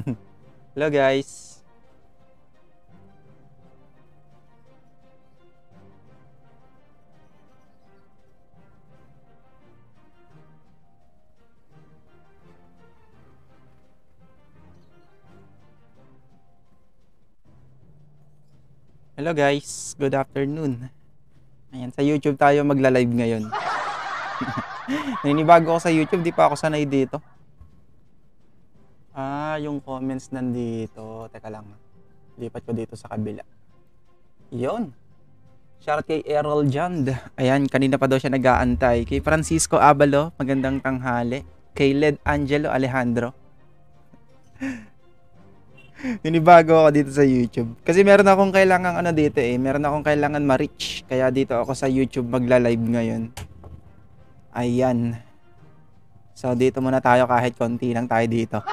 Hello guys. Hello guys, good afternoon. Ayan, sa YouTube tayo magla-live ngayon. Naninibago ako sa YouTube, di pa ako sanay dito. Yung comments nandito. Teka lang. Lipat ko dito sa kabila. Yun. Shoutout kay Errol Jand. Ayan, kanina pa daw siya nag-aantay. Kay Francisco Abalo, magandang tanghali. Kay Led Angelo Alejandro. Ninibago ako dito sa YouTube. Kasi meron akong kailangan ano dito eh. Meron akong kailangan ma-reach. Kaya dito ako sa YouTube magla-live ngayon. Ayan. So dito muna tayo kahit konti lang tayo dito.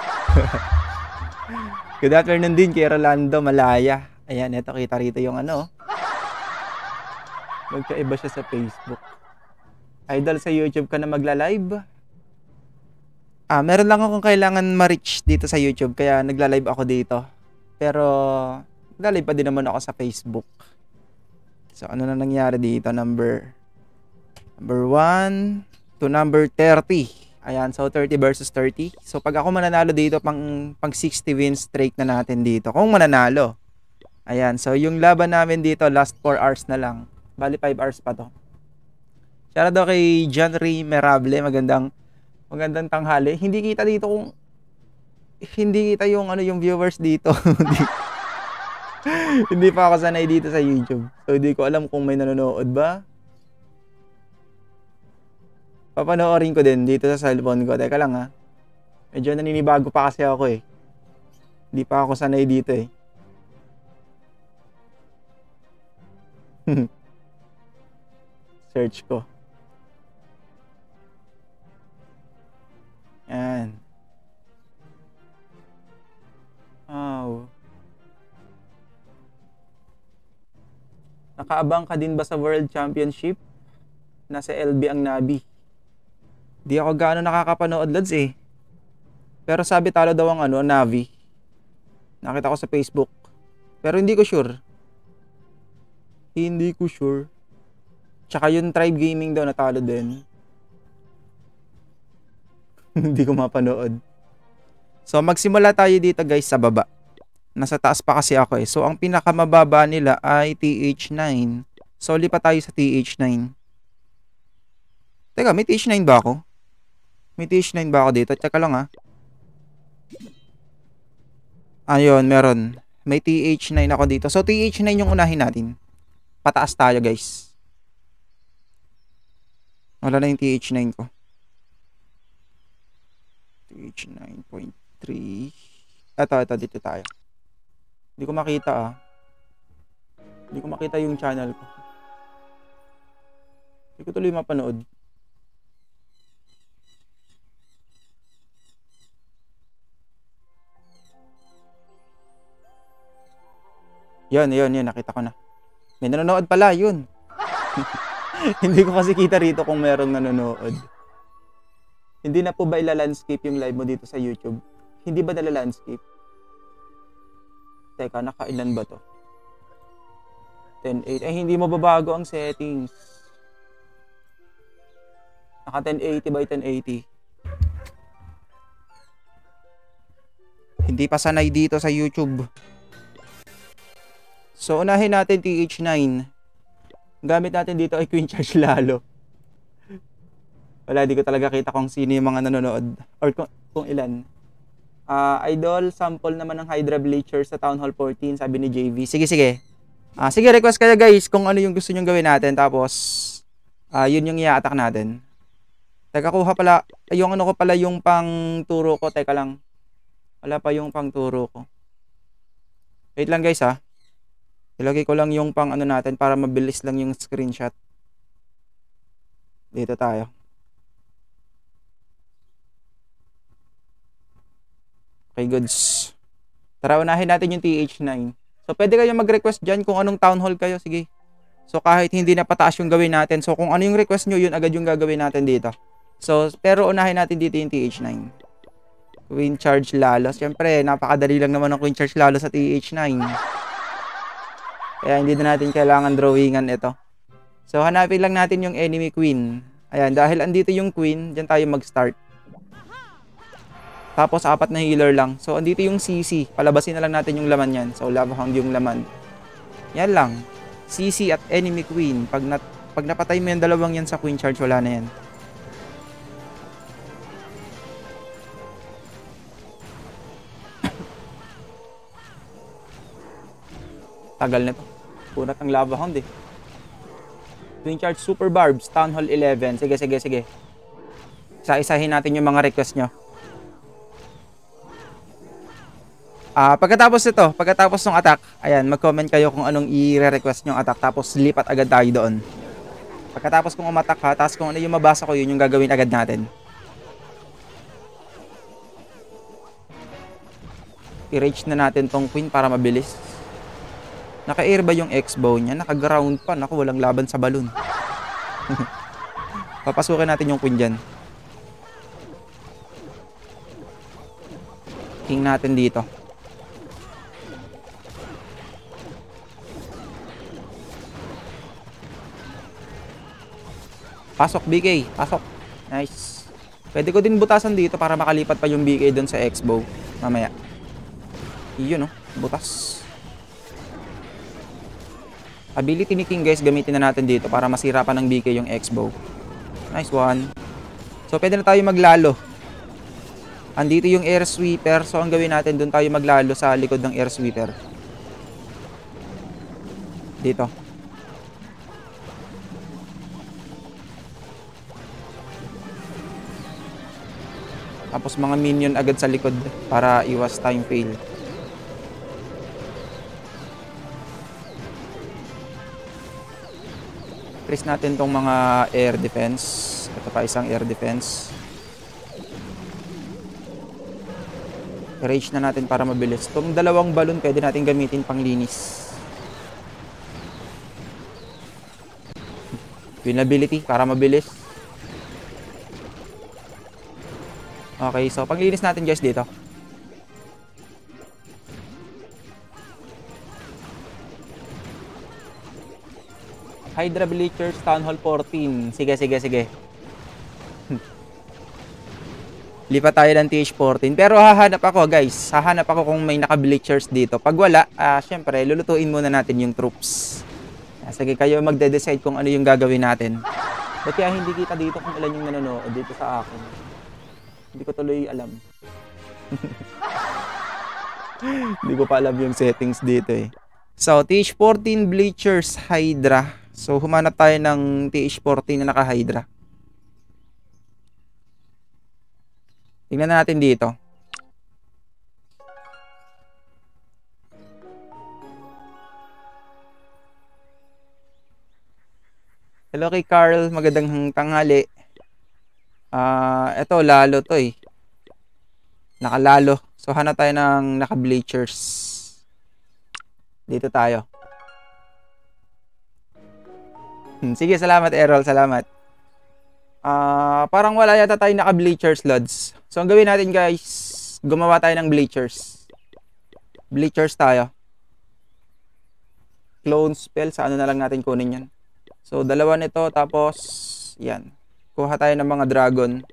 Good afternoon din kay Rolando Malaya. Ayan, eto kita rito yung ano. Magkaiba siya sa Facebook. Idol sa YouTube ka na magla-live? Ah, meron lang akong kailangan ma-reach dito sa YouTube kaya nagla-live ako dito. Pero nagla-live pa din naman ako sa Facebook. So ano na nangyari dito? Number number 1 to number 30. Ayan, so 30 versus 30. So pag ako mananalo dito, pang, pang 60 wins straight na natin dito. Kung mananalo. Ayan, so yung laban namin dito, last 4 hours na lang. Bali 5 hours pa to. Shoutout daw kay John Ray Merable. Magandang magandang tanghali. Hindi kita dito kung hindi kita yung ano yung viewers dito. hindi pa ako sanay dito sa YouTube. So hindi ko alam kung may nanonood ba. Papanoorin ko din dito sa cellphone ko. Teka lang ha. Medyo naninibago pa kasi ako eh. Hindi pa ako sanay dito eh. Search ko. Yan. Oh. Nakaabang ka din ba sa World Championship? Nasa LB ang Nabi. Di ako gaano nakakapanood lads eh. Pero sabi talo daw ang ano, Navi. Nakita ko sa Facebook. Pero hindi ko sure. Hindi ko sure. Tsaka yung Tribe Gaming daw natalo din. hindi ko mapanood. So magsimula tayo dito guys sa baba. Nasa taas pa kasi ako eh. So ang pinakamababa nila ay TH9. So lipat tayo sa TH9. Teka, may TH9 ba ako? May TH9 ba ako dito? Teka lang ha. Ayun, meron. May TH9 ako dito. So TH9 yung unahin natin. Pataas tayo guys. Wala na yung TH9 ko. TH9.3 Ito, ito, dito tayo. Hindi ko makita ah. Hindi ko makita yung channel ko. Hindi ko tuloy mapanood. Yan, yan, yan. Nakita ko na. May nanonood pala, yun. Hindi ko kasi kita rito kung merong nanonood. Hindi na po ba ila-landscape yung live mo dito sa YouTube? Hindi ba nala-landscape? Teka, nakailan ba to? 1080. Eh, hindi mo babago ang settings. Naka 1080 by 1080. Hindi pa sanay dito sa YouTube. So, unahin natin TH9. Gamit natin dito ay Queen Charge lalo. Wala, di ko talaga kita kung sino yung mga nanonood. Or kung, kung ilan. Uh, idol, sample naman ng Hydra Bleacher sa Town Hall 14, sabi ni JV. Sige, sige. Uh, sige, request kayo guys kung ano yung gusto nyong gawin natin. Tapos, uh, yun yung i-attack natin. Teka, kuha pala. Yung ano ko pala yung pang turo ko. Teka lang. Wala pa yung pang turo ko. Wait lang guys ha. Ilagay ko lang yung pang ano natin para mabilis lang yung screenshot. Dito tayo. Okay, goods. Tara, unahin natin yung TH9. So, pwede kayo mag-request dyan kung anong town hall kayo. Sige. So, kahit hindi na pataas yung gawin natin. So, kung ano yung request nyo, yun agad yung gagawin natin dito. So, pero unahin natin dito yung TH9. Queen Charge Lalo. Siyempre, napakadali lang naman ng Queen Charge Lalo sa TH9. Kaya hindi na natin kailangan drawingan ito. So, hanapin lang natin yung enemy queen. Ayan, dahil andito yung queen, dyan tayo mag-start. Tapos, apat na healer lang. So, andito yung CC. Palabasin na lang natin yung laman yan. So, lava hound yung laman. Yan lang. CC at enemy queen. Pag, nat pag napatay mo yung dalawang yan sa queen charge, wala na yan. Tagal na to. Punat ang lava hound eh. Twin Charge Super Barbs, Town Hall 11. Sige, sige, sige. Isa-isahin natin yung mga request nyo. Ah, uh, pagkatapos nito, pagkatapos ng attack, ayan, mag-comment kayo kung anong i-request nyo attack tapos lipat agad tayo doon. Pagkatapos kong umatak ha, tapos kung ano yung mabasa ko, yun yung gagawin agad natin. I-rage na natin tong queen para mabilis. Naka-air ba yung X-bow niya? Naka-ground pa. Naku, walang laban sa balon. Papasukin natin yung queen dyan. King natin dito. Pasok, BK. Pasok. Nice. Pwede ko din butasan dito para makalipat pa yung BK doon sa X-bow. Mamaya. Iyon, no? Butas. Ability ni King guys, gamitin na natin dito para masira pa ng BK yung X-bow. Nice one. So pwede na tayo maglalo. Andito yung air sweeper. So ang gawin natin, doon tayo maglalo sa likod ng air sweeper. Dito. Tapos mga minion agad sa likod para iwas time fail. Increase natin tong mga air defense. Ito pa isang air defense. Rage na natin para mabilis. Itong dalawang balon pwede natin gamitin pang linis. Winability para mabilis. Okay, so panglinis natin guys dito. Hydra Bleachers Town Hall 14. Sige, sige, sige. Lipat tayo ng TH14. Pero hahanap ako guys. Hahanap ako kung may naka-bleachers dito. Pag wala, uh, syempre, lulutuin muna natin yung troops. Uh, sige, kayo magde-decide kung ano yung gagawin natin. Ba't kaya hindi kita dito kung ilan yung nanonood dito sa akin? Hindi ko tuloy alam. hindi ko pa alam yung settings dito eh. So, TH14 Bleachers Hydra. So, humanap tayo ng TH40 na naka-Hydra. Tingnan natin dito. Hello kay Carl, magandang tanghali. Ah, uh, eto lalo to eh. Nakalalo. So hanap tayo ng naka-bleachers. Dito tayo. Sige, salamat Errol, salamat. Ah, uh, parang wala yata tayo naka-bleachers lods. So ang gawin natin guys, gumawa tayo ng bleachers. Bleachers tayo. Clone spell, sa ano na lang natin kunin yan. So dalawa nito, tapos yan. Kuha tayo ng mga dragon.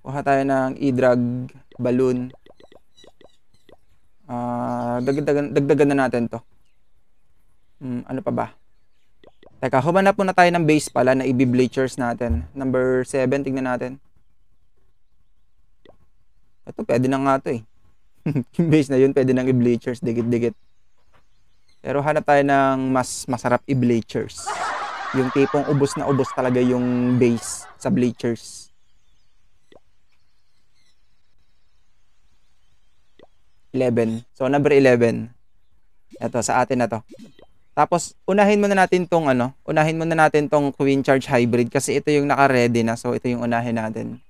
Kuha tayo ng e-drag balloon. Ah, uh, dagdagan, dagdagan na natin to. Hmm, ano pa ba? Teka, humanap muna tayo ng base pala na i-bleachers natin. Number 7, tingnan natin. Ito, pwede na nga to eh. yung base na yun, pwede nang i-bleachers, dikit-dikit. Pero hanap tayo ng mas masarap i-bleachers. Yung tipong ubos na ubos talaga yung base sa bleachers. Eleven. So, number 11. Ito, sa atin na to. Tapos, unahin muna natin tong ano, unahin muna natin tong Queen Charge Hybrid kasi ito yung naka-ready na. So, ito yung unahin natin.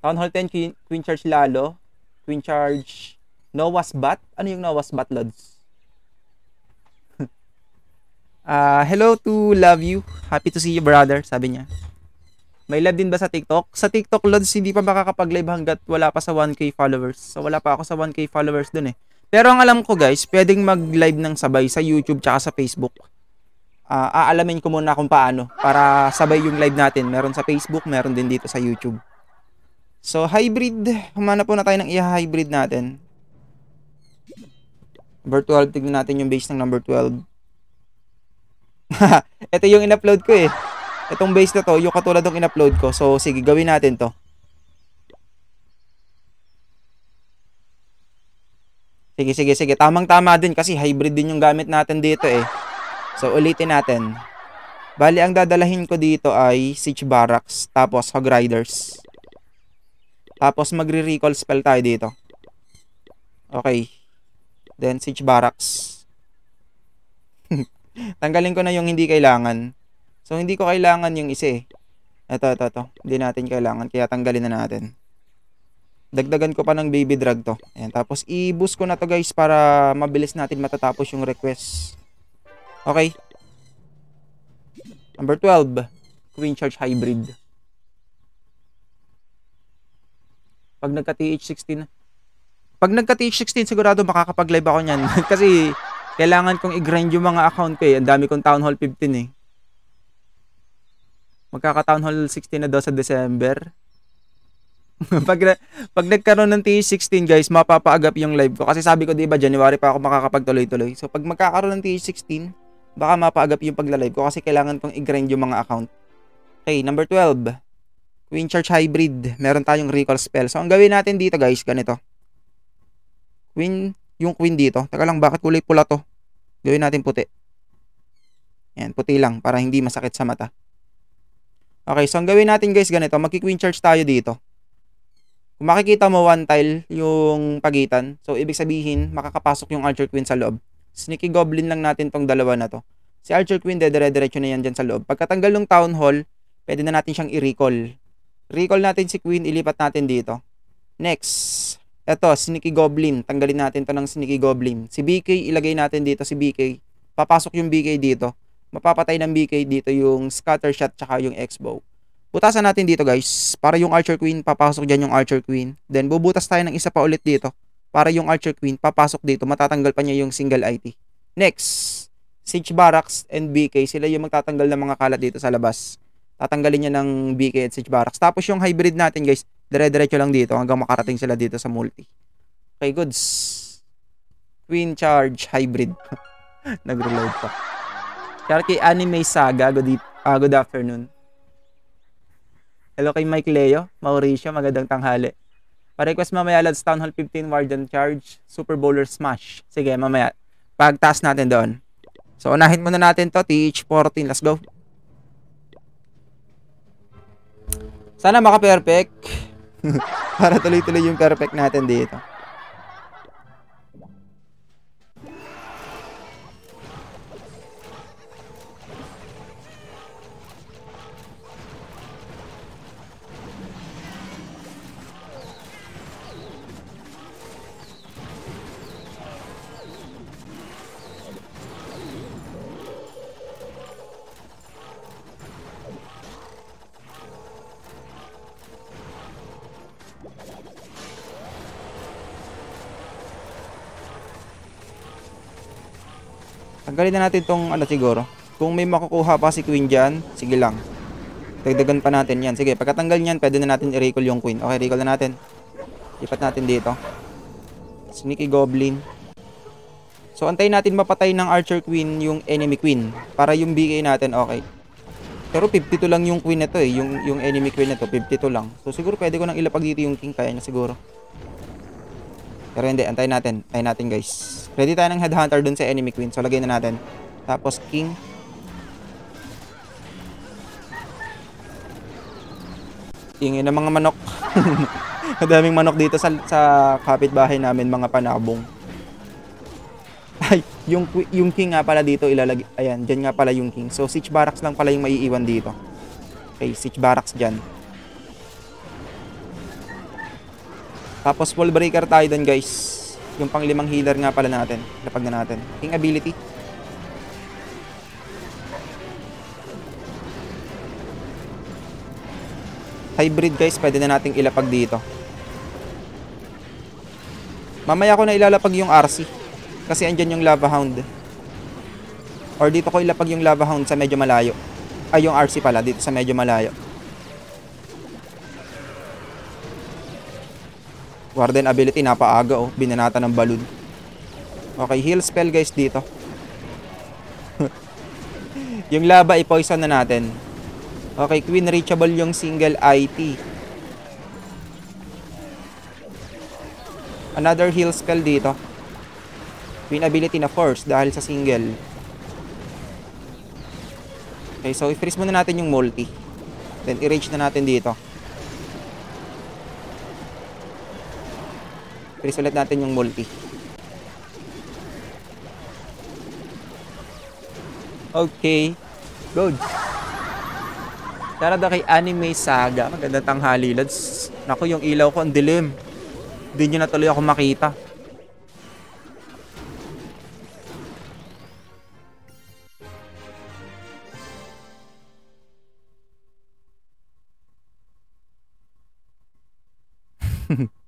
Town Hall 10 Queen, Queen Charge Lalo. Queen Charge Noah's Bat. Ano yung Noah's Bat, Lods? uh, hello to love you. Happy to see you, brother. Sabi niya. May live din ba sa TikTok? Sa TikTok, Lods, hindi pa makakapag-live hanggat wala pa sa 1K followers. So, wala pa ako sa 1K followers dun eh. Pero ang alam ko guys, pwedeng mag-live ng sabay sa YouTube tsaka sa Facebook. Uh, aalamin ko muna kung paano para sabay yung live natin. Meron sa Facebook, meron din dito sa YouTube. So, hybrid. Humana po na tayo ng i-hybrid natin. Number 12, tignan natin yung base ng number 12. Ito yung in-upload ko eh itong base na to, yung katulad ng in-upload ko. So, sige, gawin natin to. Sige, sige, sige. Tamang-tama din kasi hybrid din yung gamit natin dito eh. So, ulitin natin. Bali, ang dadalahin ko dito ay Siege Barracks, tapos Hog Riders. Tapos magre-recall spell tayo dito. Okay. Then Siege Barracks. Tanggalin ko na yung hindi kailangan. So, hindi ko kailangan yung isa eh. Ito, ito, ito. Hindi natin kailangan. Kaya tanggalin na natin. Dagdagan ko pa ng baby drag to. Ayan. Tapos, i-boost ko na to guys para mabilis natin matatapos yung request. Okay. Number 12. Queen Charge Hybrid. Pag nagka-TH16, pag nagka-TH16, sigurado makakapag-live ako niyan. Kasi, kailangan kong i-grind yung mga account ko eh. Ang dami kong Town Hall 15 eh. Magkaka-town hall 16 na daw sa December. pag, pag nagkaroon ng TH16 guys, mapapaagap yung live ko. Kasi sabi ko 'di ba January pa ako makakapagtuloy-tuloy. So pag magkakaroon ng TH16, baka mapaagap yung pagla-live ko kasi kailangan kong i-grind yung mga account. Okay, number 12. Queen Charge Hybrid. Meron tayong recall spell. So ang gawin natin dito guys, ganito. Queen, yung queen dito. Teka lang, bakit kulay pula to? Gawin natin puti. Yan, puti lang para hindi masakit sa mata. Okay, so ang gawin natin guys ganito, magki-queen charge tayo dito. Makikita mo one tile yung pagitan, so ibig sabihin makakapasok yung Archer Queen sa loob. Sneaky Goblin lang natin tong dalawa na to. Si Archer Queen, dedire-diretso na yan dyan sa loob. Pagkatanggal ng Town Hall, pwede na natin siyang i-recall. Recall natin si Queen, ilipat natin dito. Next, eto, Sneaky Goblin. Tanggalin natin to ng Sneaky Goblin. Si BK, ilagay natin dito si BK. Papasok yung BK dito mapapatay ng BK dito yung scatter shot tsaka yung X-bow. Butasan natin dito guys, para yung Archer Queen, papasok dyan yung Archer Queen. Then bubutas tayo ng isa pa ulit dito, para yung Archer Queen, papasok dito, matatanggal pa niya yung single IT. Next, Siege Barracks and BK, sila yung magtatanggal ng mga kalat dito sa labas. Tatanggalin niya ng BK at Siege Barracks. Tapos yung hybrid natin guys, dire-diretso lang dito hanggang makarating sila dito sa multi. Okay, goods. Queen Charge Hybrid. Nag-reload pa. Kaya kay Anime Saga, good, uh, good afternoon. Hello kay Mike Leo, Mauricio, magandang tanghali. Pa-request mamaya lads Town Hall 15 Warden Charge, Super Bowler Smash. Sige, mamaya. Pagtaas natin doon. So, unahin muna natin to, TH14. Let's go. Sana maka-perfect. Para tuloy-tuloy yung perfect natin dito. Tanggalin na natin tong ano siguro. Kung may makukuha pa si queen dyan, sige lang. Dagdagan pa natin yan. Sige, pagkatanggal niyan, pwede na natin i-recall yung queen. Okay, recall na natin. Lipat natin dito. Sneaky goblin. So, antayin natin mapatay ng archer queen yung enemy queen. Para yung BK natin, okay. Pero 52 lang yung queen na to eh. Yung, yung enemy queen na to, 52 lang. So, siguro pwede ko nang ilapag dito yung king. Kaya na siguro. Pero hindi, antayin natin. Antayin natin guys. Ready tayo ng headhunter dun sa enemy queen. So lagay na natin. Tapos king. Ingin ng mga manok. Madaming manok dito sa, sa kapitbahay namin, mga panabong. Ay, yung, yung king nga pala dito ilalagay. Ayan, dyan nga pala yung king. So, siege barracks lang pala yung maiiwan dito. Okay, siege barracks dyan. Tapos wall breaker tayo dun guys. Yung pang limang healer nga pala natin. Lapag na natin. King ability. hybrid guys, pwede na nating ilapag dito. Mamaya ko na ilalapag yung RC. Kasi andyan yung Lava Hound. Or dito ko ilapag yung Lava Hound sa medyo malayo. Ay, yung RC pala, dito sa medyo malayo. Warden ability, napaaga oh. Binanata ng balloon. Okay, heal spell guys dito. yung lava, i-poison na natin. Okay, Queen reachable yung single IT. Another heal spell dito. Queen ability na force dahil sa single. Okay, so i-freeze muna natin yung multi. Then i-rage na natin dito. Freeze ulit natin yung multi. Okay. Good. Tara kay Anime Saga. Magandang tanghali, lads. Naku, yung ilaw ko ang dilim. Hindi nyo na tuloy ako makita.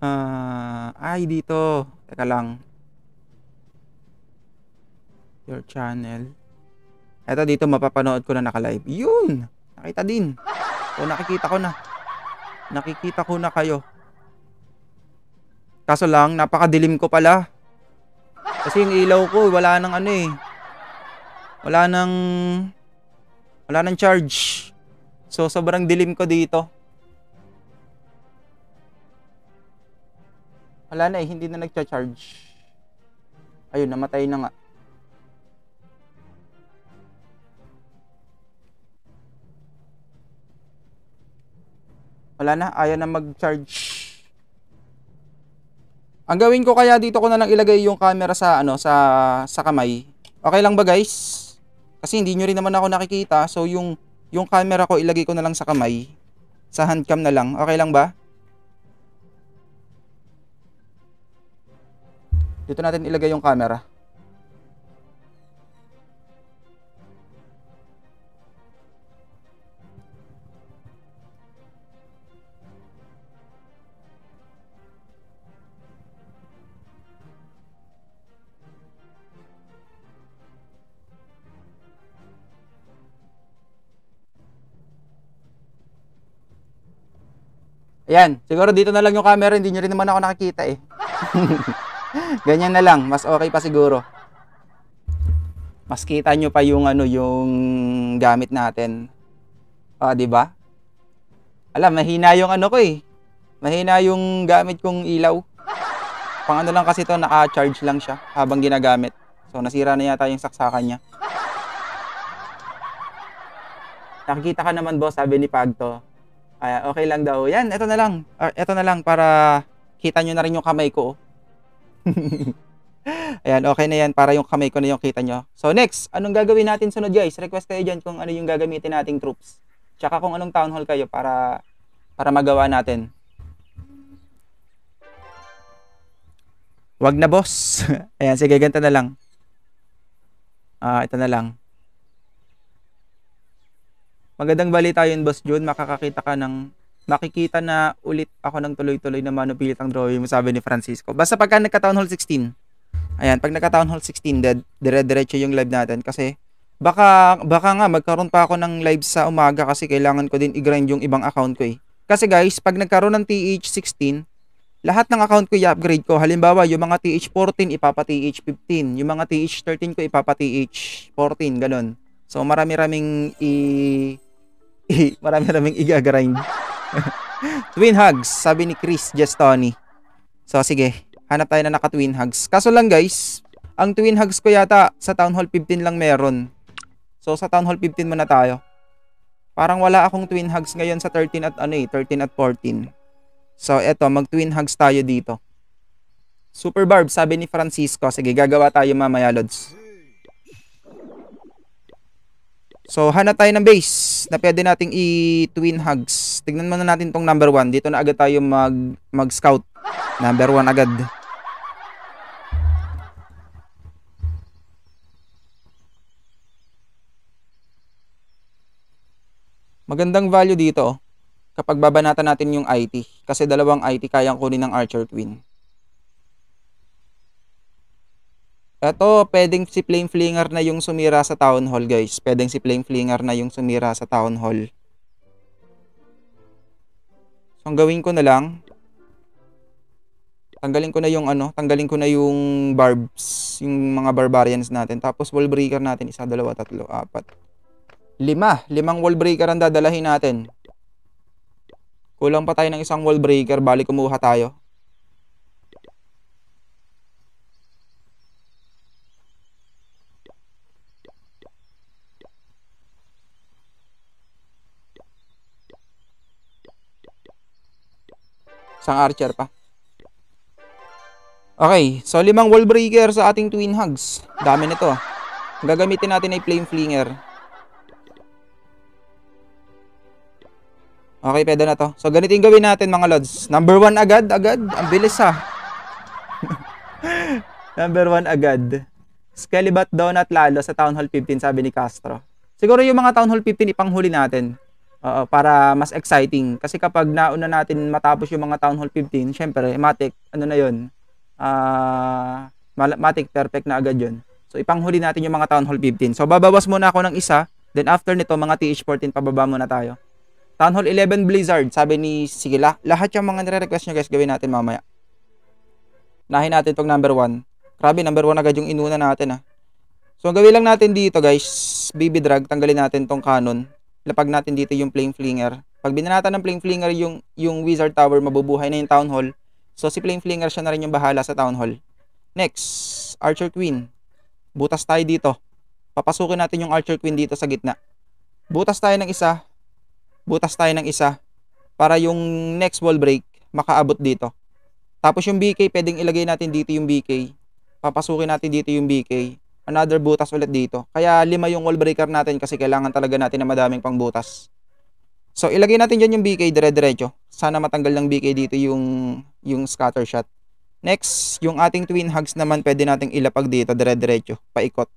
Ah, ay dito. Teka lang. Your channel. Eto dito mapapanood ko na naka-live. Yun! Nakita din. So nakikita ko na. Nakikita ko na kayo. Kaso lang, napakadilim ko pala. Kasi yung ilaw ko, wala nang ano eh. Wala nang... Wala nang charge. So, sobrang dilim ko dito. Wala na eh, hindi na nagcha-charge. Ayun, namatay na nga. Wala na, ayaw na mag-charge. Ang gawin ko kaya dito ko na lang ilagay yung camera sa ano sa sa kamay. Okay lang ba guys? Kasi hindi nyo rin naman ako nakikita. So yung yung camera ko ilagay ko na lang sa kamay. Sa handcam na lang. Okay lang ba? Dito natin ilagay yung camera. Ayan, siguro dito na lang yung camera, hindi nyo rin naman ako nakikita eh. Ganyan na lang, mas okay pa siguro. Mas kita nyo pa yung ano, yung gamit natin. Ah, di ba? Alam, mahina yung ano ko eh. Mahina yung gamit kong ilaw. Pang ano lang kasi to, naka-charge lang siya habang ginagamit. So nasira na yata yung saksakan niya. Nakikita ka naman boss, sabi ni Pagto. Ay, okay lang daw. Yan, ito na lang. Ito na lang para kita nyo na rin yung kamay ko. Ayan, okay na yan para yung kamay ko na yung kita nyo. So next, anong gagawin natin sunod guys? Request kayo dyan kung ano yung gagamitin nating troops. Tsaka kung anong town hall kayo para para magawa natin. Wag na boss. Ayan, sige, ganito na lang. Ah, ito na lang. Magandang balita yun, Boss June. Makakakita ka ng makikita na ulit ako ng tuloy-tuloy na manupilit ang drawing mo, sabi ni Francisco. Basta pagka nagka-town hall 16, ayan, pag nagka-town hall 16, dead, dire-diretso yung live natin kasi baka, baka nga magkaroon pa ako ng live sa umaga kasi kailangan ko din i-grind yung ibang account ko eh. Kasi guys, pag nagkaroon ng TH16, lahat ng account ko i-upgrade ko. Halimbawa, yung mga TH14 ipapa TH15, yung mga TH13 ko ipapa TH14, ganun. So marami-raming i marami-raming iga-grind. twin hugs, sabi ni Chris Gestoni. So sige, hanap tayo na naka twin hugs. Kaso lang guys, ang twin hugs ko yata sa Town Hall 15 lang meron. So sa Town Hall 15 muna tayo. Parang wala akong twin hugs ngayon sa 13 at ano eh, 13 at 14. So eto, mag twin hugs tayo dito. Super Barb, sabi ni Francisco. Sige, gagawa tayo mamaya, Lods. So, hanap tayo ng base na pwede nating i-twin hugs. Tignan muna natin tong number 1. Dito na agad tayo mag, mag-scout. Number 1 agad. Magandang value dito oh, kapag babanatan natin yung IT. Kasi dalawang IT kayang kunin ng Archer Queen. Ito, pwedeng si Flame Flinger na yung sumira sa Town Hall, guys. Pwedeng si Flame Flinger na yung sumira sa Town Hall. So, ang gawin ko na lang, tanggalin ko na yung ano, tanggalin ko na yung barbs, yung mga barbarians natin. Tapos wall breaker natin, isa, dalawa, tatlo, apat. Lima. Limang wall breaker ang dadalahin natin. Kulang pa tayo ng isang wall breaker, bali kumuha tayo. Isang archer pa. Okay, so limang wall breaker sa ating twin hugs. Dami nito. Gagamitin natin ay flame flinger. Okay, pwede na to. So, ganito yung gawin natin mga lods. Number one agad, agad. Ang bilis ha. Number one agad. Skelibat Donut lalo sa Town Hall 15, sabi ni Castro. Siguro yung mga Town Hall 15 ipanghuli natin. Oo, para mas exciting. Kasi kapag nauna natin matapos yung mga Town Hall 15, syempre, Matic, ano na yun, ah, uh, Matic, perfect na agad yun. So, ipanghuli natin yung mga Town Hall 15. So, babawas muna ako ng isa. Then, after nito, mga TH14, pababa muna tayo. Town Hall 11 Blizzard, sabi ni, sige, lahat yung mga nire-request nyo guys, gawin natin mamaya. Nahin natin tong number 1. Grabe, number 1 agad yung inuna natin ah. So, ang gawin lang natin dito guys, BB drag, tanggalin natin tong cannon. Lapag natin dito yung flame flinger. Pag binanatan ng flame flinger yung, yung wizard tower, mabubuhay na yung town hall. So, si flame flinger siya na rin yung bahala sa town hall. Next, archer queen. Butas tayo dito. Papasukin natin yung archer queen dito sa gitna. Butas tayo ng isa, butas tayo ng isa para yung next wall break makaabot dito. Tapos yung BK, pwedeng ilagay natin dito yung BK. Papasukin natin dito yung BK. Another butas ulit dito. Kaya lima yung wall breaker natin kasi kailangan talaga natin na madaming pang butas. So ilagay natin dyan yung BK dire-diretso. Sana matanggal ng BK dito yung, yung scatter shot. Next, yung ating twin hugs naman pwede nating ilapag dito dire-diretso. Paikot.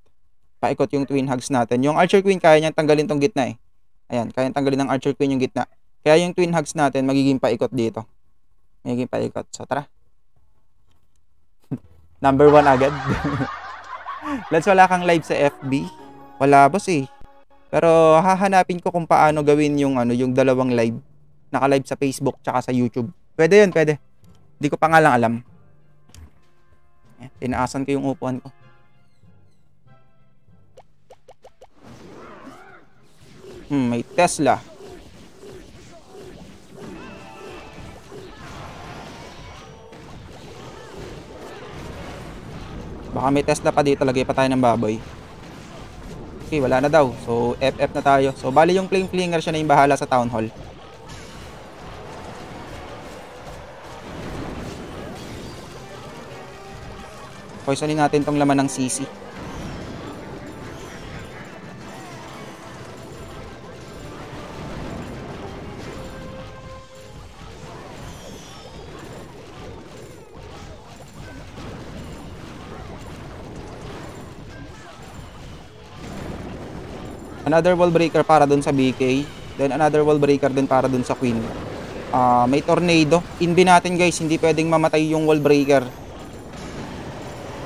Paikot yung twin hugs natin. Yung archer queen kaya niyang tanggalin tong gitna eh. Ayan, kaya tanggalin ng archer queen yung gitna. Kaya yung twin hugs natin, magiging paikot dito. Magiging paikot. So, tara. Number one agad. Let's wala kang live sa FB. Wala, boss eh. Pero hahanapin ko kung paano gawin yung ano, yung dalawang live. Naka-live sa Facebook tsaka sa YouTube. Pwede yun, pwede. Hindi ko pa nga lang alam. Ayan, tinaasan ko yung upuan ko. Hmm, may Tesla. Baka may Tesla pa dito, lagay pa tayo ng baboy. Okay, wala na daw. So, FF na tayo. So, bali yung flame flinger siya na yung bahala sa town hall. Poisonin natin tong laman ng CC. Another wall breaker para dun sa BK then another wall breaker din para dun sa Queen. Uh, may tornado. Inbi natin guys hindi pwedeng mamatay yung wall breaker.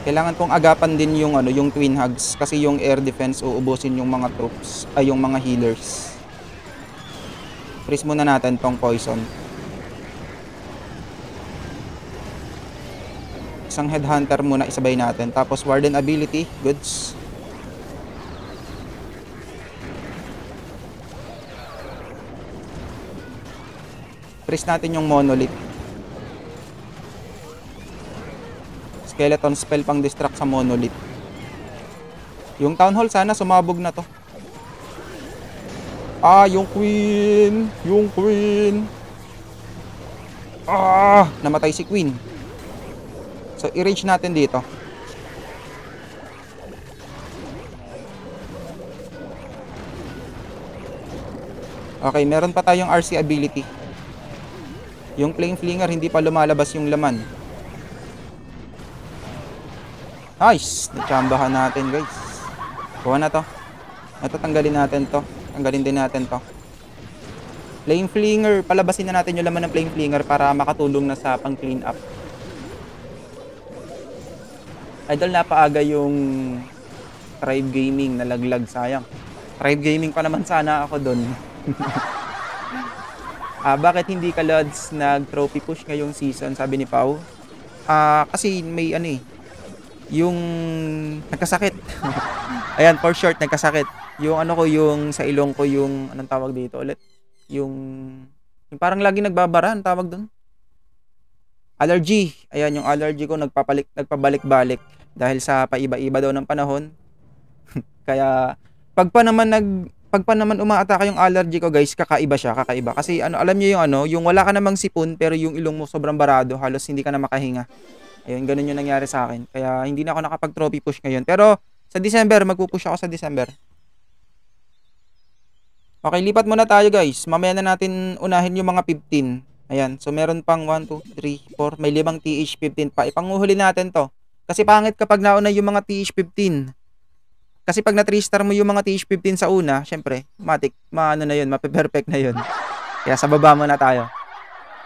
Kailangan pong agapan din yung ano yung twin hugs kasi yung air defense uubusin yung mga troops ay yung mga healers. Freeze muna natin tong poison. Isang headhunter muna isabay natin. Tapos warden ability goods Freeze natin yung monolith. Skeleton spell pang distract sa monolith. Yung town hall sana sumabog na to. Ah, yung queen. Yung queen. Ah, namatay si queen. So, i-rage natin dito. Okay, meron pa tayong RC ability. Yung flame flinger, hindi pa lumalabas yung laman. Nice! Natsambahan natin, guys. Kuha na to. Ito, tanggalin natin to. Tanggalin din natin to. Flame flinger. Palabasin na natin yung laman ng flame flinger para makatulong na sa pang clean up. Idol, napaaga yung Tribe Gaming nalaglag. Sayang. Tribe Gaming pa naman sana ako doon. ah, bakit hindi ka Lods nag-trophy push ngayong season? Sabi ni Pau. Ah, kasi may ano eh. Yung nagkasakit. Ayan, for short, nagkasakit. Yung ano ko, yung sa ilong ko, yung anong tawag dito ulit? Yung, yung parang lagi nagbabara, ang tawag doon? Allergy. Ayan, yung allergy ko nagpapalik, nagpabalik-balik dahil sa paiba-iba daw ng panahon. Kaya pag pa naman nag pag pa naman umaatake yung allergy ko guys, kakaiba siya, kakaiba. Kasi ano, alam niyo yung ano, yung wala ka namang sipon pero yung ilong mo sobrang barado, halos hindi ka na makahinga. Ayun, ganun yung nangyari sa akin. Kaya hindi na ako nakapag-trophy push ngayon. Pero sa December, magpupush ako sa December. Okay, lipat muna tayo guys. Mamaya na natin unahin yung mga 15. Ayan, so meron pang 1, 2, 3, 4. May limang TH15 pa. Ipanguhuli natin to. Kasi pangit kapag nauna yung mga TH15. Kasi pag na 3 star mo yung mga TH15 sa una, syempre, matik, maano na yun, mape-perfect na yun. Kaya sa baba muna tayo.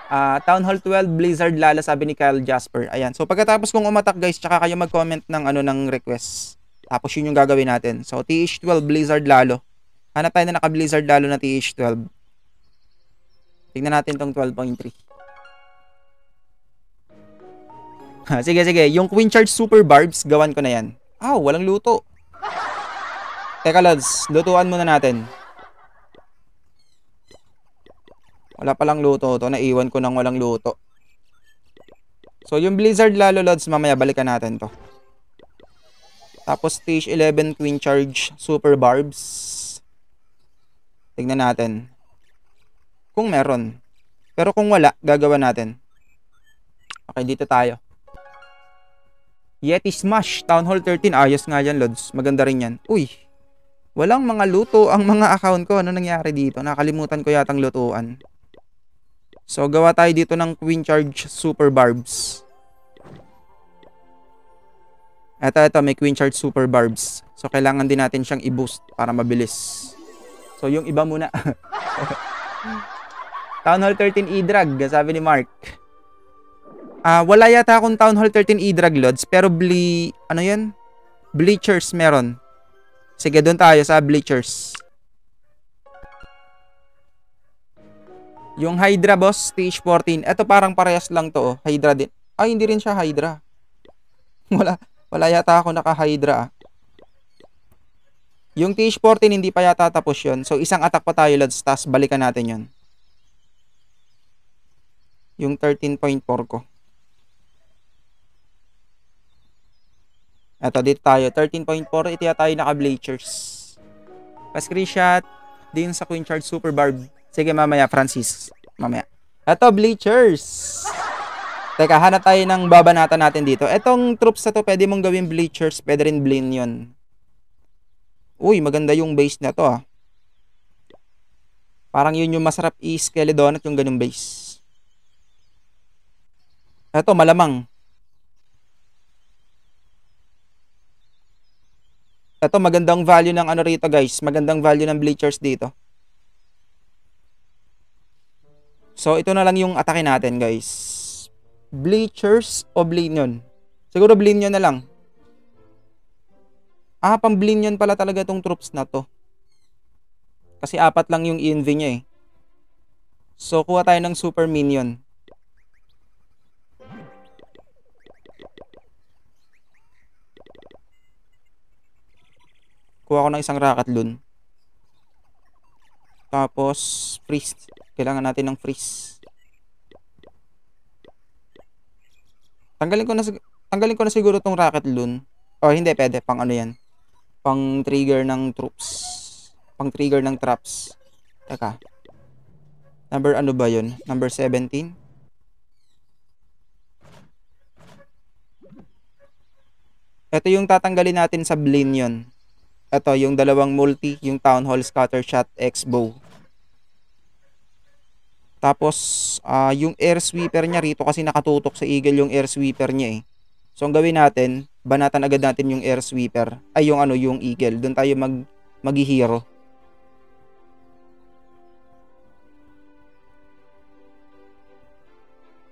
Uh, Town Hall 12 Blizzard Lala sabi ni Kyle Jasper. Ayan. So pagkatapos kong umatak guys, tsaka kayo mag-comment ng ano ng request. Tapos yun yung gagawin natin. So TH12 Blizzard Lalo. Hanap tayo na naka-Blizzard Lalo na TH12. Tingnan natin tong 12.3. sige, sige. Yung Queen Charge Super Barbs, gawan ko na yan. Ah, oh, walang luto. Teka, lads. Lutuan muna natin. Wala palang luto to. Naiwan ko nang walang luto. So, yung Blizzard lalo, lads, mamaya balikan natin to. Tapos, stage 11 Queen Charge Super Barbs. Tingnan natin. Kung meron. Pero kung wala, gagawa natin. Okay, dito tayo. Yeti Smash, Town Hall 13. Ayos nga yan, Lods. Maganda rin yan. Uy, Walang mga luto ang mga account ko. Ano nangyari dito? Nakalimutan ko yatang lutuan. So, gawa tayo dito ng Queen Charge Super Barbs. Eto, eto, may Queen Charge Super Barbs. So, kailangan din natin siyang i-boost para mabilis. So, yung iba muna. Town Hall 13 E-Drag, sabi ni Mark. Ah, uh, wala yata akong Town Hall 13 E-Drag loads, pero ble... Ano yan? Bleachers meron. Sige, doon tayo sa bleachers. Yung Hydra boss, stage 14. Ito parang parehas lang to. Oh. Hydra din. Ay, hindi rin siya Hydra. wala, wala yata ako naka-Hydra. Ah. Yung stage 14, hindi pa yata tapos yun. So, isang attack pa tayo, lads. Tapos, balikan natin yun. Yung 13.4 ko. Ito, dito tayo. 13.4. Ito ya tayo naka-bleachers. Pa-screenshot din sa Queen Charge Super Barb. Sige, mamaya, Francis. Mamaya. Ito, bleachers. Teka, hanap tayo ng babanata natin dito. Etong troops na to, pwede mong gawin bleachers. Pwede rin blin yun. Uy, maganda yung base na to ah. Parang yun yung masarap i-skeleton at yung ganung base. Ito, malamang. Ito, magandang value ng ano rito guys. Magandang value ng bleachers dito. So, ito na lang yung atake natin guys. Bleachers o Blinion? Siguro Blinion na lang. Ah, pang Blinion pala talaga tong troops na to. Kasi apat lang yung ENV niya eh. So, kuha tayo ng Super Minion. Kuha ko ng isang rocket loon. Tapos, freeze. Kailangan natin ng freeze. Tanggalin ko na tanggalin ko na siguro tong rocket loon. Oh, hindi pwede pang ano 'yan. Pang trigger ng troops. Pang trigger ng traps. Teka. Number ano ba 'yon? Number 17. Ito yung tatanggalin natin sa Blinion. Ito, yung dalawang multi, yung Town Hall Scatter Shot X Bow. Tapos, uh, yung air sweeper niya rito kasi nakatutok sa eagle yung air sweeper niya eh. So, ang gawin natin, banatan agad natin yung air sweeper. Ay, yung ano, yung eagle. Doon tayo mag, mag-hero.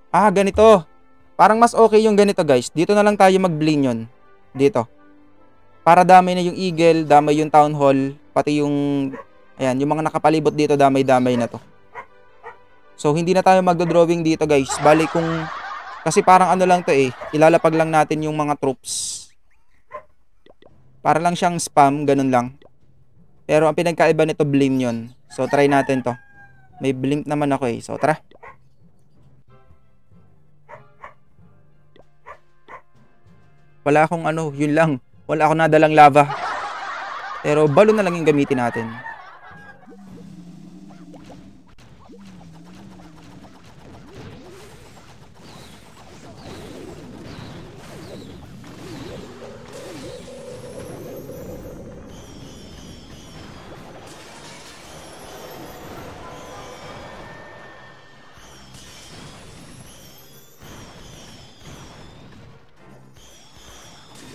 Ah, ganito. Parang mas okay yung ganito guys. Dito na lang tayo mag-bling yun. Dito. Para damay na yung eagle, damay yung town hall, pati yung, ayan, yung mga nakapalibot dito, damay-damay na to. So, hindi na tayo magdo-drawing dito guys. Bali kung, kasi parang ano lang to eh, ilalapag lang natin yung mga troops. Para lang siyang spam, ganun lang. Pero ang pinagkaiba nito, blame yun. So, try natin to. May blink naman ako eh. So, tara. Wala akong ano, yun lang. Wala akong nadalang lava. Pero balon na lang yung gamitin natin.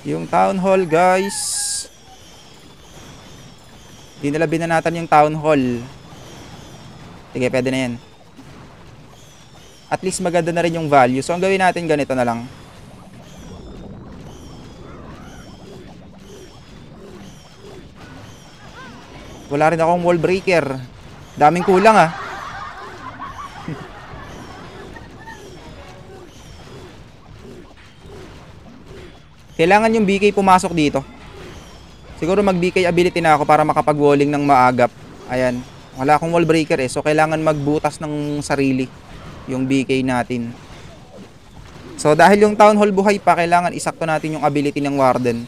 Yung town hall, guys. Hindi nila binanatan yung town hall. Sige, pwede na yan. At least maganda na rin yung value. So, ang gawin natin ganito na lang. Wala rin akong wall breaker. Daming kulang ah. Kailangan yung BK pumasok dito. Siguro mag BK ability na ako para makapag-walling ng maagap. Ayan. Wala akong wall breaker eh. So kailangan magbutas ng sarili yung BK natin. So dahil yung town hall buhay pa, kailangan isakto natin yung ability ng warden.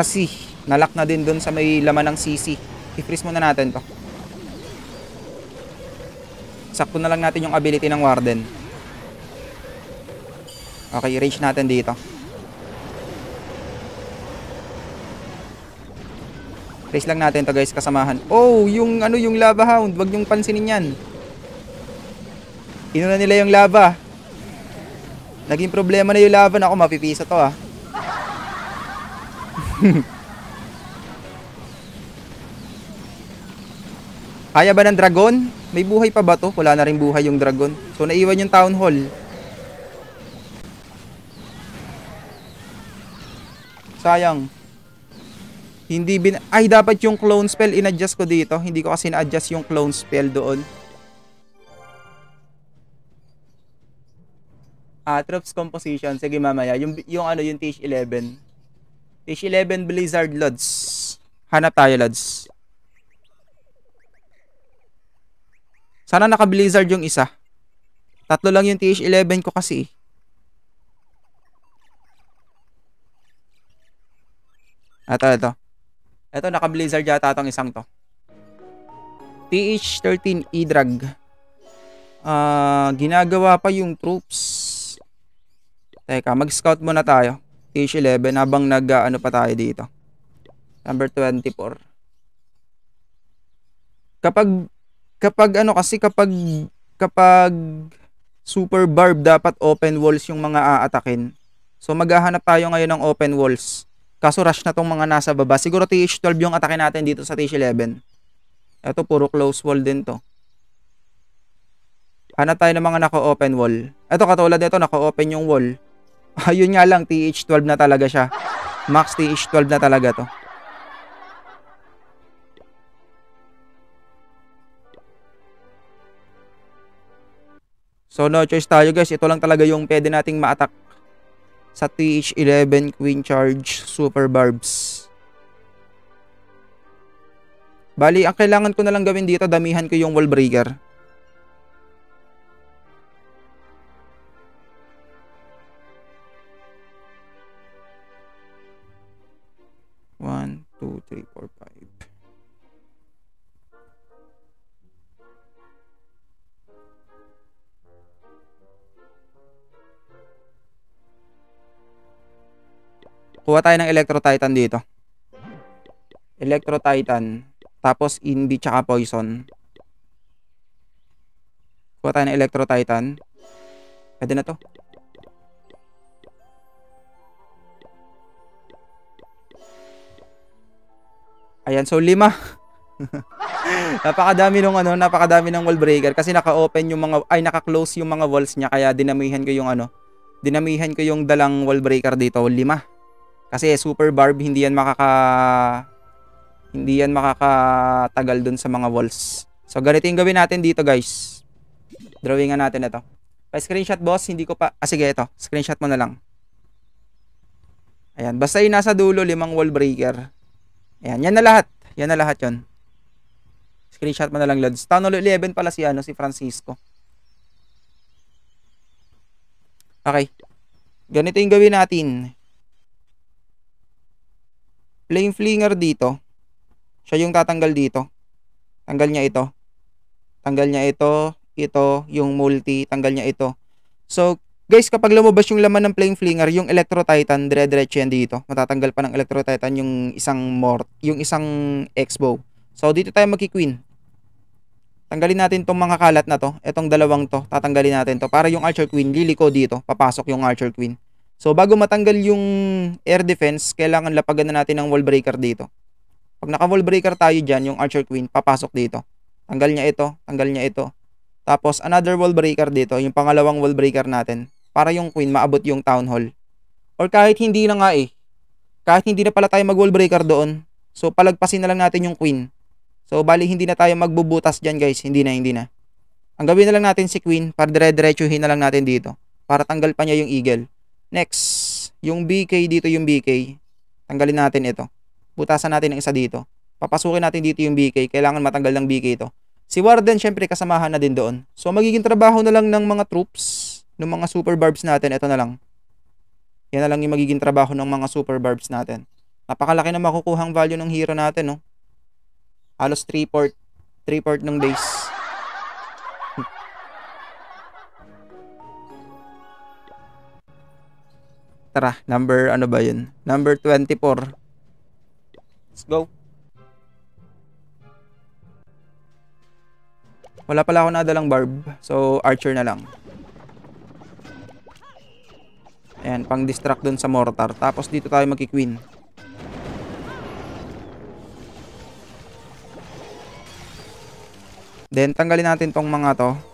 RC. Nalak na din doon sa may laman ng CC. I-freeze muna natin to. Sakto na lang natin yung ability ng Warden. Okay, range natin dito. Race lang natin to guys, kasamahan. Oh, yung ano yung lava hound, wag yung pansinin yan. Inuna nila yung lava. Naging problema na yung lava ako, mapipisa to ah. Kaya ba ng dragon? May buhay pa ba to? Wala na rin buhay yung dragon. So naiwan yung town hall. Sayang. Hindi bin... Ay, dapat yung clone spell in-adjust ko dito. Hindi ko kasi na-adjust yung clone spell doon. Ah, troops composition. Sige mamaya. Yung, yung ano, yung TH11. TH11 Blizzard Lods. Hanap tayo, Lods. Sana naka-blizzard yung isa. Tatlo lang yung TH11 ko kasi. Ito, ito. Ito, naka-blizzard yata itong isang to. TH13 E-Drag. Uh, ginagawa pa yung troops. Teka, mag-scout muna tayo. TH11 habang nag uh, ano pa tayo dito. Number 24. Kapag kapag ano kasi kapag kapag super barb dapat open walls yung mga aatakin. So maghahanap tayo ngayon ng open walls. Kaso rush na tong mga nasa baba. Siguro TH12 yung atake natin dito sa TH11. Ito puro close wall din to. Hanap tayo ng mga naka-open wall. Ito katulad nito naka-open yung wall. Ayun nga lang TH12 na talaga siya. Max TH12 na talaga to. So no choice tayo guys. Ito lang talaga yung pwede nating ma-attack sa TH11 Queen Charge Super Barbs. Bali, ang kailangan ko na lang gawin dito, damihan ko yung wall breaker. One, two, three, four, five. Kuha tayo ng Electro Titan dito. Electro Titan. Tapos Inbi tsaka Poison. Kuha tayo ng Electro Titan. Pwede na to. Ayan, so lima. napakadami nung ano, napakadami ng wall breaker kasi naka-open yung mga ay naka-close yung mga walls niya kaya dinamihan ko yung ano, dinamihan ko yung dalang wall breaker dito, lima. Kasi super barb hindi yan makaka hindi yan makakatagal dun sa mga walls. So ganito yung gawin natin dito, guys. Drawingan natin ito. Pa-screenshot boss, hindi ko pa ah, sige ito, screenshot mo na lang. Ayan, basta yung nasa dulo limang wall breaker. Ayan, yan na lahat. Yan na lahat yon. Screenshot mo na lang, Lods. Hall 11 pala si, ano, si Francisco. Okay. Ganito yung gawin natin. Flame flinger dito. Siya yung tatanggal dito. Tanggal niya ito. Tanggal niya ito. Ito, yung multi. Tanggal niya ito. So, Guys, kapag lumabas yung laman ng Flame Flinger, yung Electro Titan, dire-diretso yan dito. Matatanggal pa ng Electro Titan yung isang mort, yung isang X-bow. So, dito tayo magki-queen. Tanggalin natin tong mga kalat na to. Etong dalawang to, tatanggalin natin to. Para yung Archer Queen, liliko dito. Papasok yung Archer Queen. So, bago matanggal yung air defense, kailangan lapagan na natin ng wall breaker dito. Pag naka-wall breaker tayo dyan, yung Archer Queen, papasok dito. Tanggal niya ito, tanggal niya ito. Tapos, another wall breaker dito, yung pangalawang wall breaker natin para yung queen maabot yung town hall. Or kahit hindi na nga eh. Kahit hindi na pala tayo mag-wall breaker doon. So palagpasin na lang natin yung queen. So bali hindi na tayo magbubutas diyan guys. Hindi na, hindi na. Ang gawin na lang natin si queen para dire-diretsuhin na lang natin dito. Para tanggal pa niya yung eagle. Next, yung BK dito yung BK. Tanggalin natin ito. Butasan natin ang isa dito. Papasukin natin dito yung BK. Kailangan matanggal ng BK ito. Si Warden syempre kasamahan na din doon. So magiging trabaho na lang ng mga troops ng mga super barbs natin, ito na lang. Yan na lang yung magiging trabaho ng mga super barbs natin. Napakalaki na makukuhang value ng hero natin, no? Halos 3 port, 3 port ng base. Tara, number ano ba yun? Number 24. Let's go. Wala pala ako nadalang barb. So, archer na lang. Ayan, pang distract dun sa mortar. Tapos dito tayo magki-queen. Then tanggalin natin tong mga to.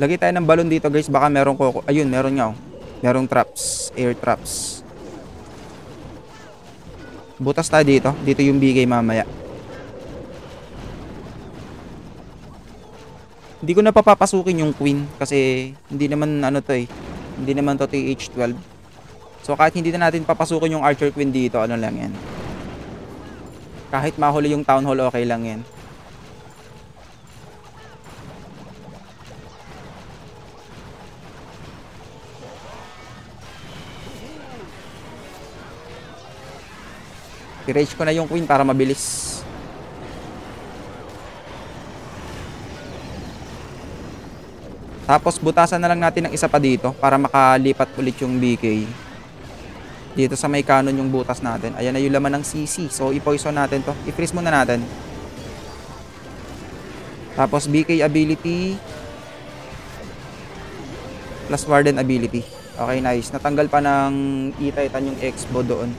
Lagay tayo ng balon dito guys. Baka meron ko. Ayun, meron nga oh. Merong traps. Air traps. Butas tayo dito. Dito yung bigay mamaya. Hindi ko na papapasukin yung queen. Kasi hindi naman ano to eh. Hindi naman to TH12. So kahit hindi na natin papasukin yung archer queen dito. Ano lang yan. Kahit mahuli yung town hall okay lang yan. I-rage ko na yung queen para mabilis. Tapos butasan na lang natin ng isa pa dito para makalipat ulit yung BK. Dito sa may canon yung butas natin. Ayan na yung laman ng CC. So i-poison natin to. I-freeze muna natin. Tapos BK ability plus Warden ability. Okay, nice. Natanggal pa ng E-Titan yung Expo doon.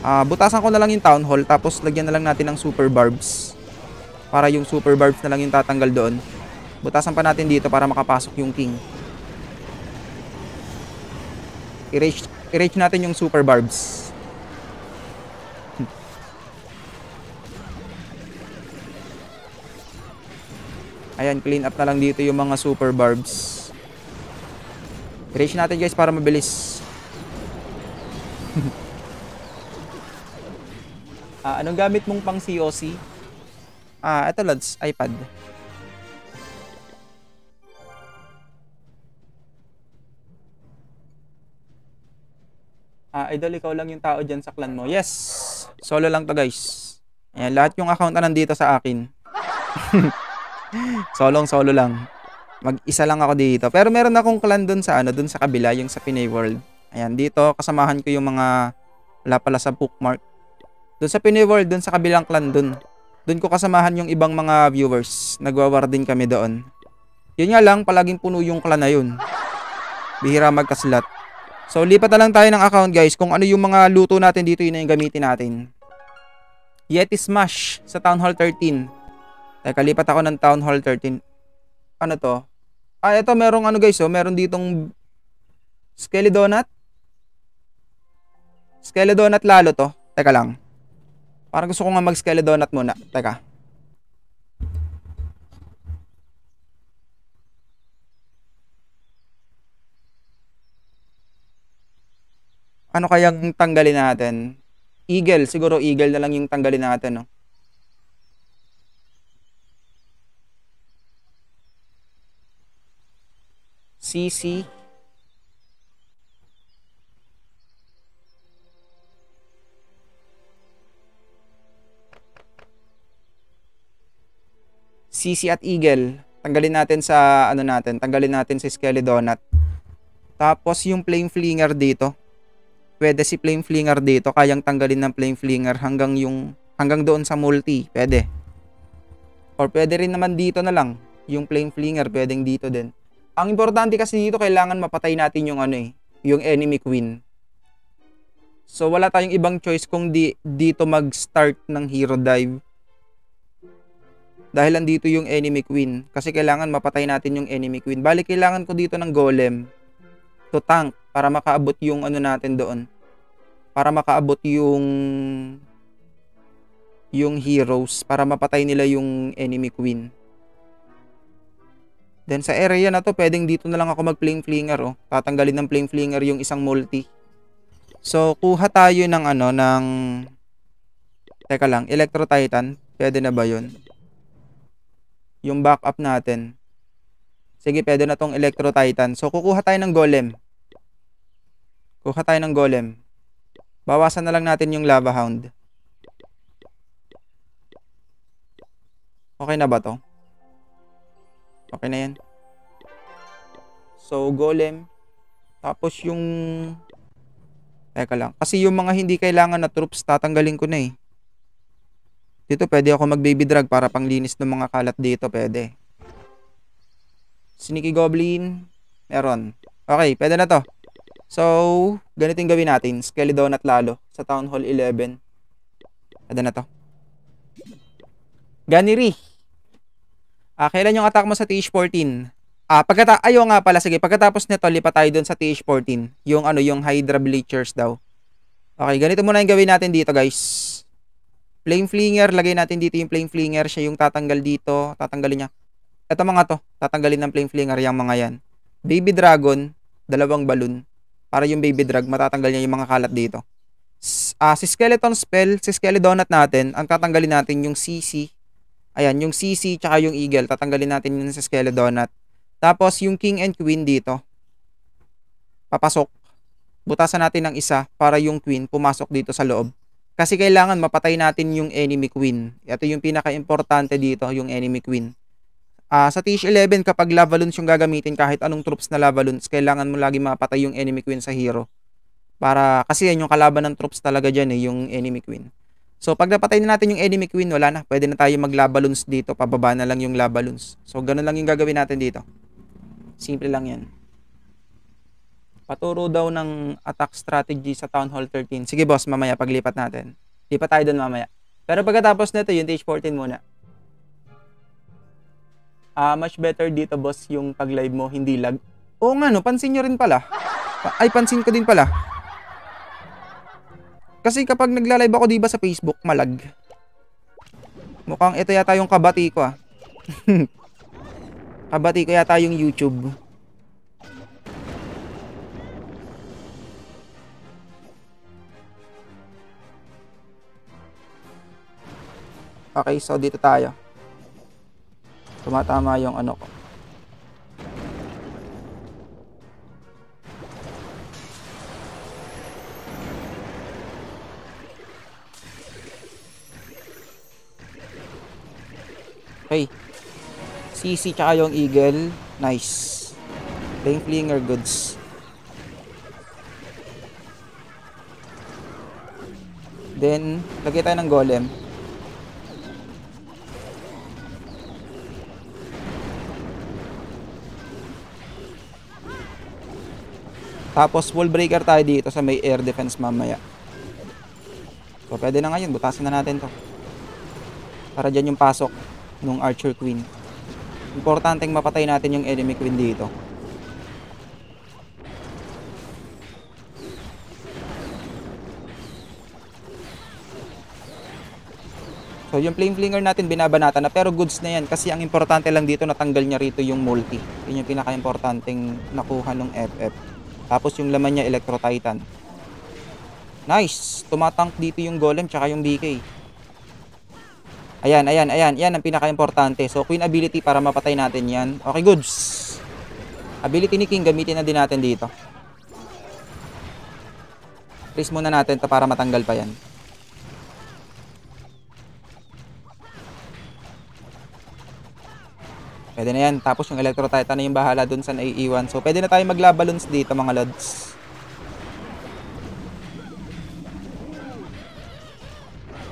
Uh, butasan ko na lang yung town hall tapos lagyan na lang natin ng super barbs. Para yung super barbs na lang yung tatanggal doon. Butasan pa natin dito para makapasok yung king. I-rage, i-rage natin yung super barbs. Ayan, clean up na lang dito yung mga super barbs. Erase natin guys para mabilis. ah, anong gamit mong pang COC? Ah, ito lads, iPad. Ah, idol, ikaw lang yung tao dyan sa clan mo. Yes! Solo lang to guys. Ayan, lahat yung account na nandito sa akin. Solong solo lang. Mag-isa lang ako dito. Pero meron akong clan dun sa ano, dun sa kabila, yung sa Pinay World. Ayan, dito kasamahan ko yung mga wala pala sa bookmark. Dun sa Pinay World, dun sa kabilang clan dun. Dun ko kasamahan yung ibang mga viewers. Nagwawar din kami doon. Yun nga lang, palaging puno yung clan na yun. Bihira magkaslat. So, lipat na lang tayo ng account guys. Kung ano yung mga luto natin dito, yun na yung gamitin natin. Yeti Smash sa Town Hall 13. Teka, lipat ako ng Town Hall 13. Ano to? Ah, ito merong ano guys, oh, meron ditong Skelly Donut. Skelly Donut lalo to. Teka lang. Parang gusto ko nga mag-Skelly Donut muna. Teka. Ano kayang tanggalin natin? Eagle. Siguro eagle na lang yung tanggalin natin, no? CC. CC at Eagle. Tanggalin natin sa ano natin, tanggalin natin sa Skelly Donut. Tapos yung Flame Flinger dito. Pwede si Flame Flinger dito, kayang tanggalin ng Flame Flinger hanggang yung hanggang doon sa multi. Pwede. Or pwede rin naman dito na lang. Yung Flame Flinger pwedeng dito din. Ang importante kasi dito kailangan mapatay natin yung ano eh, yung enemy queen. So wala tayong ibang choice kung di dito mag-start ng hero dive. Dahil andito yung enemy queen. Kasi kailangan mapatay natin yung enemy queen. Bali kailangan ko dito ng golem to tank para makaabot yung ano natin doon. Para makaabot yung yung heroes para mapatay nila yung enemy queen. Then sa area na to, pwedeng dito na lang ako mag-flame flinger oh. Tatanggalin ng flame flinger yung isang multi. So kuha tayo ng ano ng Teka lang, Electro Titan. Pwede na ba 'yun? Yung backup natin. Sige, pwede na tong Electro Titan. So kukuha tayo ng Golem. Kuha tayo ng Golem. Bawasan na lang natin yung Lava Hound. Okay na ba to? Okay na yan. So, golem. Tapos yung... Teka lang. Kasi yung mga hindi kailangan na troops, tatanggalin ko na eh. Dito pwede ako mag-baby drag para panglinis ng mga kalat dito. Pwede. Sneaky Goblin. Meron. Okay, pwede na to. So, ganito yung gawin natin. Skelly Donut lalo sa Town Hall 11. Pwede na to. Ganiri. Ah, kailan yung attack mo sa TH14? Ah, pagkata ayo nga pala sige, pagkatapos nito lipat tayo doon sa TH14, yung ano, yung Hydra Bleachers daw. Okay, ganito muna yung gawin natin dito, guys. Flame Flinger, lagay natin dito yung Flame Flinger, siya yung tatanggal dito, tatanggalin niya. Ito mga to, tatanggalin ng Flame Flinger yung mga yan. Baby Dragon, dalawang balloon. Para yung Baby Drag, matatanggal niya yung mga kalat dito. Ah, si Skeleton Spell, si Skeledonut natin, ang tatanggalin natin yung CC, Ayan, yung CC tsaka yung Eagle, tatanggalin natin yun sa Skeledonut. Tapos yung King and Queen dito, papasok. Butasan natin ng isa para yung Queen pumasok dito sa loob. Kasi kailangan mapatay natin yung enemy Queen. Ito yung pinaka-importante dito, yung enemy Queen. Uh, sa TH11, kapag lava loons yung gagamitin, kahit anong troops na lava loons, kailangan mo lagi mapatay yung enemy Queen sa hero. Para, kasi yan yung kalaban ng troops talaga dyan eh, yung enemy Queen. So, pag napatay na natin yung enemy queen, wala na. Pwede na tayo mag-lava dito. Pababa na lang yung lava So, ganun lang yung gagawin natin dito. Simple lang yan. Paturo daw ng attack strategy sa Town Hall 13. Sige boss, mamaya paglipat natin. Lipat tayo doon mamaya. Pero pagkatapos nito, yung stage 14 muna. Uh, much better dito boss yung pag-live mo, hindi lag. Oo nga no, pansin nyo rin pala. Ay, pansin ko din pala. Kasi kapag nagla-live ako 'di ba sa Facebook, malag. Mukhang ito yata yung kabati ko ah. Kabati ko yata yung YouTube. Okay, so dito tayo. Tumatama yung ano ko. Okay. CC tsaka yung Eagle. Nice. Flame Flinger goods. Then, lagay tayo ng golem. Tapos, wall breaker tayo dito sa may air defense mamaya. So, pwede na ngayon. Butasin na natin to. Para dyan yung pasok nung Archer Queen. Importanteng mapatay natin yung enemy queen dito. So yung flame flinger natin binabanata na pero goods na yan kasi ang importante lang dito natanggal niya rito yung multi. Yun yung pinaka-importanteng nakuha ng FF. Tapos yung laman niya Electro Titan. Nice! Tumatank dito yung golem tsaka yung DK. Ayan, ayan, ayan. Yan ang pinaka-importante. So, queen ability para mapatay natin yan. Okay, goods. Ability ni King, gamitin na din natin dito. Freeze muna natin to para matanggal pa yan. Pwede na yan. Tapos yung Electro Titan na yung bahala dun sa naiiwan. So, pwede na tayo maglabalons dito mga lods.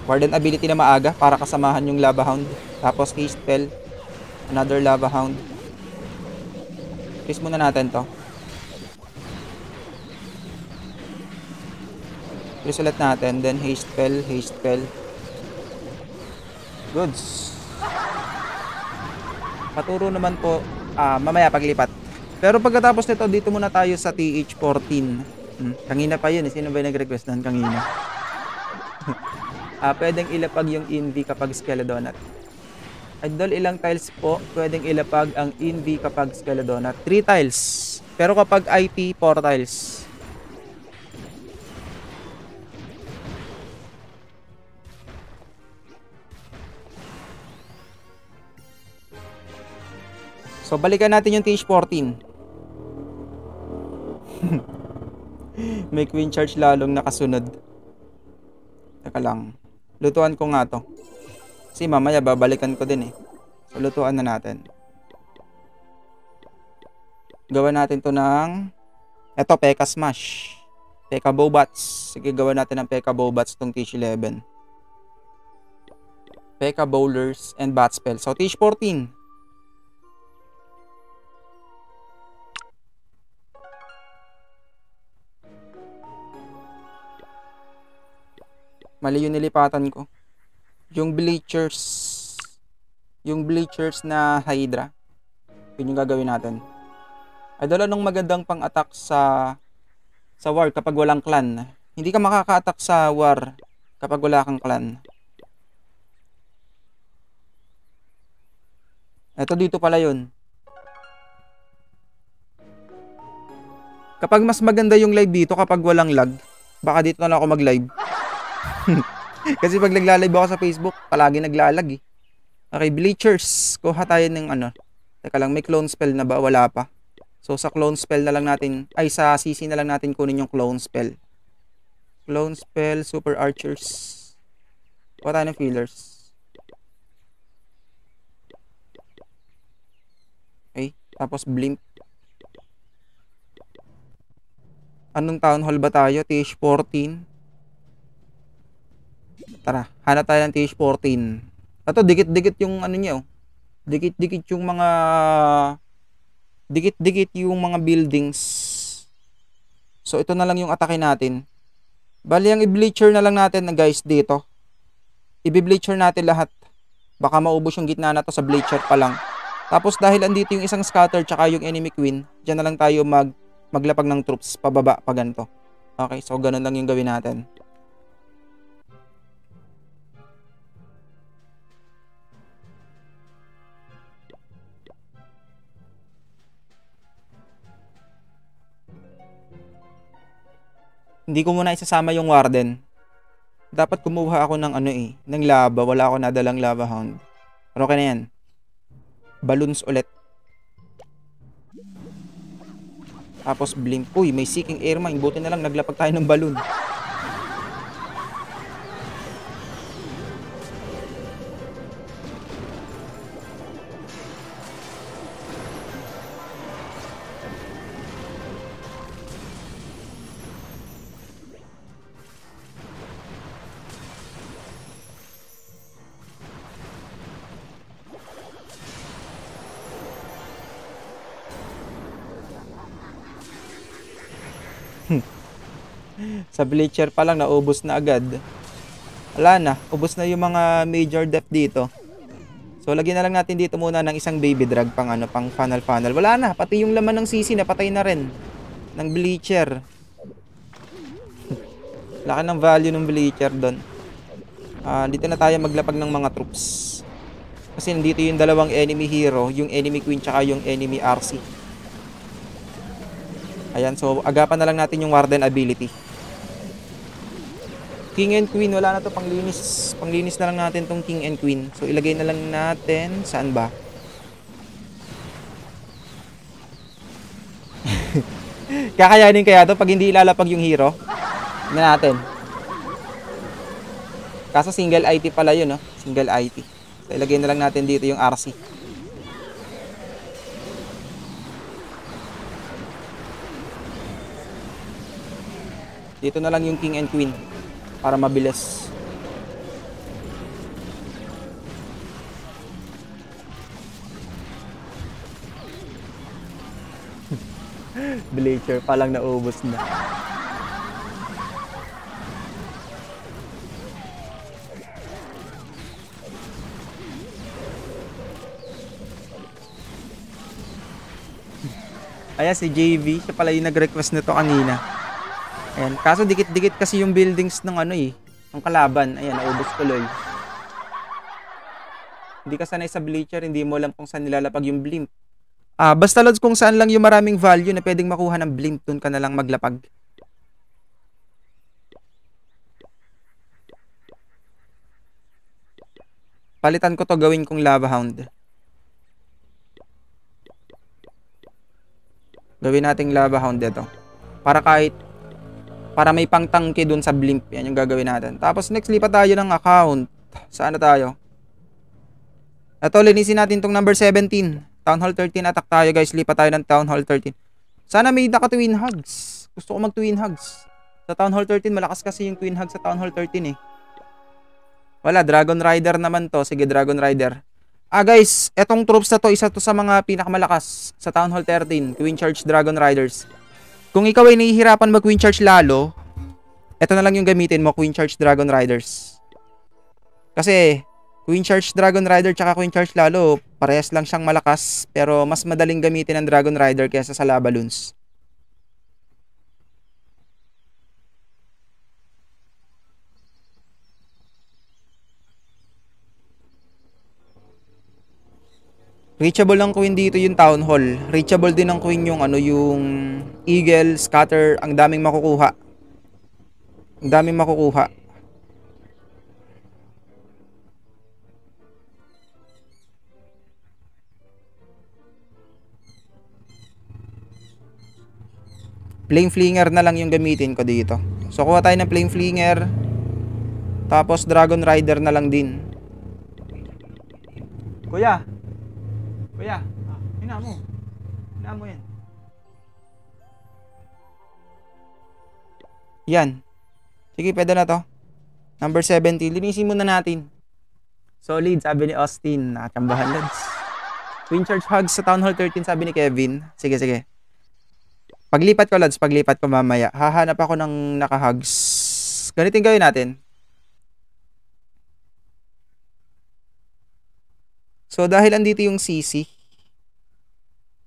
Warden ability na maaga para kasamahan yung Lava Hound. Tapos haste spell. Another Lava Hound. Freeze muna natin to. Freeze ulit natin. Then haste spell, haste spell. Goods. Paturo naman po uh, mamaya paglipat. Pero pagkatapos nito, dito muna tayo sa TH14. Hmm, kanina pa yun. Eh. Sino ba yung nag-request nun kanina? uh, pwedeng ilapag yung inv kapag Skeledonat. Idol, ilang tiles po pwedeng ilapag ang inv kapag Skeledonat? 3 tiles. Pero kapag IP, 4 tiles. So, balikan natin yung TH14. May queen charge lalong nakasunod. Teka lang. Lutuan ko nga to. Kasi mamaya babalikan ko din eh. So, lutuan na natin. Gawa natin to ng... Eto, Pekka Smash. Pekka Bobats. Sige, gawa natin ng Pekka Bobats tong TH11. Pekka Bowlers and Bat Spell. So, TH14. Mali yung nilipatan ko. Yung bleachers. Yung bleachers na Hydra. Yun yung gagawin natin. Idol, anong magandang pang-attack sa sa war kapag walang clan? Hindi ka makaka-attack sa war kapag wala kang clan. Ito dito pala yun. Kapag mas maganda yung live dito kapag walang lag, baka dito na ako mag-live. Kasi pag nagla-live ako sa Facebook, palagi naglalag eh. Okay, bleachers. Kuha tayo ng ano. Teka lang, may clone spell na ba? Wala pa. So sa clone spell na lang natin, ay sa CC na lang natin kunin yung clone spell. Clone spell, super archers. Kuha tayo ng feelers. Okay, tapos blimp. Anong town hall ba tayo? TH14. Tara, hanap tayo ng TH14. Ito, dikit-dikit yung ano niya, oh. Dikit-dikit yung mga dikit-dikit yung mga buildings. So, ito na lang yung atake natin. Bali, ang i-bleacher na lang natin na guys dito. I-bleacher natin lahat. Baka maubos yung gitna na to sa bleacher pa lang. Tapos dahil andito yung isang scatter tsaka yung enemy queen, dyan na lang tayo mag maglapag ng troops pababa pa ganito. Okay, so ganun lang yung gawin natin. Hindi ko muna isasama yung warden. Dapat kumuha ako ng ano eh, ng lava. Wala ako nadalang lava hound. Pero okay na yan. Balloons ulit. Tapos blink. Uy, may seeking air mine. Buti na lang naglapag tayo ng balloon. Sa Bleacher pa lang, naubos na agad. Wala na, ubos na yung mga major depth dito. So, lagyan na lang natin dito muna ng isang baby drag pang ano, pang funnel funnel. Wala na, pati yung laman ng CC napatay na rin. Ng Bleacher. Laki ng value ng Bleacher doon. Ah, dito na tayo maglapag ng mga troops. Kasi nandito yung dalawang enemy hero, yung enemy queen tsaka yung enemy RC. Ayan, so agapan na lang natin yung Warden ability. King and Queen, wala na to panglinis. Panglinis na lang natin tong King and Queen. So ilagay na lang natin, saan ba? Kakayanin kaya to pag hindi ilalapag yung hero? Tingnan natin. Kaso single IT pala yun, no? Single IT. So ilagay na lang natin dito yung RC. Dito na lang yung king and queen para mabilis. Bleacher pa lang naubos na. Ayan si JV, siya pala yung nag-request nito kanina. Ayan, kaso dikit-dikit kasi yung buildings ng ano eh, ng kalaban. Ayan, naubos tuloy. Hindi ka sanay sa bleacher, hindi mo alam kung saan nilalapag yung blimp. Ah, basta lods kung saan lang yung maraming value na pwedeng makuha ng blimp, dun ka na lang maglapag. Palitan ko to gawin kong lava hound. Gawin nating lava hound dito. Para kahit para may pangtangke dun sa blimp. Yan yung gagawin natin. Tapos next lipat tayo ng account. Saan na tayo? Ito, linisin natin tong number 17. Town Hall 13 attack tayo guys. Lipat tayo ng Town Hall 13. Sana may naka-twin hugs. Gusto ko mag-twin hugs. Sa Town Hall 13, malakas kasi yung twin hugs sa Town Hall 13 eh. Wala, Dragon Rider naman to. Sige, Dragon Rider. Ah guys, etong troops na to, isa to sa mga pinakamalakas sa Town Hall 13, Queen Charge Dragon Riders. Kung ikaw ay nahihirapan mag Queen Charge lalo, eto na lang yung gamitin mo, Queen Charge Dragon Riders. Kasi, Queen Charge Dragon Rider tsaka Queen Charge lalo, parehas lang siyang malakas, pero mas madaling gamitin ng Dragon Rider kaysa sa Lava Reachable ng queen dito yung town hall. Reachable din ng queen yung ano yung eagle, scatter, ang daming makukuha. Ang daming makukuha. Flame flinger na lang yung gamitin ko dito. So kuha tayo ng flame flinger. Tapos dragon rider na lang din. Kuya, Kuya, hina mo. Hina mo yan. Yan. Sige, pwede na to. Number 70. Linisin muna natin. Solid, sabi ni Austin. Nakachambahan, lads. Queen Charge Hugs sa Town Hall 13, sabi ni Kevin. Sige, sige. Paglipat ko, lads. Paglipat ko mamaya. Hahanap ako ng naka-hugs. Ganito yung gawin natin. So, dahil andito yung CC,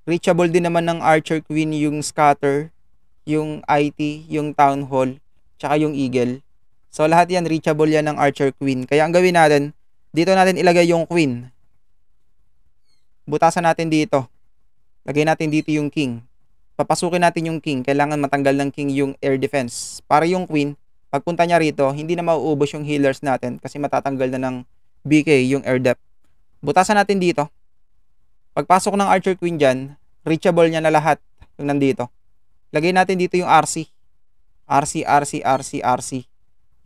reachable din naman ng Archer Queen yung Scatter, yung IT, yung Town Hall, tsaka yung Eagle. So, lahat yan, reachable yan ng Archer Queen. Kaya ang gawin natin, dito natin ilagay yung Queen. Butasan natin dito. Lagay natin dito yung King. papasukin natin yung king. Kailangan matanggal ng king yung air defense. Para yung queen, pagpunta niya rito, hindi na mauubos yung healers natin kasi matatanggal na ng BK yung air depth. Butasan natin dito. Pagpasok ng archer queen dyan, reachable niya na lahat yung nandito. Lagay natin dito yung RC. RC, RC, RC, RC.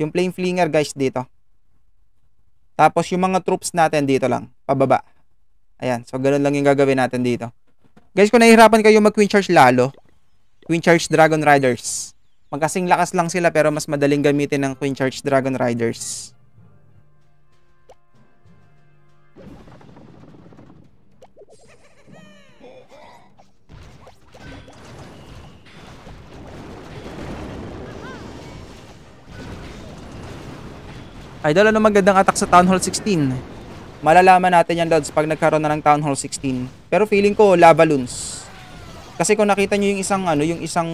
Yung flame flinger guys dito. Tapos yung mga troops natin dito lang, pababa. Ayan, so ganun lang yung gagawin natin dito. Guys, kung nahihirapan kayo mag Queen Charge lalo, Queen Charge Dragon Riders. Magkasing lakas lang sila pero mas madaling gamitin ng Queen Charge Dragon Riders. Idol, ano magandang attack sa Town Hall 16? malalaman natin yan Lods pag nagkaroon na ng Town Hall 16. Pero feeling ko lava loons. Kasi kung nakita nyo yung isang ano, yung isang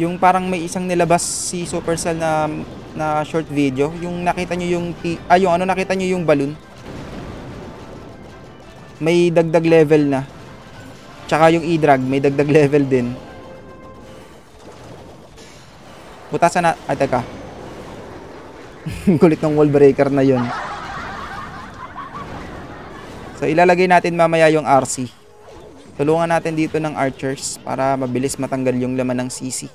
yung parang may isang nilabas si Supercell na na short video, yung nakita nyo yung ah, yung ano nakita nyo yung balloon. May dagdag level na. Tsaka yung e-drag, may dagdag level din. Butasan na, ay teka. Kulit ng wall breaker na yun. So ilalagay natin mamaya yung RC. Tulungan natin dito ng archers para mabilis matanggal yung laman ng CC.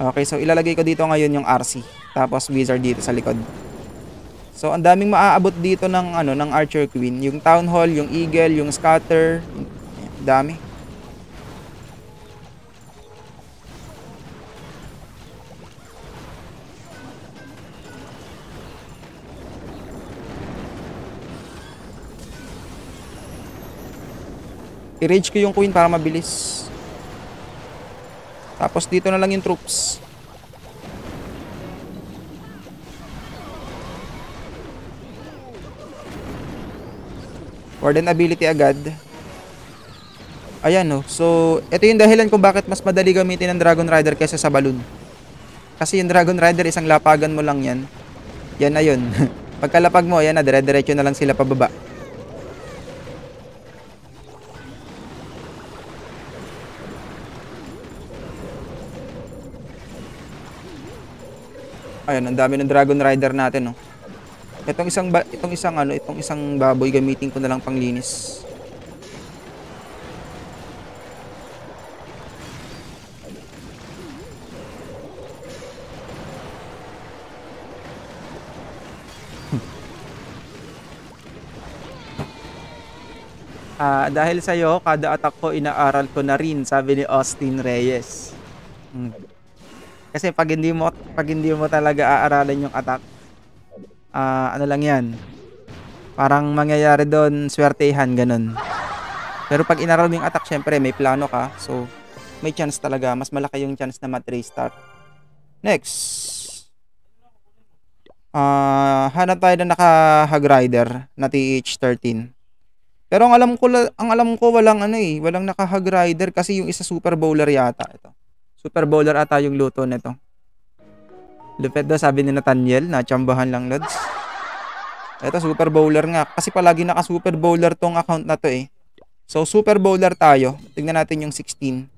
Okay, so ilalagay ko dito ngayon yung RC. Tapos wizard dito sa likod. So ang daming maaabot dito ng ano ng Archer Queen, yung Town Hall, yung Eagle, yung Scatter, dami. I-rage ko yung queen para mabilis. Tapos dito na lang yung troops. Warden ability agad. Ayan no. So, ito yung dahilan kung bakit mas madali gamitin ng Dragon Rider kaysa sa balloon. Kasi yung Dragon Rider, isang lapagan mo lang yan. Yan na yun. Pagkalapag mo, ayan na, dire-diretso na lang sila pababa. Ayun, ang dami ng Dragon Rider natin, no. Itong isang itong isang ano, itong isang baboy gamitin ko na lang panglinis. Ah, uh, dahil sa iyo, kada attack ko inaaral ko na rin, sabi ni Austin Reyes. Hmm. Kasi pag hindi mo pag hindi mo talaga aaralin yung attack, uh, ano lang 'yan. Parang mangyayari doon swertehan ganun. Pero pag inaral mo yung attack, syempre may plano ka. So, may chance talaga. Mas malaki yung chance na mat-restart. Next. Uh, hanap tayo na naka-hag rider na TH13. Pero ang alam ko ang alam ko walang ano eh, walang naka-hag rider kasi yung isa super bowler yata ito. Super bowler ata yung luto nito. Lupet daw sabi ni Nathaniel na tsambahan lang lods. Ito super bowler nga kasi palagi naka super bowler tong account na to eh. So super bowler tayo. Tingnan natin yung 16.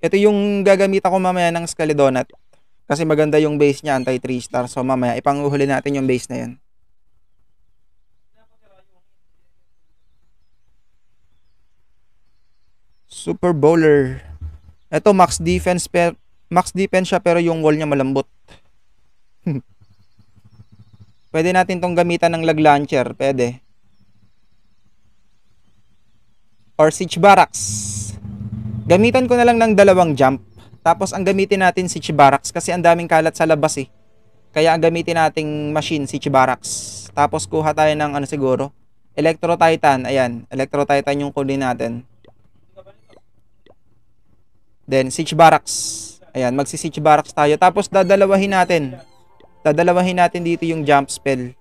Ito yung gagamit ako mamaya ng Scalidonat. Kasi maganda yung base niya, anti 3 star. So mamaya ipanguhuli natin yung base na yun. Super Bowler. Ito max defense per max defense siya pero yung wall niya malambot. pwede natin tong gamitan ng lag launcher, pwede. Or siege barracks. Gamitan ko na lang ng dalawang jump. Tapos ang gamitin natin siege barracks kasi ang daming kalat sa labas eh. Kaya ang gamitin nating machine siege barracks. Tapos kuha tayo ng ano siguro, Electro Titan. Ayan, Electro Titan yung kunin natin. Then, siege barracks. Ayan, magsi-siege barracks tayo. Tapos, dadalawahin natin. Dadalawahin natin dito yung jump spell.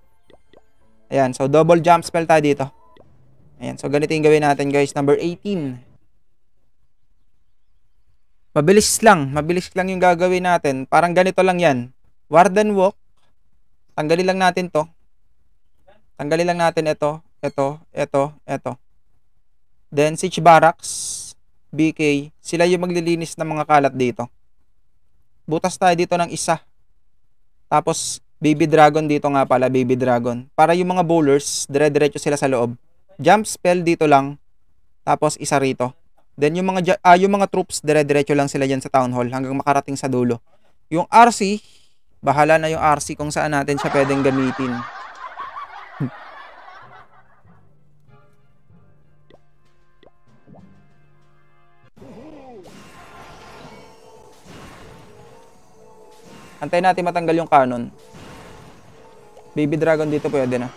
Ayan, so double jump spell tayo dito. Ayan, so ganito yung gawin natin guys. Number 18. Mabilis lang. Mabilis lang yung gagawin natin. Parang ganito lang yan. Warden walk. Tanggalin lang natin to. Tanggalin lang natin ito. ito, ito, ito. Then, Siege Barracks, BK, sila yung maglilinis ng mga kalat dito. Butas tayo dito ng isa. Tapos, Baby Dragon dito nga pala, Baby Dragon. Para yung mga bowlers, dire-diretso sila sa loob. Jump spell dito lang. Tapos, isa rito. Then, yung mga, ah, yung mga troops, dire-diretso lang sila dyan sa town hall hanggang makarating sa dulo. Yung RC, bahala na yung RC kung saan natin siya pwedeng gamitin. Antay natin matanggal yung cannon. Baby dragon dito pwede na.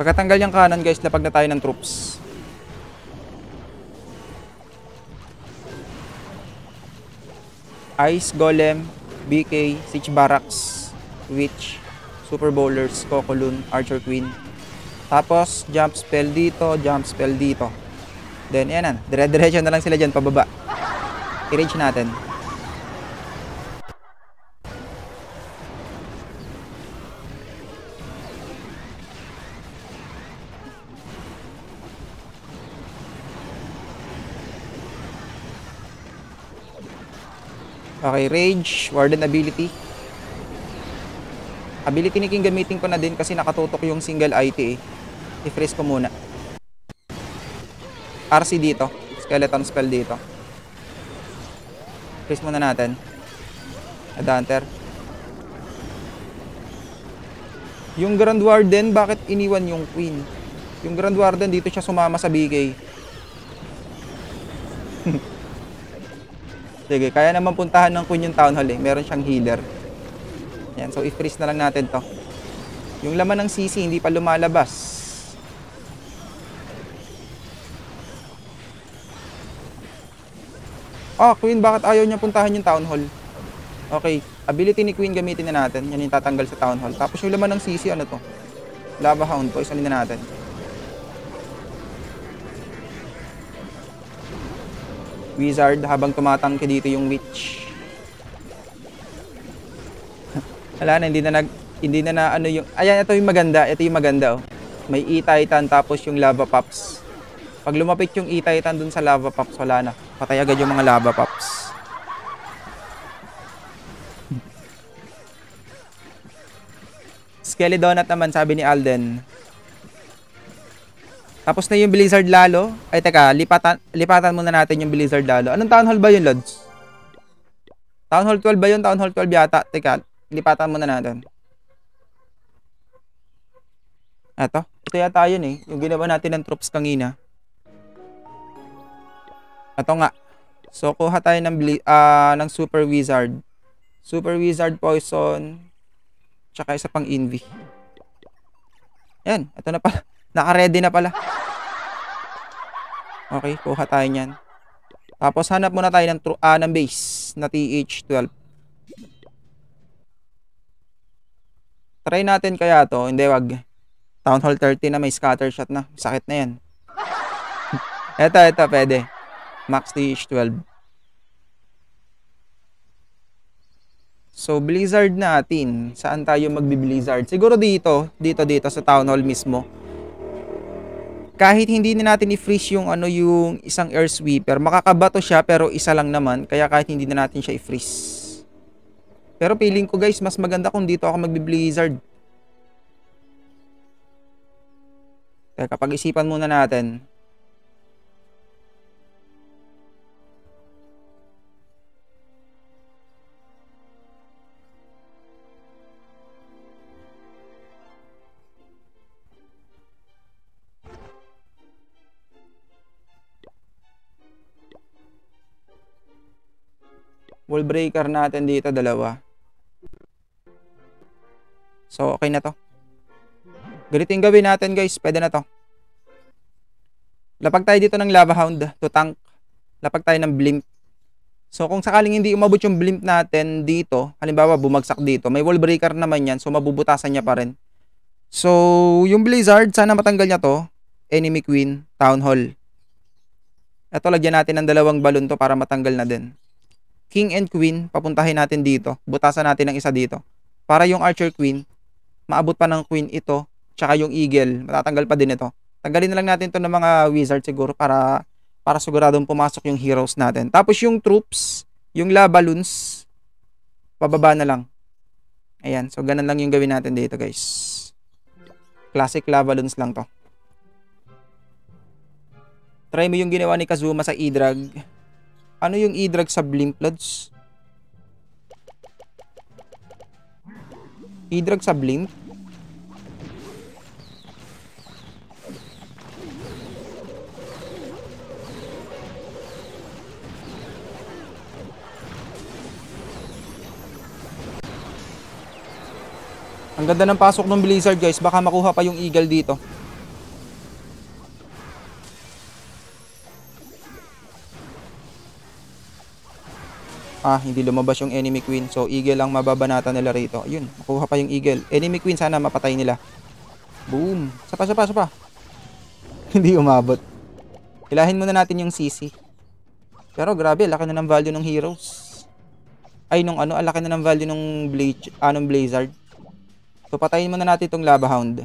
Pagkatanggal yung kanan guys, lapag na tayo ng troops. Ice Golem, BK, Siege Barracks, Witch, Super Bowlers, Kokolun, Archer Queen. Tapos, jump spell dito, jump spell dito. Then, yan na. Dire-diretso na lang sila dyan, pababa. I-rage natin. Okay, Rage, Warden ability. Ability ni King gamitin ko na din kasi nakatutok yung single IT eh. I-freeze ko muna. RC dito. Skeleton spell dito. Freeze muna natin. Adhunter. Yung Grand Warden, bakit iniwan yung Queen? Yung Grand Warden dito siya sumama sa BK. Sige, kaya naman puntahan ng Queen yung Town Hall eh. Meron siyang healer. Yan, so i-freeze na lang natin to. Yung laman ng CC hindi pa lumalabas. Oh, Queen, bakit ayaw niya puntahan yung Town Hall? Okay, ability ni Queen gamitin na natin. Yan yung tatanggal sa Town Hall. Tapos yung laman ng CC, ano to? Lava Hound po, isalin na natin. wizard habang tumatangke dito yung witch. Wala na, hindi na nag hindi na na ano yung ayan ito yung maganda, ito yung maganda oh. May E-Titan tapos yung lava pops. Pag lumapit yung E-Titan dun sa lava pops, wala na. Patay agad yung mga lava pops. Skelly Donut naman sabi ni Alden, tapos na yung Blizzard lalo. Ay, teka, lipatan, lipatan muna natin yung Blizzard lalo. Anong Town Hall ba yun, Lods? Town Hall 12 ba yun? Town Hall 12 yata. Teka, lipatan muna natin. Eto. Ito yata yun eh. Yung ginawa natin ng troops kanina. Ito nga. So, kuha tayo ng, uh, ng Super Wizard. Super Wizard Poison. Tsaka isa pang Envy. Yan. Ito na pala. Naka-ready na pala. Okay, kuha tayo niyan. Tapos hanap muna tayo ng, uh, ng base na TH12. Try natin kaya to. Hindi, wag. Town Hall 30 na may scatter shot na. Sakit na yan. ito, ito, pwede. Max TH12. So, Blizzard natin. Saan tayo magbi-Blizzard? Siguro dito. Dito, dito sa Town Hall mismo kahit hindi na natin i-freeze yung ano yung isang air sweeper, makakabato siya pero isa lang naman, kaya kahit hindi na natin siya i-freeze. Pero feeling ko guys, mas maganda kung dito ako magbi-blizzard. Teka, pag-isipan muna natin. wall breaker natin dito dalawa. So, okay na to. Ganito yung gawin natin guys. Pwede na to. Lapag tayo dito ng lava hound to tank. Lapag tayo ng blimp. So, kung sakaling hindi umabot yung blimp natin dito, halimbawa bumagsak dito, may wall breaker naman yan. So, mabubutasan niya pa rin. So, yung blizzard, sana matanggal niya to. enemy queen, town hall. Ito, lagyan natin ng dalawang balon to para matanggal na din. King and queen, papuntahin natin dito. Butasan natin ng isa dito. Para yung archer queen, maabot pa ng queen ito, tsaka yung eagle, matatanggal pa din ito. Tanggalin na lang natin to ng mga wizard siguro para para siguradong pumasok yung heroes natin. Tapos yung troops, yung lava balloons, pababa na lang. Ayan, so ganun lang yung gawin natin dito guys. Classic lava balloons lang to. Try mo yung ginawa ni Kazuma sa E-Drag. Ano yung E-Drag sa Blimp Floods? E-Drag sa Blimp? Ang ganda ng pasok ng Blizzard guys. Baka makuha pa yung Eagle dito. Ah, hindi lumabas yung enemy queen. So, eagle lang mababanata nila rito. Ayun, makuha pa yung eagle. Enemy queen, sana mapatay nila. Boom. Sapa, sapa, sapa. hindi umabot. Hilahin muna natin yung CC. Pero grabe, laki na ng value ng heroes. Ay, nung ano, laki na ng value ng Blade, anong ah, Blizzard. So, patayin muna natin itong Lava Hound.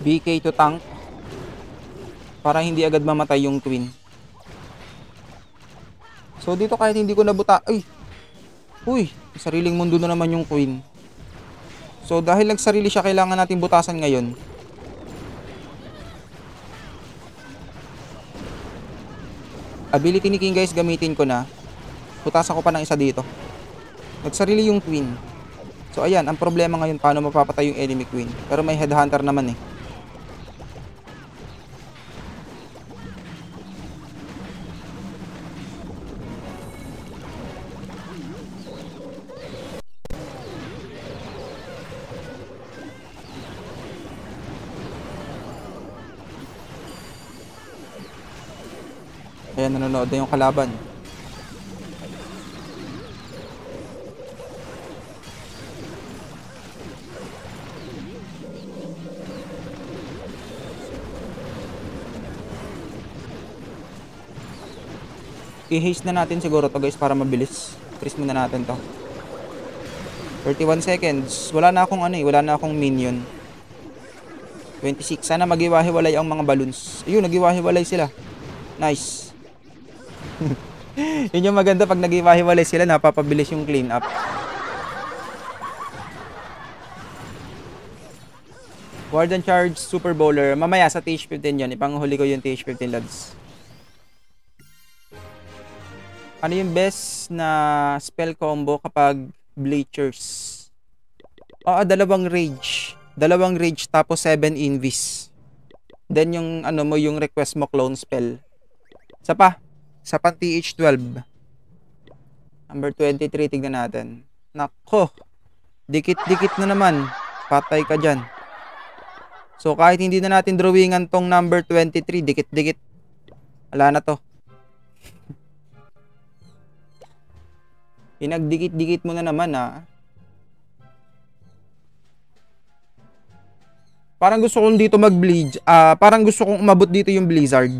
BK to tank para hindi agad mamatay yung twin. So dito kahit hindi ko nabuta, ay, uy, sariling mundo na naman yung queen. So dahil nagsarili siya, kailangan natin butasan ngayon. Ability ni King guys, gamitin ko na. Butasan ko pa ng isa dito. Nagsarili yung queen. So ayan, ang problema ngayon paano mapapatay yung enemy queen. Pero may headhunter naman eh. Ayan, nanonood na yung kalaban. I-haste na natin siguro to guys para mabilis. Freeze muna natin to. 31 seconds. Wala na akong ano eh. Wala na akong minion. 26. Sana magiwahiwalay ang mga balloons. Ayun, nagiwahiwalay sila. Nice. Yun yung maganda pag nag-iwahiwalay sila, napapabilis yung clean up. Warden Charge Super Bowler. Mamaya sa TH15 yan. Ipanghuli ko yung TH15 lads. Ano yung best na spell combo kapag Bleachers? Oo, dalawang rage. Dalawang rage tapos 7 invis. Then yung ano mo yung request mo clone spell. Sa pa sa pan TH12. Number 23, tignan natin. Nako, dikit-dikit na naman. Patay ka dyan. So, kahit hindi na natin drawingan tong number 23, dikit-dikit. Wala na to. Pinagdikit-dikit mo na naman, ha. Parang gusto kong dito mag-bleed. Uh, parang gusto kong umabot dito yung blizzard.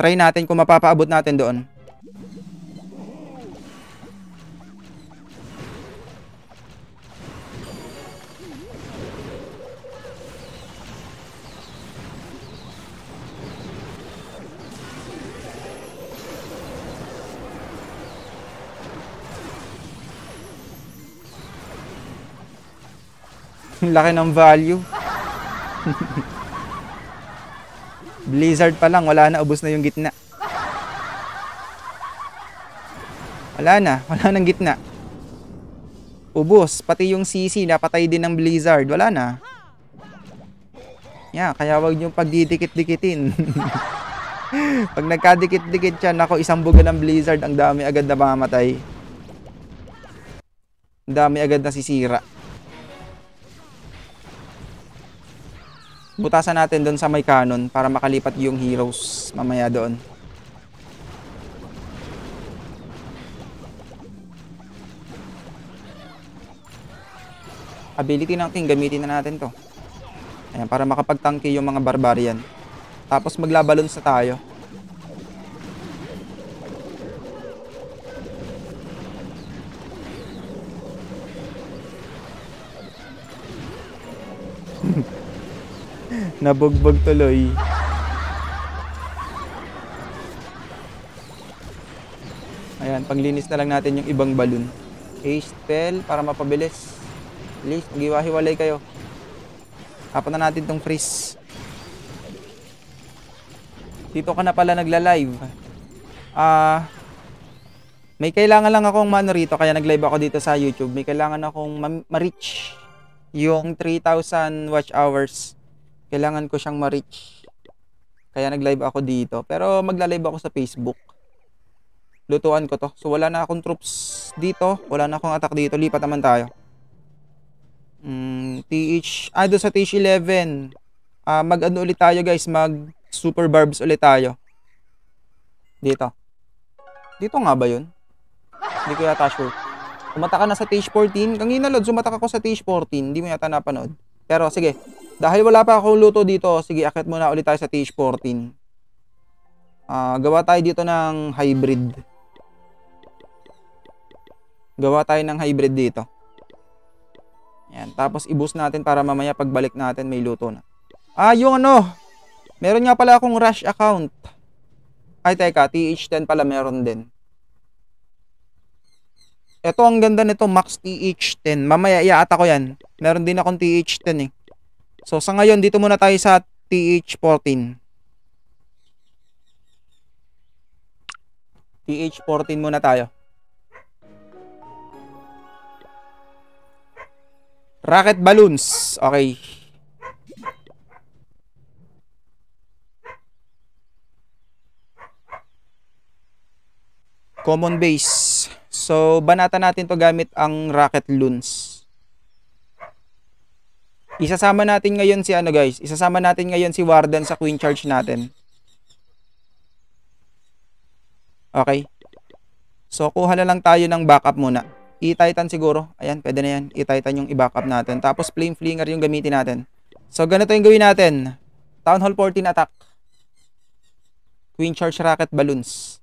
Try natin kung mapapaabot natin doon. Laki ng value. Blizzard pa lang, wala na, ubos na yung gitna. Wala na, wala nang gitna. Ubos, pati yung CC napatay din ng Blizzard, wala na. Yeah, kaya wag niyong pagdidikit-dikitin. Pag nagkadikit-dikit siya, nako isang buga ng blizzard, ang dami agad na mamatay. Ang dami agad na sisira. Butasan natin doon sa may cannon para makalipat yung heroes mamaya doon. Ability ng king, gamitin na natin to. Ayan, para makapagtangke yung mga barbarian. Tapos maglabalons na tayo. Nabugbog tuloy. Ayan, panglinis na lang natin yung ibang balon. Haste spell para mapabilis. Please, mag-iwahiwalay kayo. Tapan na natin tong freeze. Dito ka na pala nagla-live. Ah, uh, may kailangan lang akong mano rito kaya nag-live ako dito sa YouTube. May kailangan akong ma-reach yung 3,000 watch hours. Kailangan ko siyang ma-reach. Kaya nag-live ako dito. Pero magla-live ako sa Facebook. Lutuan ko to. So wala na akong troops dito. Wala na akong attack dito. Lipat naman tayo. Mm, TH, ah, doon sa TH11. Ah, mag ano ulit tayo guys, mag super barbs ulit tayo. Dito. Dito nga ba yun? Hindi ko yata sure. Umata ka na sa TH14. Kanina lod, sumatak ako sa TH14. Hindi mo yata napanood. Pero sige, dahil wala pa akong luto dito, sige, akit muna ulit tayo sa TH14. Ah, gawa tayo dito ng hybrid. Gawa tayo ng hybrid dito. Yan. Tapos i-boost natin para mamaya pagbalik natin may luto na. Ah, yung ano. Meron nga pala akong rush account. Ay, teka. TH10 pala meron din. Ito ang ganda nito, Max TH10. Mamaya iaata ko yan. Meron din akong TH10 eh. So sa ngayon, dito muna tayo sa TH14. TH14 muna tayo. Rocket balloons. Okay. Common base. So, banata natin to gamit ang rocket loons. Isasama natin ngayon si ano guys, isasama natin ngayon si Warden sa queen charge natin. Okay. So, kuha na lang tayo ng backup muna. E-Titan siguro. Ayan, pwede na yan. E-Titan yung i-backup natin. Tapos Flame Flinger yung gamitin natin. So, ganito yung gawin natin. Town Hall 14 attack. Queen Charge Rocket Balloons.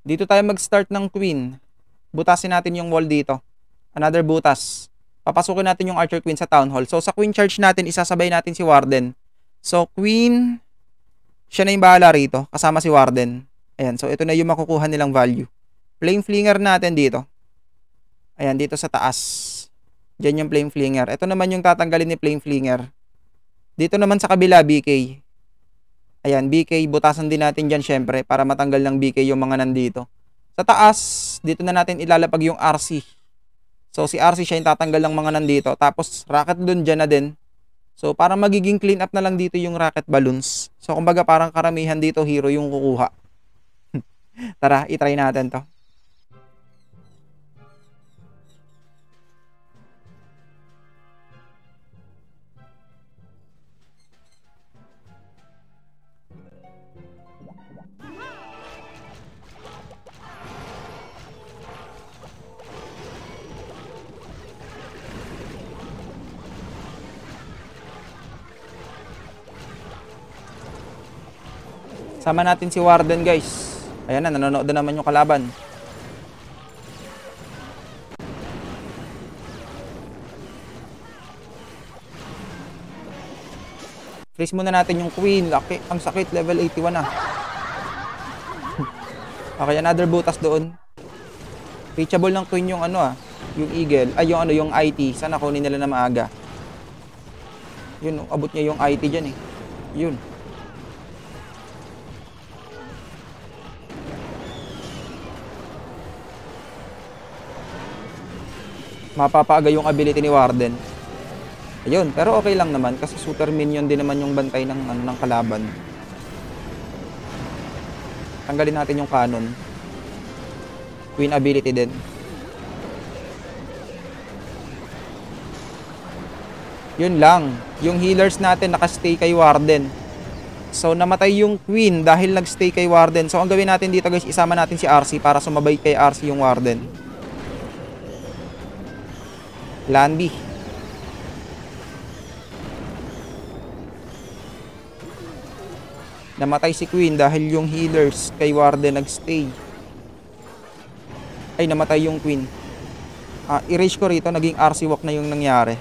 Dito tayo mag-start ng Queen. Butasin natin yung wall dito. Another butas. Papasukin natin yung Archer Queen sa Town Hall. So, sa Queen Charge natin, isasabay natin si Warden. So, Queen, siya na yung bahala rito. Kasama si Warden. Ayan, so ito na yung makukuha nilang value. Flame flinger natin dito. Ayan, dito sa taas. Diyan yung flame flinger. Ito naman yung tatanggalin ni flame flinger. Dito naman sa kabila, BK. Ayan, BK, butasan din natin dyan syempre para matanggal ng BK yung mga nandito. Sa taas, dito na natin ilalapag yung RC. So, si RC siya yung tatanggal ng mga nandito. Tapos, rocket dun dyan na din. So, para magiging clean up na lang dito yung rocket balloons. So, kumbaga parang karamihan dito hero yung kukuha. Tara, itry natin to. Sama natin si Warden guys. Ayan na, nanonood na naman yung kalaban. Freeze muna natin yung Queen. Laki, ang sakit. Level 81 na. okay, another butas doon. Reachable ng Queen yung ano ah. Yung Eagle. Ay, yung ano, yung IT. Sana kunin nila na maaga. Yun, abot niya yung IT dyan eh. Yun. Mapapaaga yung ability ni Warden. Ayun, pero okay lang naman kasi super minion din naman yung bantay ng ano ng kalaban. Tanggalin natin yung cannon. Queen ability din. Yun lang. Yung healers natin nakastay kay Warden. So namatay yung Queen dahil nagstay kay Warden. So ang gawin natin dito guys, isama natin si RC para sumabay kay RC yung Warden. Landy. Namatay si Queen dahil yung healers kay Warden nagstay. Ay, namatay yung Queen. Ah, erase ko rito, naging RC walk na yung nangyari.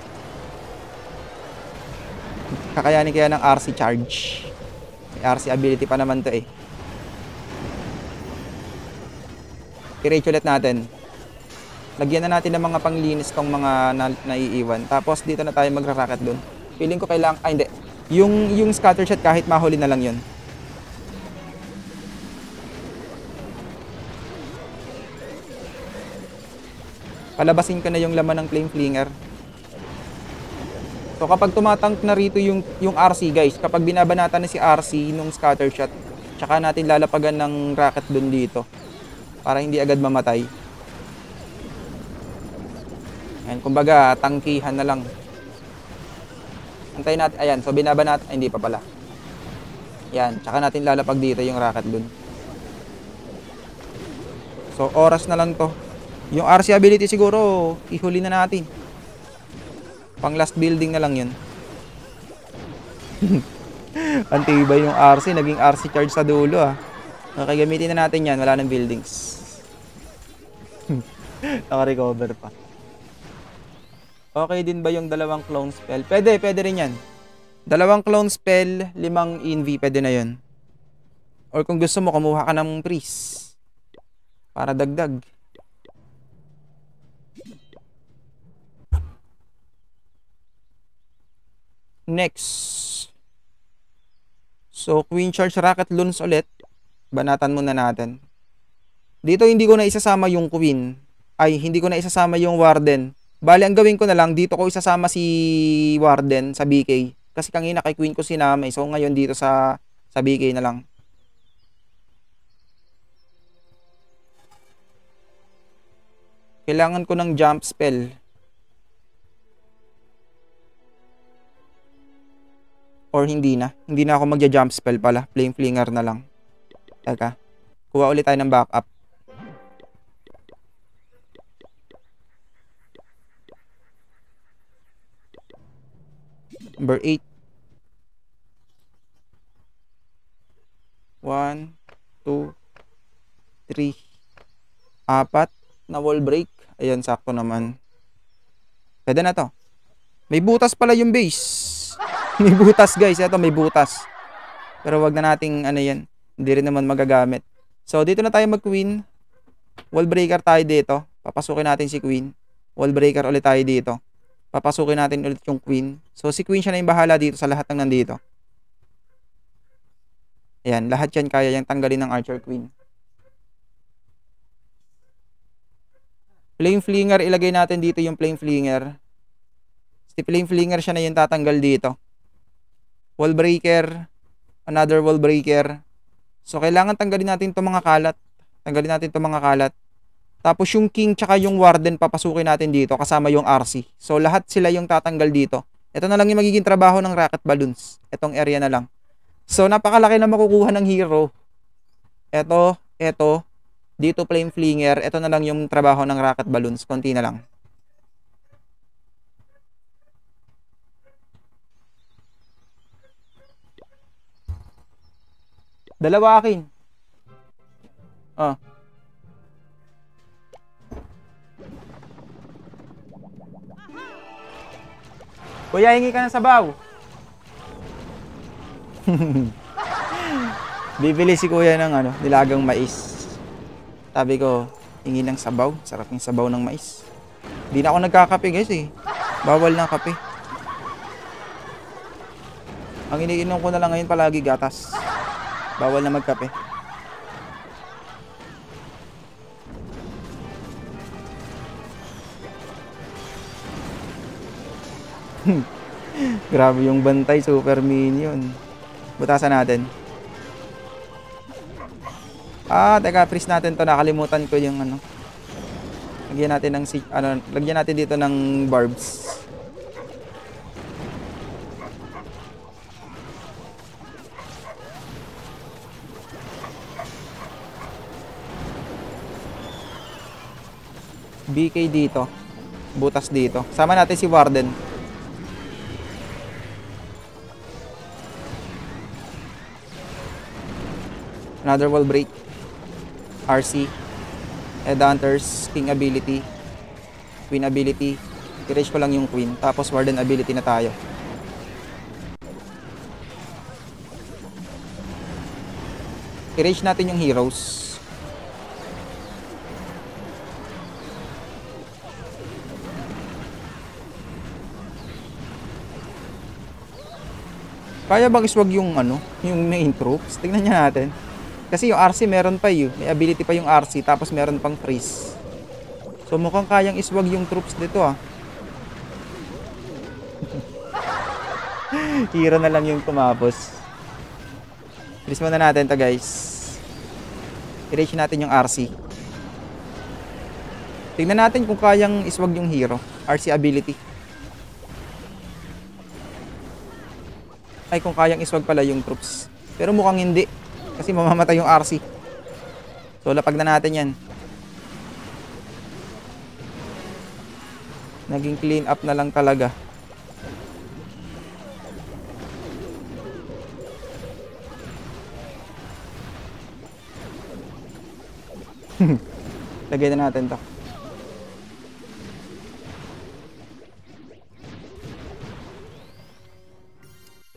Kakayanin kaya ng RC charge. May RC ability pa naman to eh. I-rage ulit natin. Lagyan na natin ng mga panglinis kong mga na naiiwan. Tapos dito na tayo magra-racket doon. Feeling ko kailangan, ay hindi. Yung, yung scatter shot kahit mahuli na lang yun. palabasin ka na yung laman ng flame flinger. So kapag tumatank na rito yung, yung RC guys, kapag binabanata na si RC nung scatter shot, tsaka natin lalapagan ng rocket dun dito para hindi agad mamatay. Ayan, kumbaga, tangkihan na lang. Antayin natin, ayan, so binabanata, ay, hindi pa pala. Yan, tsaka natin lalapag dito yung rocket dun. So, oras na lang to. Yung RC ability siguro, ihuli na natin. Pang last building na lang yun. Antibay yung RC, naging RC charge sa dulo ah. Okay, gamitin na natin yan, wala nang buildings. Naka-recover pa. Okay din ba yung dalawang clone spell? Pwede, pwede rin yan. Dalawang clone spell, limang inv, pwede na yun. Or kung gusto mo, kumuha ka ng priest. Para dagdag. Next. So, Queen Charge Rocket Loons ulit. Banatan muna natin. Dito hindi ko na isasama yung Queen. Ay, hindi ko na isasama yung Warden. Bali, ang gawin ko na lang, dito ko isasama si Warden sa BK. Kasi kanina kay Queen ko sinama. Eh. So, ngayon dito sa, sa BK na lang. Kailangan ko ng jump spell. Or hindi na. Hindi na ako magja-jump spell pala. Flame Flinger na lang. Teka. Kuha ulit tayo ng backup. Number 8. 1, 2, 3, 4 na wall break. Ayan, sakto naman. Pwede na to. May butas pala yung base. may butas guys. Ito may butas. Pero wag na nating ano yan. Hindi rin naman magagamit. So dito na tayo mag queen. Wall breaker tayo dito. Papasukin natin si queen. Wall breaker ulit tayo dito. Papasukin natin ulit yung queen. So si queen siya na yung bahala dito sa lahat ng nandito. Ayan, lahat yan kaya yung tanggalin ng archer queen. Flame flinger, ilagay natin dito yung flame flinger. Si flame flinger siya na yung tatanggal dito wall breaker, another wall breaker. So, kailangan tanggalin natin itong mga kalat. Tanggalin natin itong mga kalat. Tapos yung king tsaka yung warden papasukin natin dito kasama yung RC. So, lahat sila yung tatanggal dito. Ito na lang yung magiging trabaho ng rocket balloons. Itong area na lang. So, napakalaki na makukuha ng hero. Ito, ito, dito flame flinger. Ito na lang yung trabaho ng rocket balloons. Konti na lang. Dalawa akin. Oh. Kuya, hingi ka ng sabaw. Bibili si kuya ng ano, nilagang mais. Sabi ko, hingi ng sabaw. Sarap yung sabaw ng mais. Hindi na ako nagkakape guys eh. Bawal na kape. Ang iniinom ko na lang ngayon palagi gatas. Bawal na magkape. Grabe yung bantay, super minion. Butasan natin. Ah, teka, freeze natin to. Nakalimutan ko yung ano. Lagyan natin ng ano, lagyan natin dito ng barbs. BK dito. Butas dito. Sama natin si Warden. Another wall break. RC. Headhunters. King ability. Queen ability. I-rage ko lang yung queen. Tapos warden ability na tayo. I-rage natin yung heroes. Kaya bang iswag yung ano, yung main troops? Tingnan niya natin. Kasi yung RC meron pa yun. May ability pa yung RC tapos meron pang freeze. So mukhang kayang iswag yung troops dito ah. Hero na lang yung tumapos. Freeze muna natin to guys. I-reach natin yung RC. Tingnan natin kung kayang iswag yung hero. RC ability. ay kung kayang iswag pala yung troops. Pero mukhang hindi. Kasi mamamatay yung RC. So lapag na natin yan. Naging clean up na lang talaga. Lagay na natin to.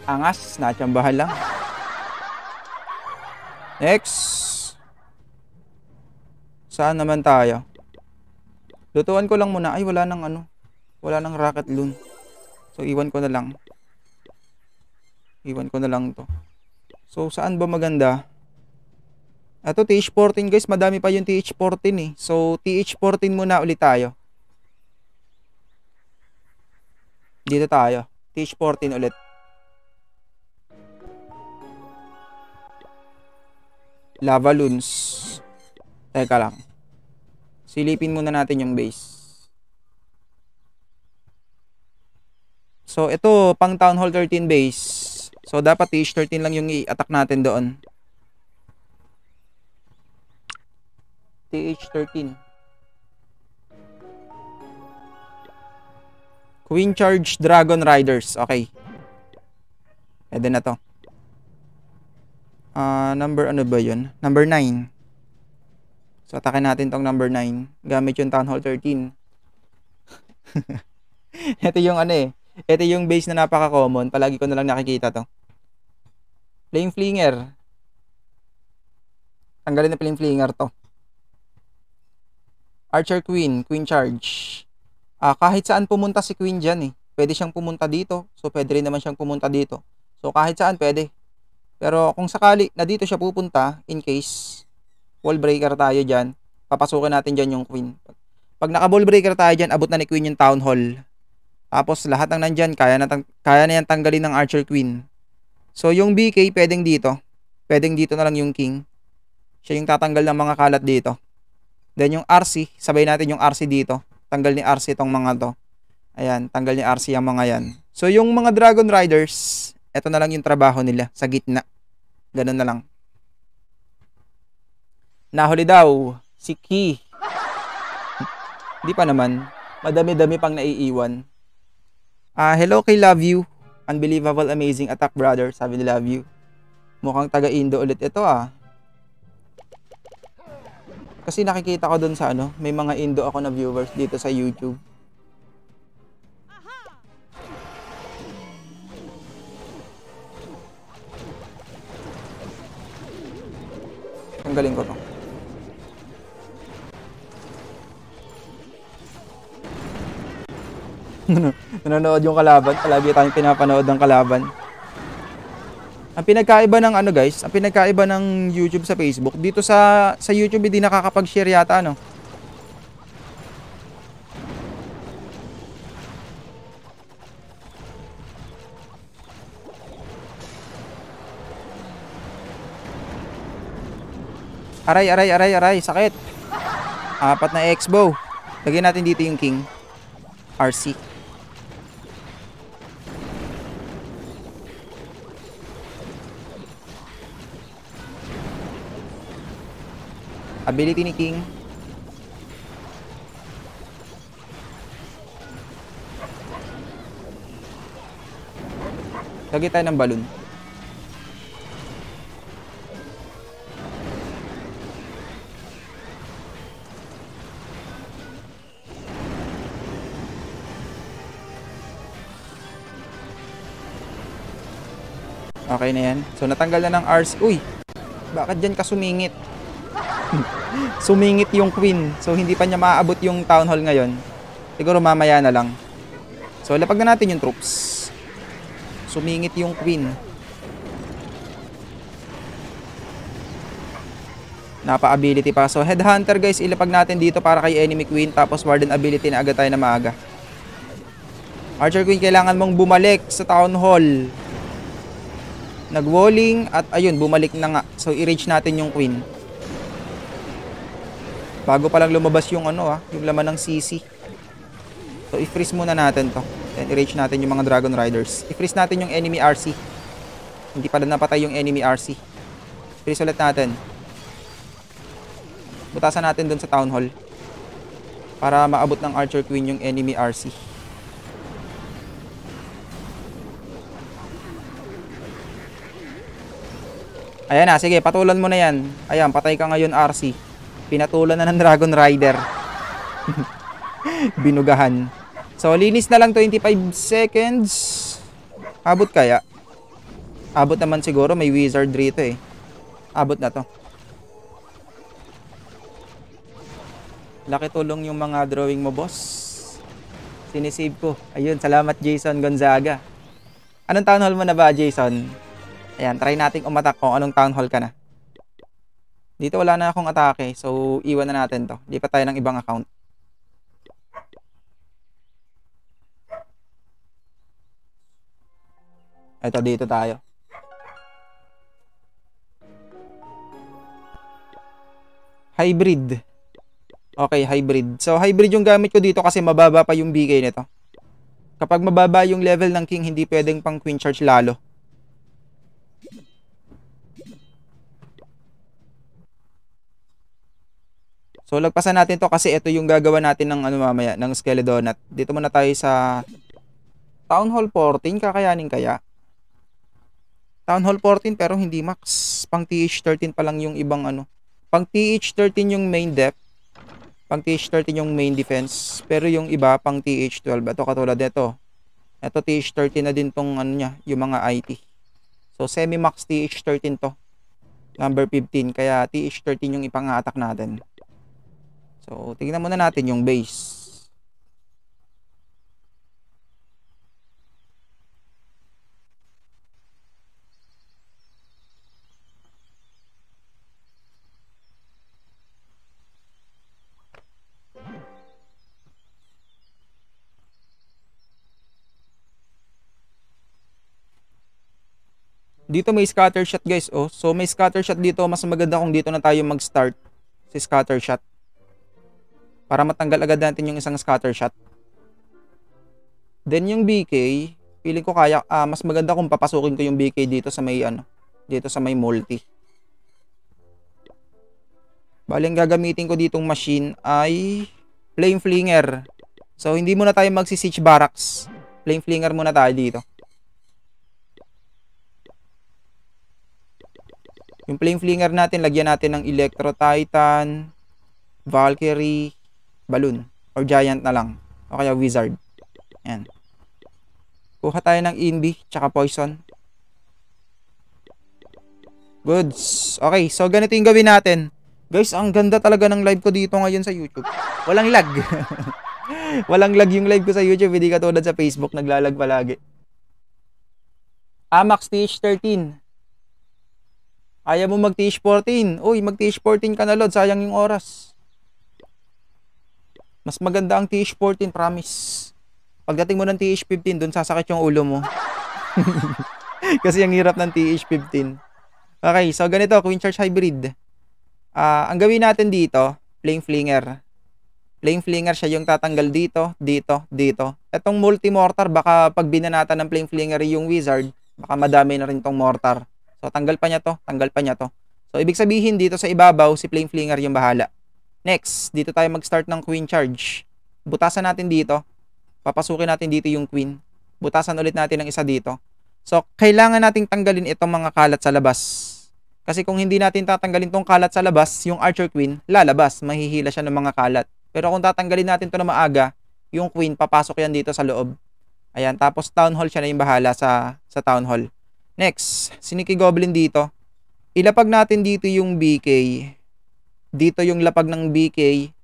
Angas, natsambahan lang. Next. Saan naman tayo? Lutuan ko lang muna. Ay, wala nang ano. Wala nang rocket loon. So, iwan ko na lang. Iwan ko na lang to. So, saan ba maganda? Ito, TH14 guys. Madami pa yung TH14 eh. So, TH14 muna ulit tayo. Dito tayo. TH14 ulit. Lava loons. Teka lang. Silipin muna natin yung base. So, ito, pang Town Hall 13 base. So, dapat TH13 lang yung i-attack natin doon. TH13. Queen Charge Dragon Riders. Okay. Pwede na to. Uh, number ano ba yun? Number 9. So, atakin natin tong number 9. Gamit yung Town Hall 13. ito yung ano eh. Ito yung base na napaka-common. Palagi ko na lang nakikita to. Flame Flinger. Tanggalin na Flame Flinger to. Archer Queen. Queen Charge. Ah, kahit saan pumunta si Queen dyan eh. Pwede siyang pumunta dito. So, pwede rin naman siyang pumunta dito. So, kahit saan pwede. Pero kung sakali na dito siya pupunta, in case wall breaker tayo dyan, papasukin natin dyan yung queen. Pag naka ball breaker tayo dyan, abot na ni queen yung town hall. Tapos lahat ng nandyan, kaya na, kaya na yan tanggalin ng archer queen. So yung BK, pwedeng dito. Pwedeng dito na lang yung king. Siya yung tatanggal ng mga kalat dito. Then yung RC, sabay natin yung RC dito. Tanggal ni RC itong mga to. Ayan, tanggal ni RC yung mga yan. So yung mga Dragon Riders, ito na lang yung trabaho nila sa gitna. Ganun na lang. Nahuli daw si Key. Hindi pa naman. Madami-dami pang naiiwan. Ah, uh, hello kay Love You. Unbelievable, amazing attack brother. Sabi ni Love You. Mukhang taga-Indo ulit ito ah. Kasi nakikita ko dun sa ano, may mga Indo ako na viewers dito sa YouTube. Tanggalin ko to. Nanonood yung kalaban. Palagi tayong pinapanood ng kalaban. Ang pinagkaiba ng ano guys, ang pinagkaiba ng YouTube sa Facebook, dito sa sa YouTube hindi nakakapag-share yata no. Aray, aray, aray, aray. Sakit. Apat na X-bow. Lagyan natin dito yung king. RC. Ability ni king. Lagay tayo ng balon. Okay na yan. So, natanggal na ng RC. Uy! Bakit dyan ka sumingit? sumingit yung queen. So, hindi pa niya maaabot yung town hall ngayon. Siguro mamaya na lang. So, lapag na natin yung troops. Sumingit yung queen. Napa-ability pa. So, headhunter guys, ilapag natin dito para kay enemy queen. Tapos, warden ability na agad tayo na maaga. Archer queen, kailangan mong bumalik sa town hall. Nag-walling at ayun, bumalik na nga. So, i-reach natin yung queen. Bago pa lang lumabas yung ano ah, yung laman ng CC. So, i-freeze muna natin to. Then, i-reach natin yung mga Dragon Riders. I-freeze natin yung enemy RC. Hindi pa napatay yung enemy RC. Freeze ulit natin. Butasan natin dun sa Town Hall. Para maabot ng Archer Queen yung enemy RC. Ayan na, sige, patulan mo na yan. Ayan, patay ka ngayon RC. Pinatulan na ng Dragon Rider. Binugahan. So, linis na lang 25 seconds. Abot kaya? Abot naman siguro, may wizard rito eh. Abot na to. Laki tulong yung mga drawing mo, boss. Sinisave ko. Ayun, salamat Jason Gonzaga. Anong town hall mo na ba, Jason? Ayan, try nating umatak kung anong town hall ka na. Dito wala na akong atake, so iwan na natin to. Lipat tayo ng ibang account. Ito, dito tayo. Hybrid. Okay, hybrid. So, hybrid yung gamit ko dito kasi mababa pa yung BK nito. Kapag mababa yung level ng king, hindi pwedeng pang queen charge lalo. So, lagpasan natin to kasi ito yung gagawa natin ng ano mamaya, ng Skeledonat. Dito muna tayo sa Town Hall 14, kakayanin kaya? Town Hall 14 pero hindi max. Pang TH13 pa lang yung ibang ano. Pang TH13 yung main depth. Pang TH13 yung main defense. Pero yung iba pang TH12. Ito katulad nito. Ito TH13 na din tong ano niya, yung mga IT. So semi-max TH13 to. Number 15. Kaya TH13 yung ipang-attack natin. So, tingnan muna natin yung base. Dito may scatter shot guys, oh. So may scatter shot dito, mas maganda kung dito na tayo mag-start si scatter shot. Para matanggal agad natin yung isang scatter shot. Then yung BK, feeling ko kaya, uh, mas maganda kung papasukin ko yung BK dito sa may ano, dito sa may multi. Bali, ang gagamitin ko ditong machine ay flame flinger. So, hindi muna tayo magsi-siege barracks. Flame flinger muna tayo dito. Yung flame flinger natin, lagyan natin ng Electro Titan, Valkyrie, balloon or giant na lang. O kaya wizard. Yan kuha tayo ng inbi tsaka poison. Goods. Okay so ganito yung gawin natin. Guys ang ganda talaga ng live ko dito ngayon sa youtube. Walang lag. Walang lag yung live ko sa youtube. Hindi katulad sa facebook naglalag palagi. Amax TH13 Ayaw mo mag TH14. Uy, mag TH14 ka na, Lord. Sayang yung oras. Mas maganda ang TH14, promise. Pagdating mo ng TH15, doon sasakit yung ulo mo. Kasi ang hirap ng TH15. Okay, so ganito, Queen Charge Hybrid. Ah, ang gawin natin dito, flame flinger. Flame flinger siya yung tatanggal dito, dito, dito. Etong multi-mortar, baka pag binanatan ng flame flinger yung wizard, baka madami na rin tong mortar. So, tanggal pa niya to, tanggal pa niya to. So, ibig sabihin dito sa ibabaw, si flame flinger yung bahala. Next, dito tayo mag-start ng queen charge. Butasan natin dito. Papasukin natin dito yung queen. Butasan ulit natin ng isa dito. So, kailangan nating tanggalin itong mga kalat sa labas. Kasi kung hindi natin tatanggalin tong kalat sa labas, yung Archer Queen, lalabas. Mahihila siya ng mga kalat. Pero kung tatanggalin natin to na maaga, yung Queen, papasok yan dito sa loob. Ayan, tapos Town Hall siya na yung bahala sa, sa Town Hall. Next, Siniki Goblin dito. Ilapag natin dito yung BK. Dito yung lapag ng BK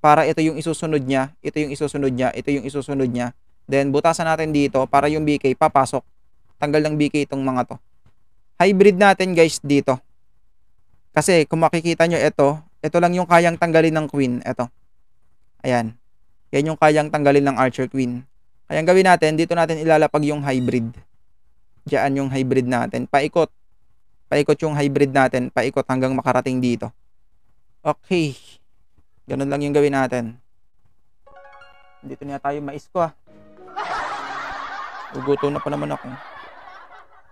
para ito yung isusunod niya, ito yung isusunod niya, ito yung isusunod niya. Then butasan natin dito para yung BK papasok. Tanggal ng BK itong mga to. Hybrid natin guys dito. Kasi kung makikita nyo ito, ito lang yung kayang tanggalin ng queen. Ito. Ayan. Yan yung kayang tanggalin ng archer queen. Kaya ang gawin natin, dito natin ilalapag yung hybrid. Diyan yung hybrid natin. Paikot. Paikot yung hybrid natin. Paikot hanggang makarating dito. Okay. Ganun lang yung gawin natin. Dito na tayo mais ko ah. Uguto na pa naman ako.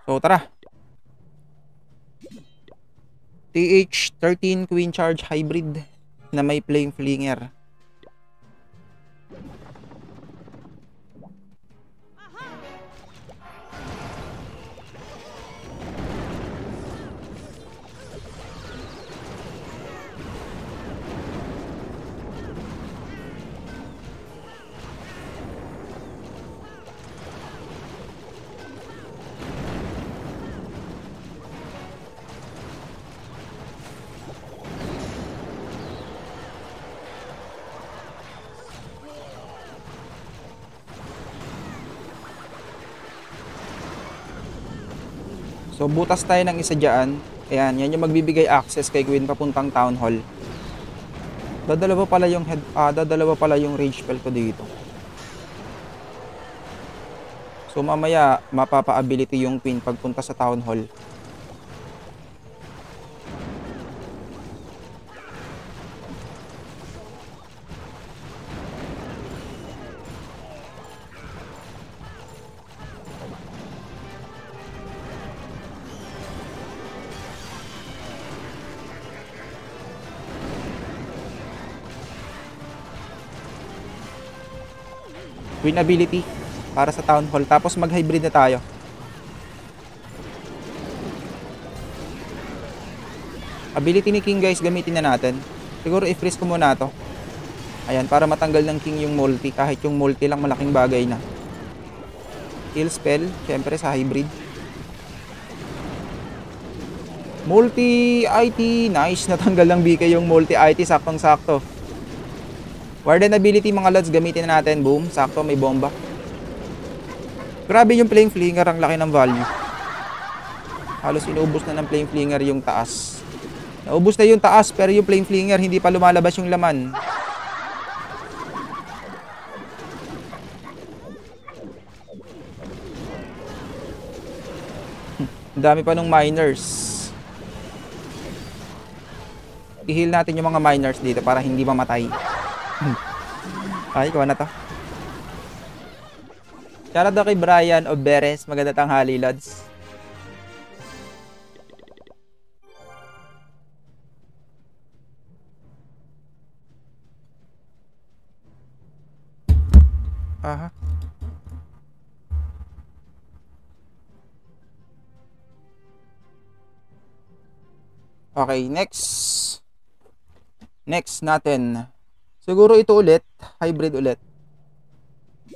So tara. TH13 Queen Charge Hybrid na may flame flinger. So butas tayo ng isa dyan. Ayan, yan yung magbibigay access kay Queen papuntang Town Hall. Dadalawa pala yung head, ah, dadalawa pala yung rage spell ko dito. So mamaya mapapa-ability yung Queen pagpunta sa Town Hall. Queen ability para sa Town Hall. Tapos mag-hybrid na tayo. Ability ni King guys, gamitin na natin. Siguro i-freeze ko muna to. Ayan, para matanggal ng King yung multi. Kahit yung multi lang malaking bagay na. Heal spell, syempre sa hybrid. Multi IT, nice. Natanggal ng BK yung multi IT, saktong sakto. Warden ability mga lods, gamitin na natin. Boom, sakto, may bomba. Grabe yung flame flinger, ang laki ng value. Halos inubos na ng flame flinger yung taas. Naubos na yung taas, pero yung flame flinger, hindi pa lumalabas yung laman. Dami pa ng miners. I-heal natin yung mga miners dito para hindi mamatay. Ay, ikaw na to. Shoutout daw kay Brian Oberes. Maganda tanghali, lads. Aha. Okay, next. Next natin. Siguro ito ulit, hybrid ulit.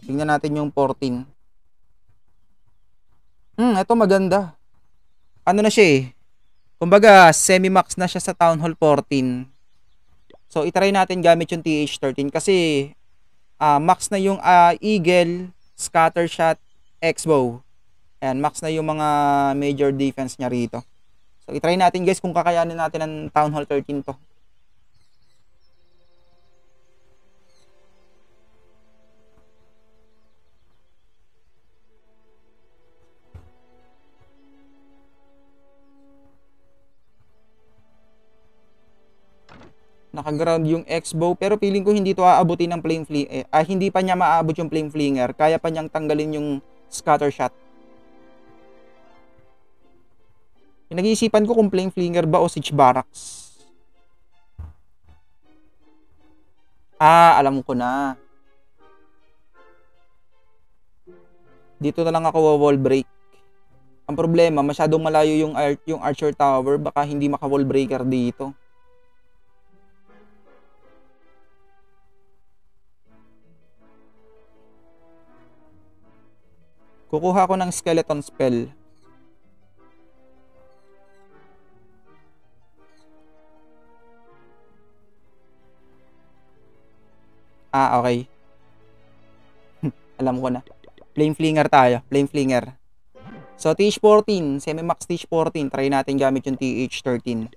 Tingnan natin yung 14. Hmm, ito maganda. Ano na siya eh. Kumbaga, semi-max na siya sa Town Hall 14. So, itry natin gamit yung TH13 kasi uh, max na yung uh, Eagle, Scatter Shot, X-Bow. Ayan, max na yung mga major defense niya rito. So, itry natin guys kung kakayanin natin ang Town Hall 13 to. Nakaground yung X-bow pero feeling ko hindi to aabutin ng flame fling eh, ah, hindi pa niya maaabot yung flame flinger. Kaya pa niyang tanggalin yung scatter shot. Pinag-iisipan ko kung flame flinger ba o siege barracks. Ah, alam ko na. Dito na lang ako wall break. Ang problema, masyadong malayo yung, ar- yung Archer Tower, baka hindi maka-wall breaker dito. Kukuha ko ng skeleton spell. Ah, okay. Alam ko na. Flame Flinger tayo. Flame Flinger. So, TH14. Semi-max TH14. Try natin gamit yung TH13.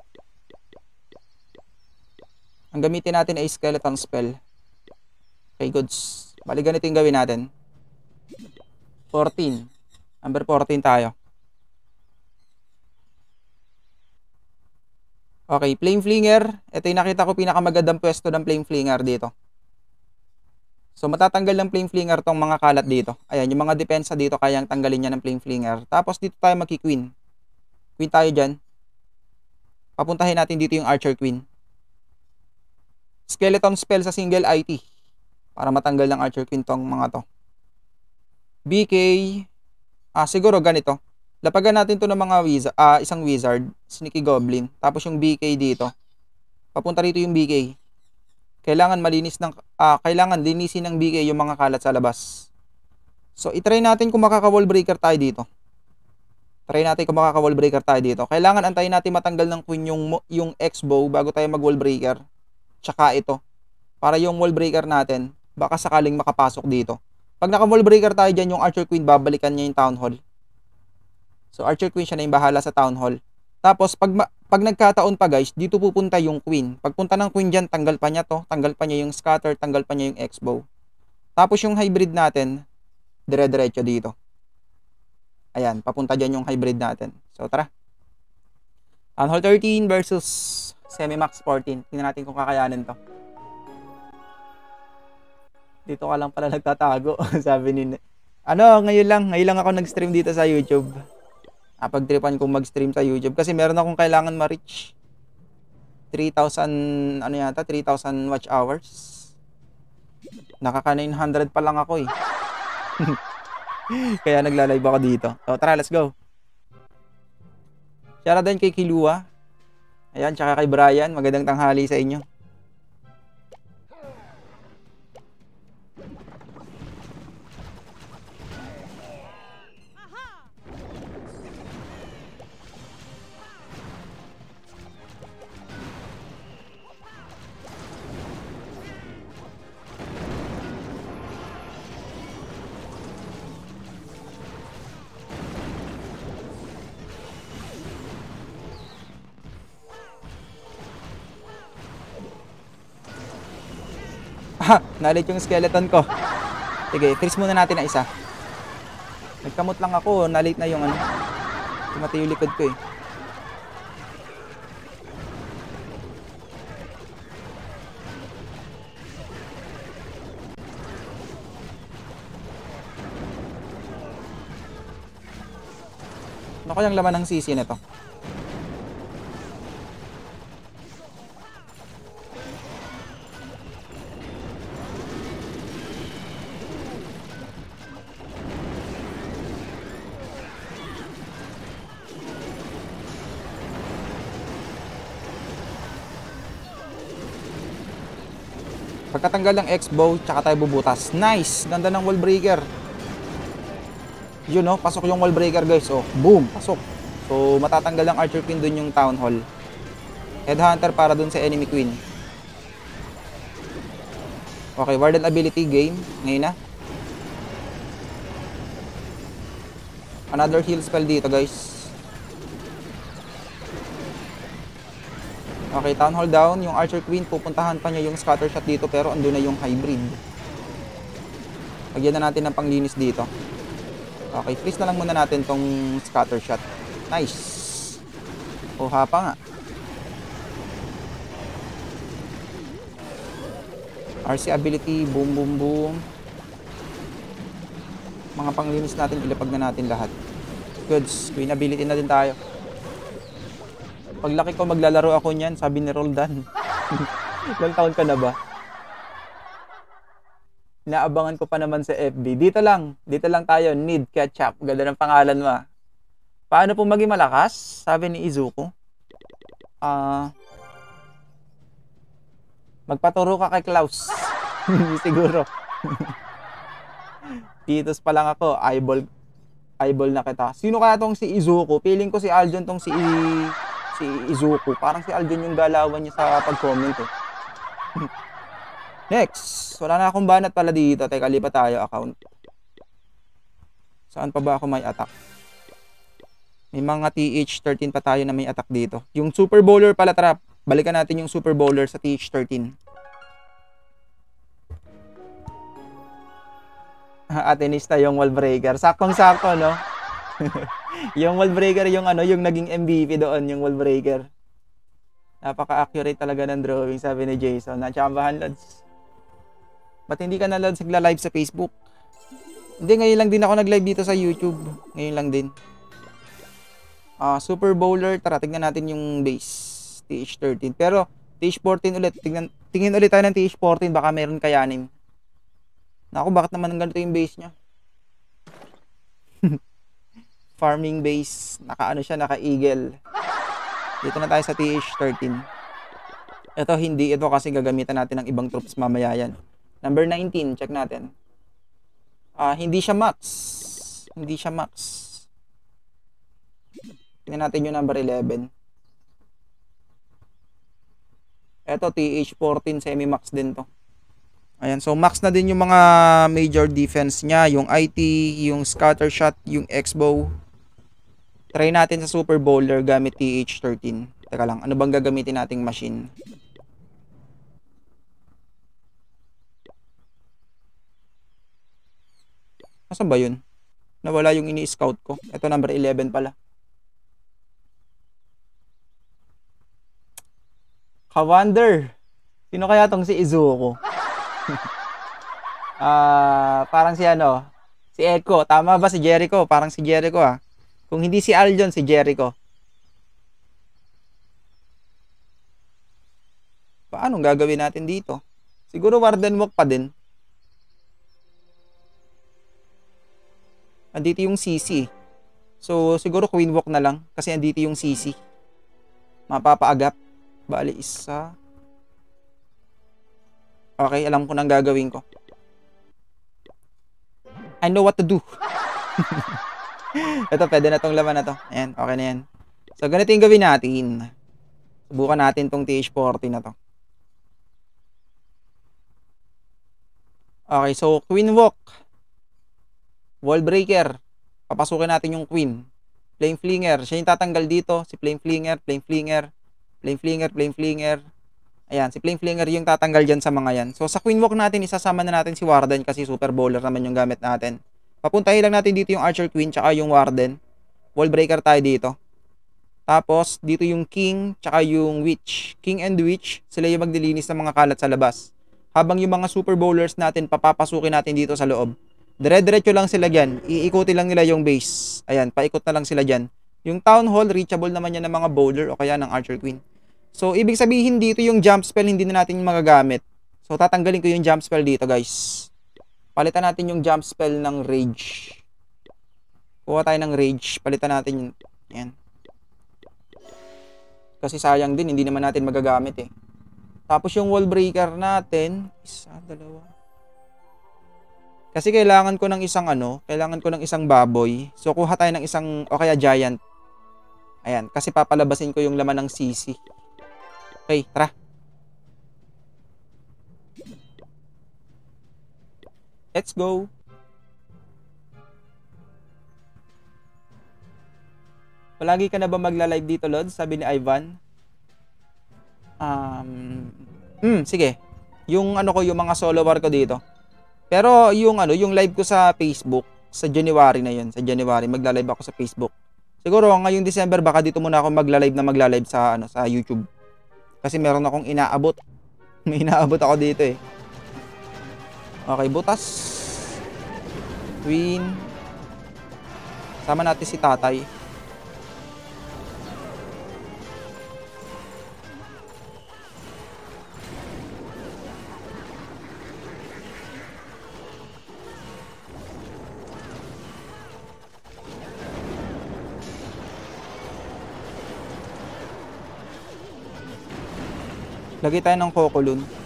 Ang gamitin natin ay Skeleton Spell. Okay, goods. Bali, ganito yung gawin natin. 14. Number 14 tayo. Okay, Flame Flinger. Ito yung nakita ko pinakamagandang pwesto ng Flame Flinger dito. So matatanggal ng flame flinger tong mga kalat dito. Ayan, yung mga depensa dito kayang tanggalin niya ng flame flinger. Tapos dito tayo magki-queen. Queen tayo diyan. Papuntahin natin dito yung archer queen. Skeleton spell sa single IT para matanggal ng archer queen tong mga to. BK ah siguro ganito. Lapagan natin to ng mga wizard, ah, isang wizard, sneaky goblin. Tapos yung BK dito. Papunta rito yung BK kailangan malinis ng uh, kailangan linisin ng BK yung mga kalat sa labas. So i-try natin kung makaka-wall breaker tayo dito. Try natin kung makaka-wall breaker tayo dito. Kailangan antayin natin matanggal ng queen yung yung X-bow bago tayo mag-wall breaker. Tsaka ito. Para yung wall breaker natin baka sakaling makapasok dito. Pag naka-wall breaker tayo diyan yung Archer Queen babalikan niya yung Town Hall. So Archer Queen siya na yung bahala sa Town Hall. Tapos pag pag nagkataon pa guys, dito pupunta yung queen. Pagpunta ng queen dyan, tanggal pa niya to. Tanggal pa niya yung scatter, tanggal pa niya yung x-bow. Tapos yung hybrid natin, dire-diretso dito. Ayan, papunta dyan yung hybrid natin. So tara. Town Hall 13 versus Semi-Max 14. Tingnan natin kung kakayanin to. Dito ka lang pala nagtatago, sabi ni Ano, ngayon lang, ngayon lang ako nag-stream dito sa YouTube. Napagtripan kong mag-stream sa YouTube kasi meron akong kailangan ma-reach. 3,000 ano yata 3,000 watch hours. Nakaka 900 pa lang ako eh. Kaya nagla-live ako dito. So tara let's go. Shoutout din kay Kilua. Ayan tsaka kay Brian. Magandang tanghali sa inyo Ha, nalit yung skeleton ko. Sige, freeze muna natin na isa. Nagkamot lang ako, nalit na yung ano. Tumati yung likod ko eh. Ano kayang laman ng sisi nito? Pagkatanggal ng X-bow, tsaka tayo bubutas. Nice! Ganda ng wall breaker. Yun no, pasok yung wall breaker guys. Oh, boom, pasok. So, matatanggal ng Archer Queen dun yung Town Hall. Headhunter para dun sa enemy queen. Okay, Warden ability game. Ngayon na. Another heal spell dito guys. Okay, Town Hall down. Yung Archer Queen, pupuntahan pa niya yung scatter shot dito pero andun na yung hybrid. Lagyan na natin ng panglinis dito. Okay, freeze na lang muna natin tong scatter shot. Nice. Kuha pa nga. RC ability, boom, boom, boom. Mga panglinis natin, ilapag na natin lahat. Goods, queen ability na din tayo. Paglaki ko, maglalaro ako niyan, sabi ni Roldan. Ilang taon ka na ba? Inaabangan ko pa naman sa FB. Dito lang, dito lang tayo, need ketchup. Ganda ng pangalan mo. ah. Paano po maging malakas? Sabi ni Izuko. Ah... magpaturo ka kay Klaus. Siguro. Titos pa lang ako, eyeball eyeball na kita. Sino kaya tong si Izuko? Feeling ko si Aljon tong si si Izuko. Parang si Aljon yung galawan niya sa pag-comment eh. Next, wala na akong banat pala dito. Teka, lipat tayo account. Saan pa ba ako may attack? May mga TH13 pa tayo na may attack dito. Yung Super Bowler pala trap. Balikan natin yung Super Bowler sa TH13. Atenista yung wall breaker. Saktong-sakto, no? yung wall breaker yung ano, yung naging MVP doon, yung wall breaker. Napaka-accurate talaga ng drawing, sabi ni Jason. Nachambahan, Lods. Ba't hindi ka na, Lods, nagla-live sa Facebook? Hindi, ngayon lang din ako nag-live dito sa YouTube. Ngayon lang din. Ah, Super Bowler, tara, tignan natin yung base. TH13. Pero, TH14 ulit. Tingnan, tingin ulit tayo ng TH14, baka meron kayanin. Naku, bakit naman ganito yung base niya? Farming base. Naka ano siya, naka eagle. Dito na tayo sa TH13. Ito hindi ito kasi gagamitan natin ng ibang troops mamaya yan. Number 19, check natin. Ah, hindi siya max. Hindi siya max. Tingnan natin yung number 11. Ito TH14 semi-max din to. Ayan, so max na din yung mga major defense niya, yung IT, yung scatter shot, yung X-bow. Try natin sa Super Bowler gamit TH13. Teka lang, ano bang gagamitin nating machine? Nasaan ba yun? Nawala yung ini-scout ko. Ito number 11 pala. Kawander. Sino kaya tong si Izuko? Ah, parang si ano, si Echo. Tama ba si Jericho? Parang si Jericho ah. Kung hindi si Aljon, si Jericho. Paano gagawin natin dito? Siguro Warden Walk pa din. Andito yung CC. So, siguro Queen Walk na lang. Kasi andito yung CC. Mapapaagap. Bali, isa. Okay, alam ko nang gagawin ko. I know what to do. Ito, pwede na tong laman na to. Ayan, okay na yan. So, ganito yung gawin natin. Subukan natin tong TH40 na to. Okay, so Queen Walk. Wall Breaker. Papasukin natin yung Queen. Flame Flinger. Siya yung tatanggal dito. Si Flame Flinger, Flame Flinger, Flame Flinger, Flame Flinger. Ayan, si Flame Flinger yung tatanggal dyan sa mga yan. So, sa Queen Walk natin, isasama na natin si Warden kasi Super Bowler naman yung gamit natin. Papuntahin lang natin dito yung Archer Queen tsaka yung Warden. Wall Breaker tayo dito. Tapos, dito yung King tsaka yung Witch. King and Witch, sila yung magdilinis ng mga kalat sa labas. Habang yung mga Super Bowlers natin, papapasukin natin dito sa loob. Dire-diretso lang sila dyan. Iikuti lang nila yung base. Ayan, paikot na lang sila dyan. Yung Town Hall, reachable naman yan ng mga Bowler o kaya ng Archer Queen. So, ibig sabihin dito yung jump spell hindi na natin magagamit. So, tatanggalin ko yung jump spell dito, guys. Palitan natin yung jump spell ng Rage. Kuha tayo ng Rage. Palitan natin yung... Yan. Kasi sayang din, hindi naman natin magagamit eh. Tapos yung wall breaker natin, isa, dalawa. Kasi kailangan ko ng isang ano, kailangan ko ng isang baboy. So, kuha tayo ng isang, o kaya giant. Ayan, kasi papalabasin ko yung laman ng CC. Okay, tara. Let's go. Palagi ka na ba magla-live dito, Lod? Sabi ni Ivan. Um, hmm, sige. Yung ano ko, yung mga follower ko dito. Pero yung ano, yung live ko sa Facebook, sa January na yun, sa January, magla-live ako sa Facebook. Siguro ngayong December baka dito muna ako magla-live na magla-live sa ano sa YouTube. Kasi meron akong inaabot. May inaabot ako dito eh. Okay, butas. Queen. Sama natin si tatay. Lagay tayo ng kokolun.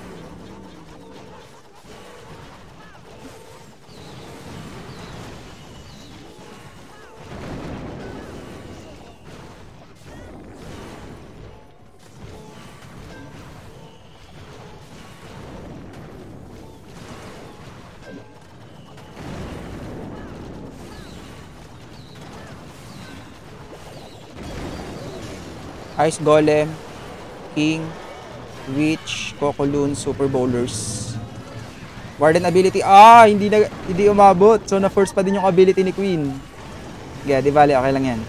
Ice Golem, King, Witch, Kokoloon, Super Bowlers. Warden ability. Ah, hindi na hindi umabot. So na first pa din yung ability ni Queen. Yeah, di bali, okay lang 'yan.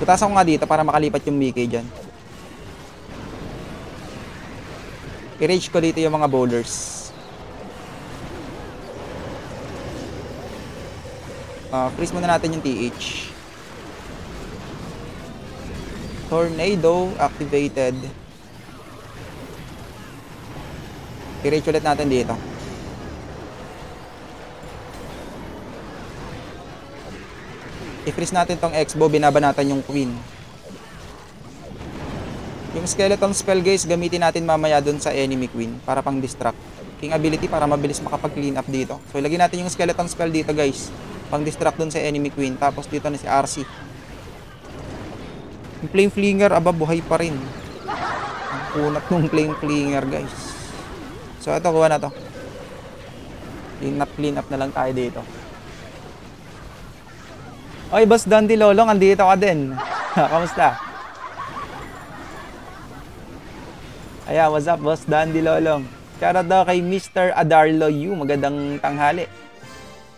Butasan ko nga dito para makalipat yung Mickey diyan. I-rage ko dito yung mga bowlers. Uh, freeze muna natin yung TH. Tornado activated. I-rage ulit natin dito. I-freeze natin tong X-bow, binabanatan yung queen. Yung skeleton spell guys, gamitin natin mamaya dun sa enemy queen para pang distract. King ability para mabilis makapag-clean up dito. So ilagay natin yung skeleton spell dito guys. Pang distract dun sa enemy queen. Tapos dito na si RC. Yung flame flinger, aba buhay pa rin. Ang kunat ng flame flinger guys. So ito, kuha na to. Clean up, clean up na lang tayo dito. Oy, Boss Dandy Lolong, andito ka din. Kamusta? Ayan, what's up, Boss Dandy Lolong? Shoutout daw kay Mr. Adarlo Yu. Magandang tanghali.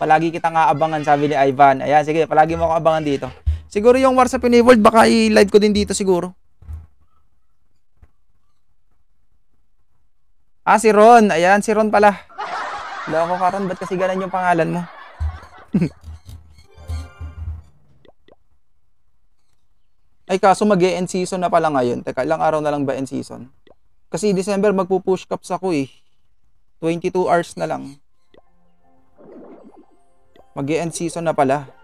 Palagi kitang aabangan, sabi ni Ivan. Ayan, sige, palagi mo ako abangan dito. Siguro yung War sa Piniworld, baka i-live ko din dito siguro. Ah, si Ron. Ayan, si Ron pala. Loko ka Ron, ba't kasi ganun yung pangalan mo? Ay kaso mag end season na pala ngayon. Teka, ilang araw na lang ba end season? Kasi December magpo-push cups ako eh. 22 hours na lang. mag end season na pala.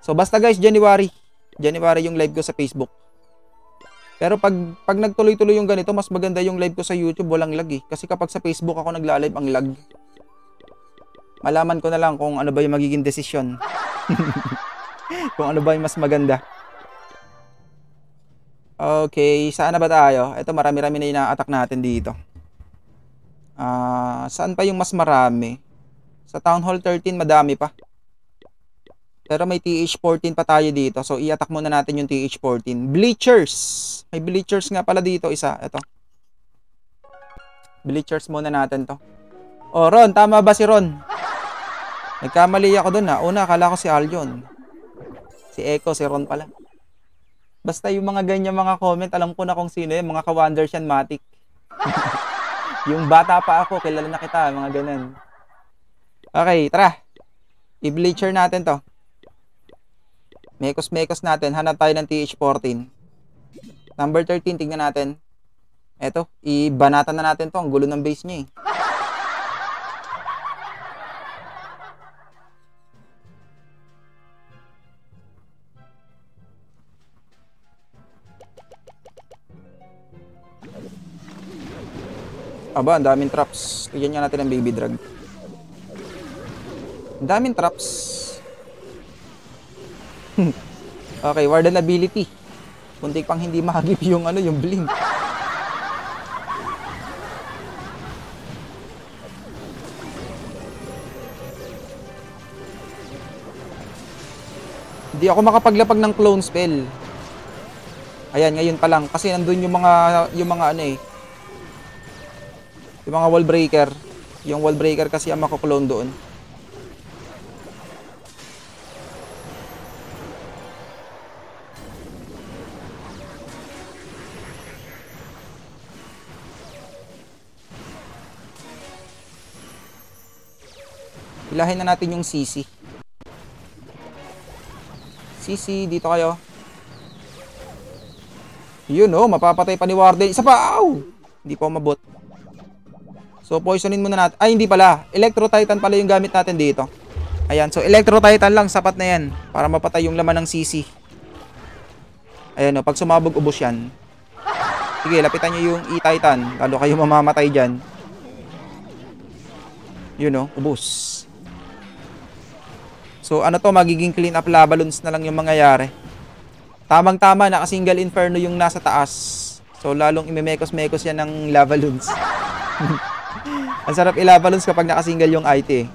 So basta guys, January. January yung live ko sa Facebook. Pero pag pag nagtuloy-tuloy yung ganito, mas maganda yung live ko sa YouTube, walang lag eh. Kasi kapag sa Facebook ako nagla-live, ang lag. Malaman ko na lang kung ano ba yung magiging desisyon. kung ano ba yung mas maganda. Okay, saan na ba tayo? Ito marami-rami na ina-attack natin dito. Ah, uh, saan pa yung mas marami? Sa Town Hall 13 madami pa. Pero may TH14 pa tayo dito. So i-attack muna natin yung TH14. Bleachers. May bleachers nga pala dito isa. Ito. Bleachers muna natin to. Oh, Ron, tama ba si Ron? Nagkamali ako dun ha. Una, akala ko si Aljon. Si Echo, si Ron pala. Basta yung mga ganyan mga comment, alam ko na kung sino yun, mga ka-wonders Matic. yung bata pa ako, kilala na kita, mga ganun. Okay, tara. I-bleacher natin to. Mekos-mekos natin, hanap tayo ng TH14. Number 13, tingnan natin. Eto, ibanatan na natin to, ang gulo ng base niya eh. Aba, ang daming traps. Tigyan nga natin ang baby drag. Ang daming traps. okay, warden ability. Kunti pang hindi mahagip yung ano, yung blink. Hindi ako makapaglapag ng clone spell. Ayan, ngayon pa lang kasi nandun yung mga yung mga ano eh, yung mga wall breaker. Yung wall breaker kasi ang mako-clone doon. Ilahin na natin yung CC. CC, dito kayo. Yun oh, mapapatay pa ni Warden. Isa pa, ow! Hindi pa umabot. So, poisonin muna natin. Ay, hindi pala. Electro Titan pala yung gamit natin dito. Ayan, so Electro Titan lang, sapat na yan. Para mapatay yung laman ng CC. Ayan oh, pag sumabog, ubos yan. Sige, lapitan nyo yung E-Titan. Lalo kayo mamamatay dyan. Yun oh, ubos. So ano to, magiging clean up labalons na lang yung mangyayari. Tamang-tama, naka-single inferno yung nasa taas. So lalong imemekos-mekos yan ng labalons. Ang sarap ilabalons kapag naka-single yung IT eh.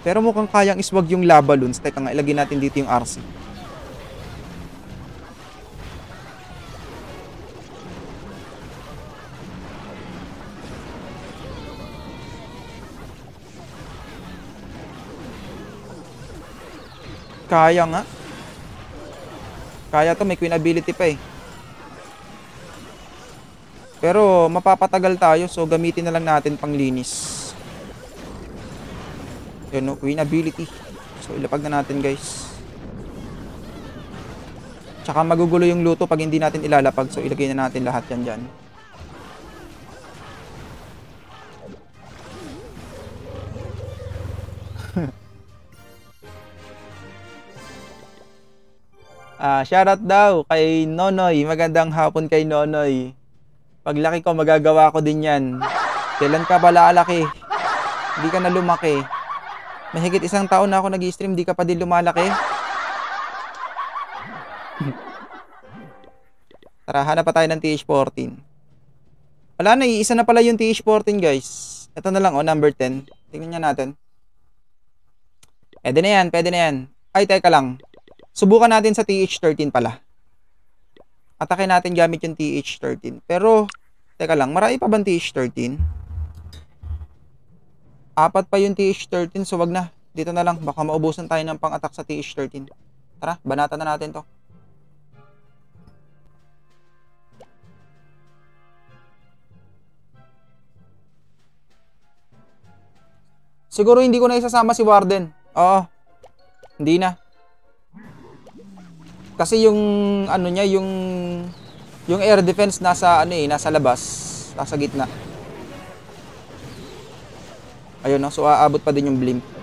Pero mukhang kayang iswag yung labalons. Teka nga, ilagay natin dito yung RC. Kaya nga. Kaya to, may queen ability pa eh. Pero mapapatagal tayo so gamitin na lang natin pang linis. Yun no, queen ability. So ilapag na natin guys. Tsaka magugulo yung luto pag hindi natin ilalapag so ilagay na natin lahat yan dyan. Ah, shoutout daw kay Nonoy. Magandang hapon kay Nonoy. Paglaki ko, magagawa ko din yan. Kailan ka ba lalaki? Hindi ka na lumaki. Mahigit isang taon na ako nag-stream, di ka pa din lumalaki. Tara, hanap pa tayo ng TH14. Wala na, iisa na pala yung TH14 guys. Ito na lang, oh, number 10. Tingnan niya natin. Pwede na yan, pwede na yan. Ay, teka lang. Subukan natin sa TH13 pala. Atake natin gamit yung TH13. Pero, teka lang, marami pa bang TH13? Apat pa yung TH13, so wag na. Dito na lang, baka maubusan tayo ng pang-attack sa TH13. Tara, banatan na natin to. Siguro hindi ko na isasama si Warden. Oo. Hindi na. Kasi yung ano niya, yung yung air defense nasa ano eh, nasa labas, nasa gitna. Ayun no, so aabot pa din yung blimp.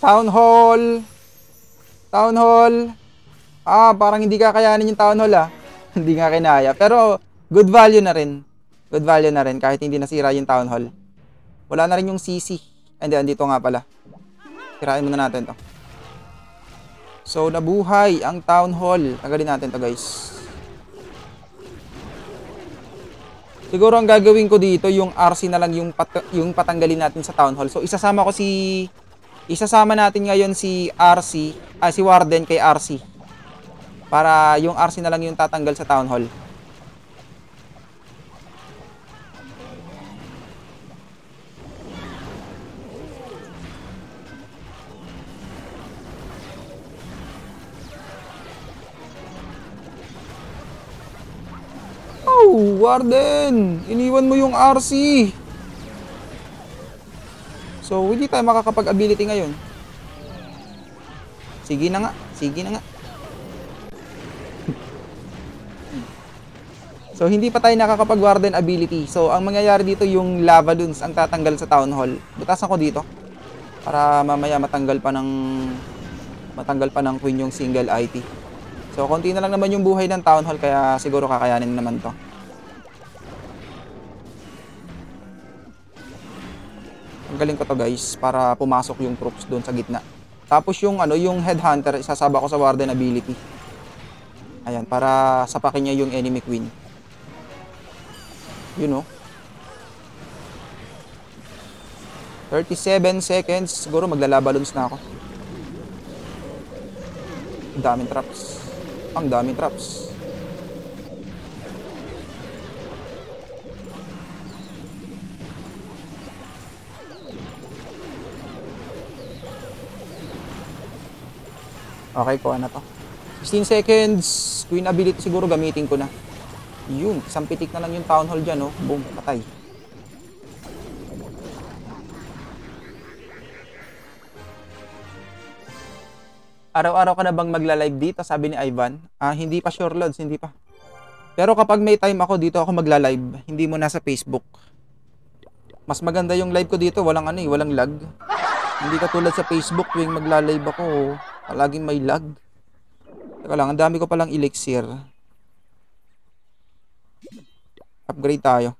Town Hall. Town Hall. Ah, parang hindi kakayanin yung Town Hall ah. hindi nga kinaya. Pero good value na rin. Good value na rin kahit hindi nasira yung Town Hall. Wala na rin yung CC. Hindi, andito nga pala. Tirain muna natin to. So, nabuhay ang Town Hall. Tagalin natin to guys. Siguro ang gagawin ko dito, yung RC na lang yung, pat yung patanggalin natin sa Town Hall. So, isasama ko si Isasama natin ngayon si RC, ah, si Warden kay RC. Para yung RC na lang yung tatanggal sa Town Hall. Oh, Warden! Iniwan mo yung RC! So, hindi tayo makakapag-ability ngayon. Sige na nga. Sige na nga. so, hindi pa tayo nakakapag-warden ability. So, ang mangyayari dito yung lava loons ang tatanggal sa town hall. Butasan ko dito. Para mamaya matanggal pa ng matanggal pa ng queen yung single IT. So, konti na lang naman yung buhay ng town hall kaya siguro kakayanin naman to. Ang galing ko to guys para pumasok yung troops doon sa gitna. Tapos yung ano, yung headhunter isasaba ko sa warden ability. Ayan, para sapakin niya yung enemy queen. You know. 37 seconds. Siguro maglalabalons na ako. Ang daming traps. Ang daming traps. Okay, kuha na to. 16 seconds. Queen ability siguro gamitin ko na. Yun, isang pitik na lang yung town hall dyan, oh. Boom, patay. Araw-araw ka na bang magla-live dito? Sabi ni Ivan. Ah, hindi pa sure, Lods. Hindi pa. Pero kapag may time ako dito ako magla-live, hindi mo nasa Facebook. Mas maganda yung live ko dito, walang ano eh, walang lag. Hindi katulad sa Facebook, tuwing magla-live ako, palaging may lag. Teka lang, ang dami ko palang elixir. Upgrade tayo.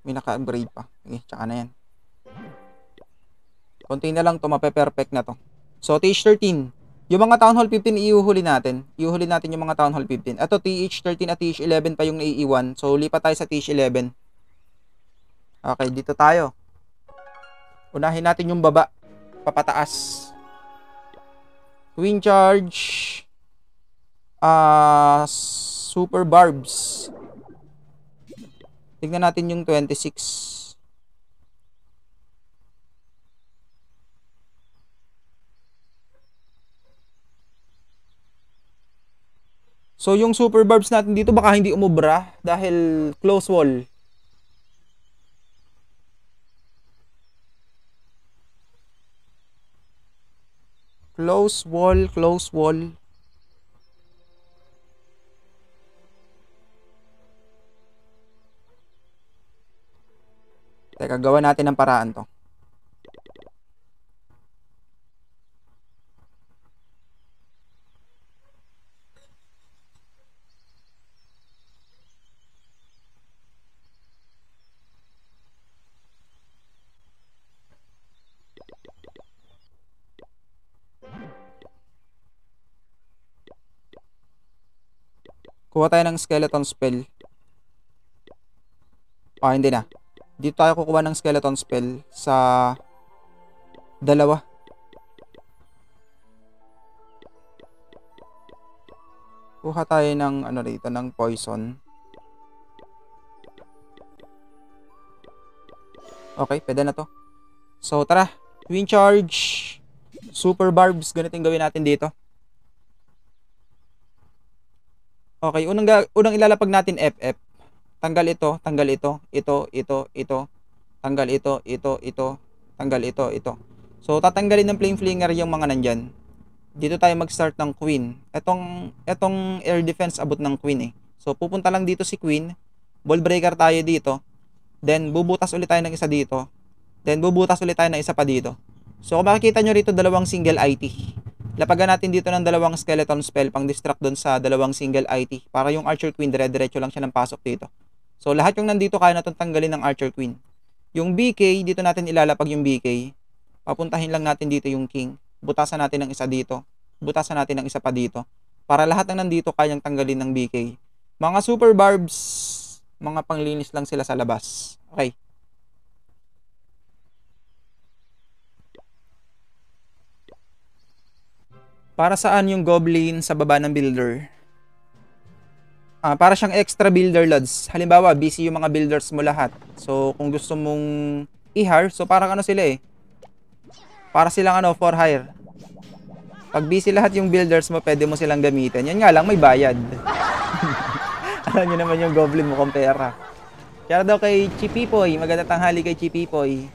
May naka-upgrade pa. Okay, tsaka na yan. Konti na lang to, mape-perfect na to. So, TH13. Yung mga Town Hall 15, iuhuli natin. Iuhuli natin yung mga Town Hall 15. Ito, TH13 at TH11 pa yung naiiwan. So, lipat tayo sa TH11. Okay, dito tayo. Unahin natin yung baba. Papataas. Queen Charge. Uh, Super Barbs. Tignan natin yung 26. So yung super barbs natin dito baka hindi umubra dahil close wall. Close wall, close wall. Teka, gawa natin ng paraan to. Kuha tayo ng skeleton spell. Ah, hindi na. Dito tayo kukuha ng skeleton spell sa dalawa. Kuha tayo ng ano rito, ng poison. Okay, pwede na to. So, tara. Twin charge. Super barbs. Ganito yung gawin natin dito. Okay, unang, unang ilalapag natin FF. Tanggal ito, tanggal ito, ito, ito, ito, tanggal ito, ito, ito, tanggal ito, ito. So, tatanggalin ng flame flinger yung mga nandyan. Dito tayo mag-start ng queen. Etong, etong air defense abot ng queen eh. So, pupunta lang dito si queen. Ball breaker tayo dito. Then, bubutas ulit tayo ng isa dito. Then, bubutas ulit tayo ng isa pa dito. So, kung makikita nyo rito, dalawang single IT. Lapagan natin dito ng dalawang skeleton spell pang distract doon sa dalawang single IT para yung Archer Queen dire-diretso lang siya ng pasok dito. So lahat yung nandito kaya natin tanggalin ng Archer Queen. Yung BK, dito natin ilalapag yung BK. Papuntahin lang natin dito yung King. Butasan natin ng isa dito. Butasan natin ng isa pa dito. Para lahat ng nandito kayang tanggalin ng BK. Mga super barbs, mga panglinis lang sila sa labas. Okay. Para saan yung goblin sa baba ng builder? Ah, para siyang extra builder lods. Halimbawa, busy yung mga builders mo lahat. So, kung gusto mong i-hire, so parang ano sila eh. Para silang ano, for hire. Pag busy lahat yung builders mo, pwede mo silang gamitin. Yan nga lang, may bayad. Alam nyo naman yung goblin mo kung pera. Kaya daw kay Chipipoy. Maganda tanghali kay Chipipoy.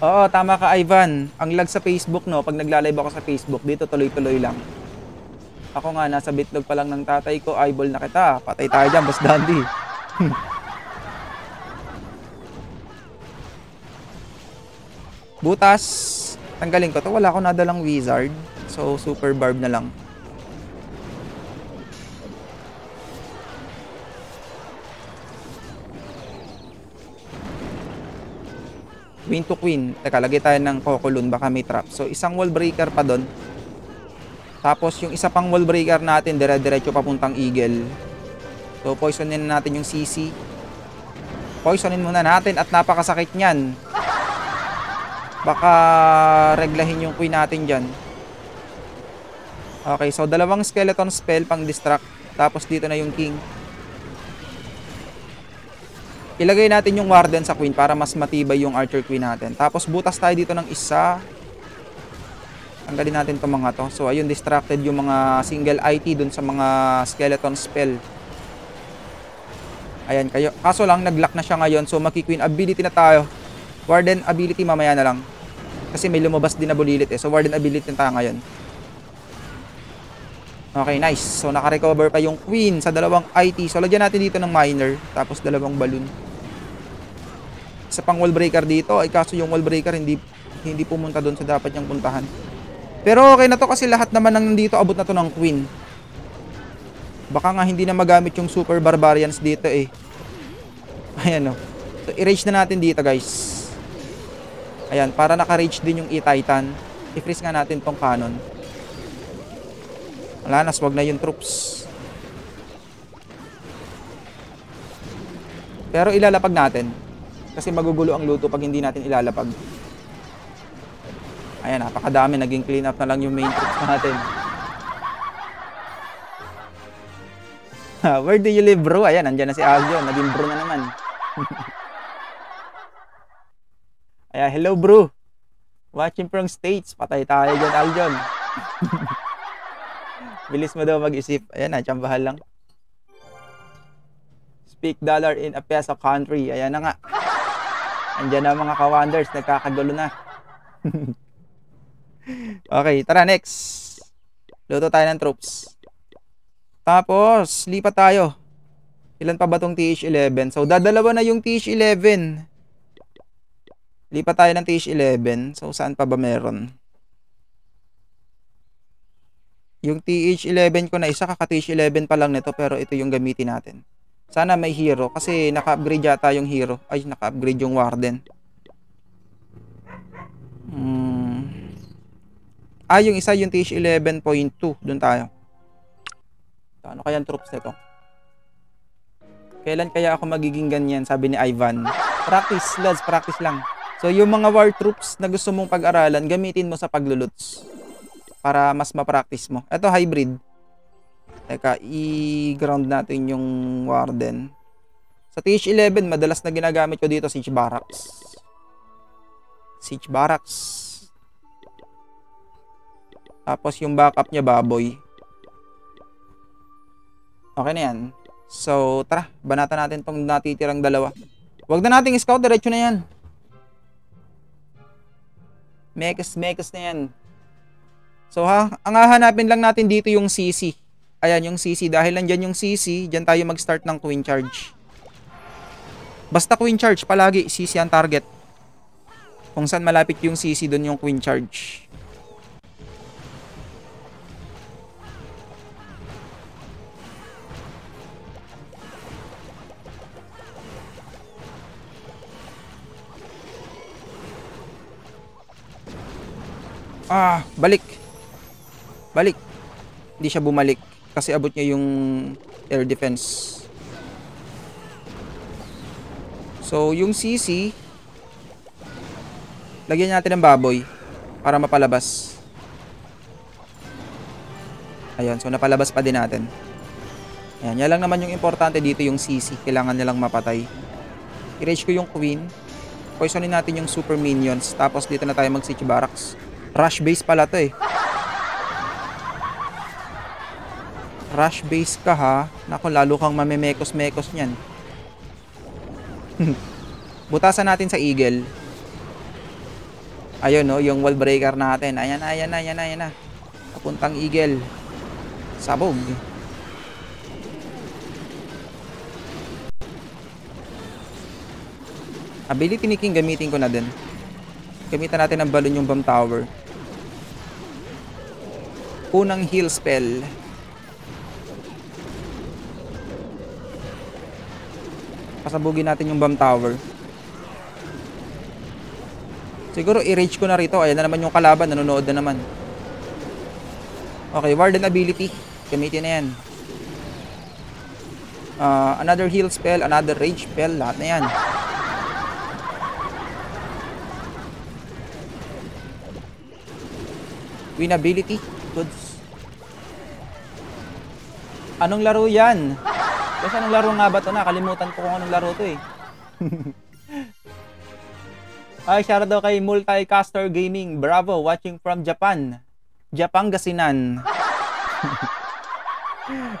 Oo, tama ka Ivan. Ang lag sa Facebook no, pag nagla-live ako sa Facebook, dito tuloy-tuloy lang. Ako nga, nasa bitlog pa lang ng tatay ko, eyeball na kita. Patay tayo dyan, boss dandy. Butas. Tanggalin ko to. Wala ako nadalang wizard. So, super barb na lang. Queen to queen. Teka, lagay tayo ng kokolun. Baka may trap. So, isang wall breaker pa doon. Tapos, yung isa pang wall breaker natin, dire-diretso papuntang eagle. So, poisonin natin yung CC. Poisonin muna natin at napakasakit niyan. Baka reglahin yung queen natin dyan. Okay, so dalawang skeleton spell pang distract. Tapos dito na yung king. Ilagay natin yung warden sa queen para mas matibay yung archer queen natin. Tapos butas tayo dito ng isa. Tanggalin natin itong mga to. So ayun, distracted yung mga single IT dun sa mga skeleton spell. Ayan, kayo. Kaso lang, nag-lock na siya ngayon. So maki-queen ability na tayo. Warden ability mamaya na lang. Kasi may lumabas din na bulilit eh. So warden ability na tayo ngayon. Okay, nice. So naka-recover pa yung queen sa dalawang IT. So lagyan natin dito ng miner. Tapos dalawang balloon. Isa pang wall breaker dito. Ay kaso yung wall breaker hindi hindi pumunta doon sa dapat niyang puntahan. Pero okay na to kasi lahat naman ng nandito abot na to ng queen. Baka nga hindi na magamit yung super barbarians dito eh. Ayan o. So i-rage na natin dito guys. Ayan, para naka-rage din yung E-Titan. I-freeze nga natin tong cannon. Wala na, swag na yung troops. Pero ilalapag natin. Kasi magugulo ang luto pag hindi natin ilalapag. Ayan, napakadami. Naging clean up na lang yung main troops natin. Where do you live bro? Ayan, nandyan na si Aljon. Naging bro na naman. Ayan, hello bro. Watching from States. Patay tayo dyan, Aljon. Bilis mo daw mag-isip. Ayan na, tsambahan lang. Speak dollar in a peso country. Ayan na nga. Andiyan na mga ka-wonders. Nagkakagulo na. okay, tara next. Luto tayo ng troops. Tapos, lipat tayo. Ilan pa ba tong TH11? So, dadalawa na yung TH11. Lipat tayo ng TH11. So, saan pa ba meron? Yung TH11 ko na isa, kaka TH11 pa lang nito, pero ito yung gamitin natin. Sana may hero, kasi naka-upgrade yata yung hero. Ay, naka-upgrade yung warden. Hmm. Ah, yung isa, yung TH11.2. Doon tayo. Ano kaya ang troops nito? Kailan kaya ako magiging ganyan? Sabi ni Ivan. Practice, lads. Practice lang. So, yung mga war troops na gusto mong pag-aralan, gamitin mo sa pagluluts. Para mas ma-practice mo. Ito, hybrid. Teka, i-ground natin yung warden. Sa TH11, madalas na ginagamit ko dito, Siege Barracks. Siege Barracks. Tapos yung backup niya, baboy. Okay na yan. So, tara, banatan natin tong natitirang dalawa. Huwag na nating scout, diretso na yan. Mekas, mekas na yan. So ha, ang hahanapin lang natin dito yung CC. Ayan yung CC. Dahil nandyan yung CC, dyan tayo mag-start ng queen charge. Basta queen charge, palagi CC ang target. Kung saan malapit yung CC, doon yung queen charge. Ah, balik. Balik. Hindi siya bumalik kasi abot niya yung air defense. So, yung CC lagyan natin ng baboy para mapalabas. Ayun, so napalabas pa din natin. Ayan, yan lang naman yung importante dito yung CC. Kailangan nilang mapatay. I-rage ko yung queen. Poisonin natin yung super minions. Tapos dito na tayo mag-siege barracks. Rush base pala to eh. Rush base ka ha. Nako, lalo kang mamemekos-mekos niyan. Butasan natin sa eagle. Ayun no, yung wall breaker natin. Ayan ayan ayan ayan na. Papuntang eagle. Sabog. Ability ni King gamitin ko na din. Gamitan natin ng balon yung bomb tower. Unang heal spell. Pasabugin natin yung bomb tower. Siguro i-rage ko na rito. Ayan na naman yung kalaban. Nanonood na naman. Okay, Warden ability. Gamitin na yan. Uh, another heal spell, another rage spell, lahat na yan. Winability, goods. Anong laro yan? Kasi anong laro nga ba to? Nakalimutan ko kung anong laro to eh. Ay, shout daw kay Multicaster Gaming. Bravo, watching from Japan. Japan Gasinan.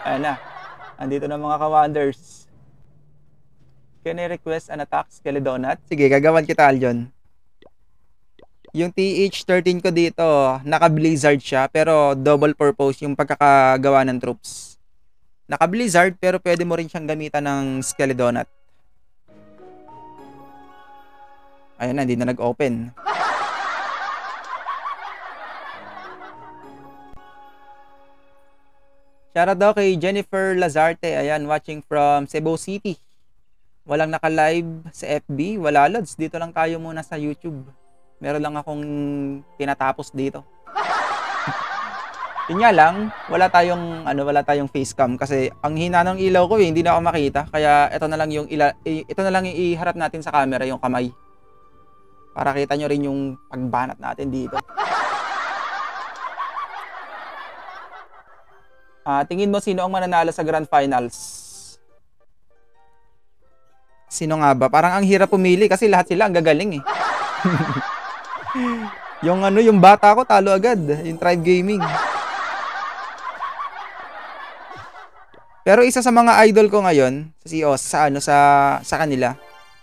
Ayan na. Andito na mga ka-wonders. Can I request an attack Skelidonut? Sige, gagawan kita, Aljon. Yung TH13 ko dito, naka-blizzard siya, pero double purpose yung pagkakagawa ng troops. Naka-blizzard, pero pwede mo rin siyang gamitan ng Skelidonut. Ayun na, hindi na nag-open. Shoutout daw kay Jennifer Lazarte. Ayan, watching from Cebu City. Walang naka-live sa FB. Wala lods. Dito lang tayo muna sa YouTube. Meron lang akong tinatapos dito. Yun nga lang, wala tayong ano, wala tayong facecam kasi ang hina ng ilaw ko eh, hindi na ako makita. Kaya ito na lang yung ila, ito na lang yung iharap natin sa camera, yung kamay. Para kita nyo rin yung pagbanat natin dito. Uh, tingin mo sino ang mananalo sa Grand Finals? Sino nga ba? Parang ang hirap pumili kasi lahat sila ang gagaling eh. yung ano, yung bata ko talo agad, yung Tribe Gaming. Pero isa sa mga idol ko ngayon, sa Os, sa ano sa sa kanila,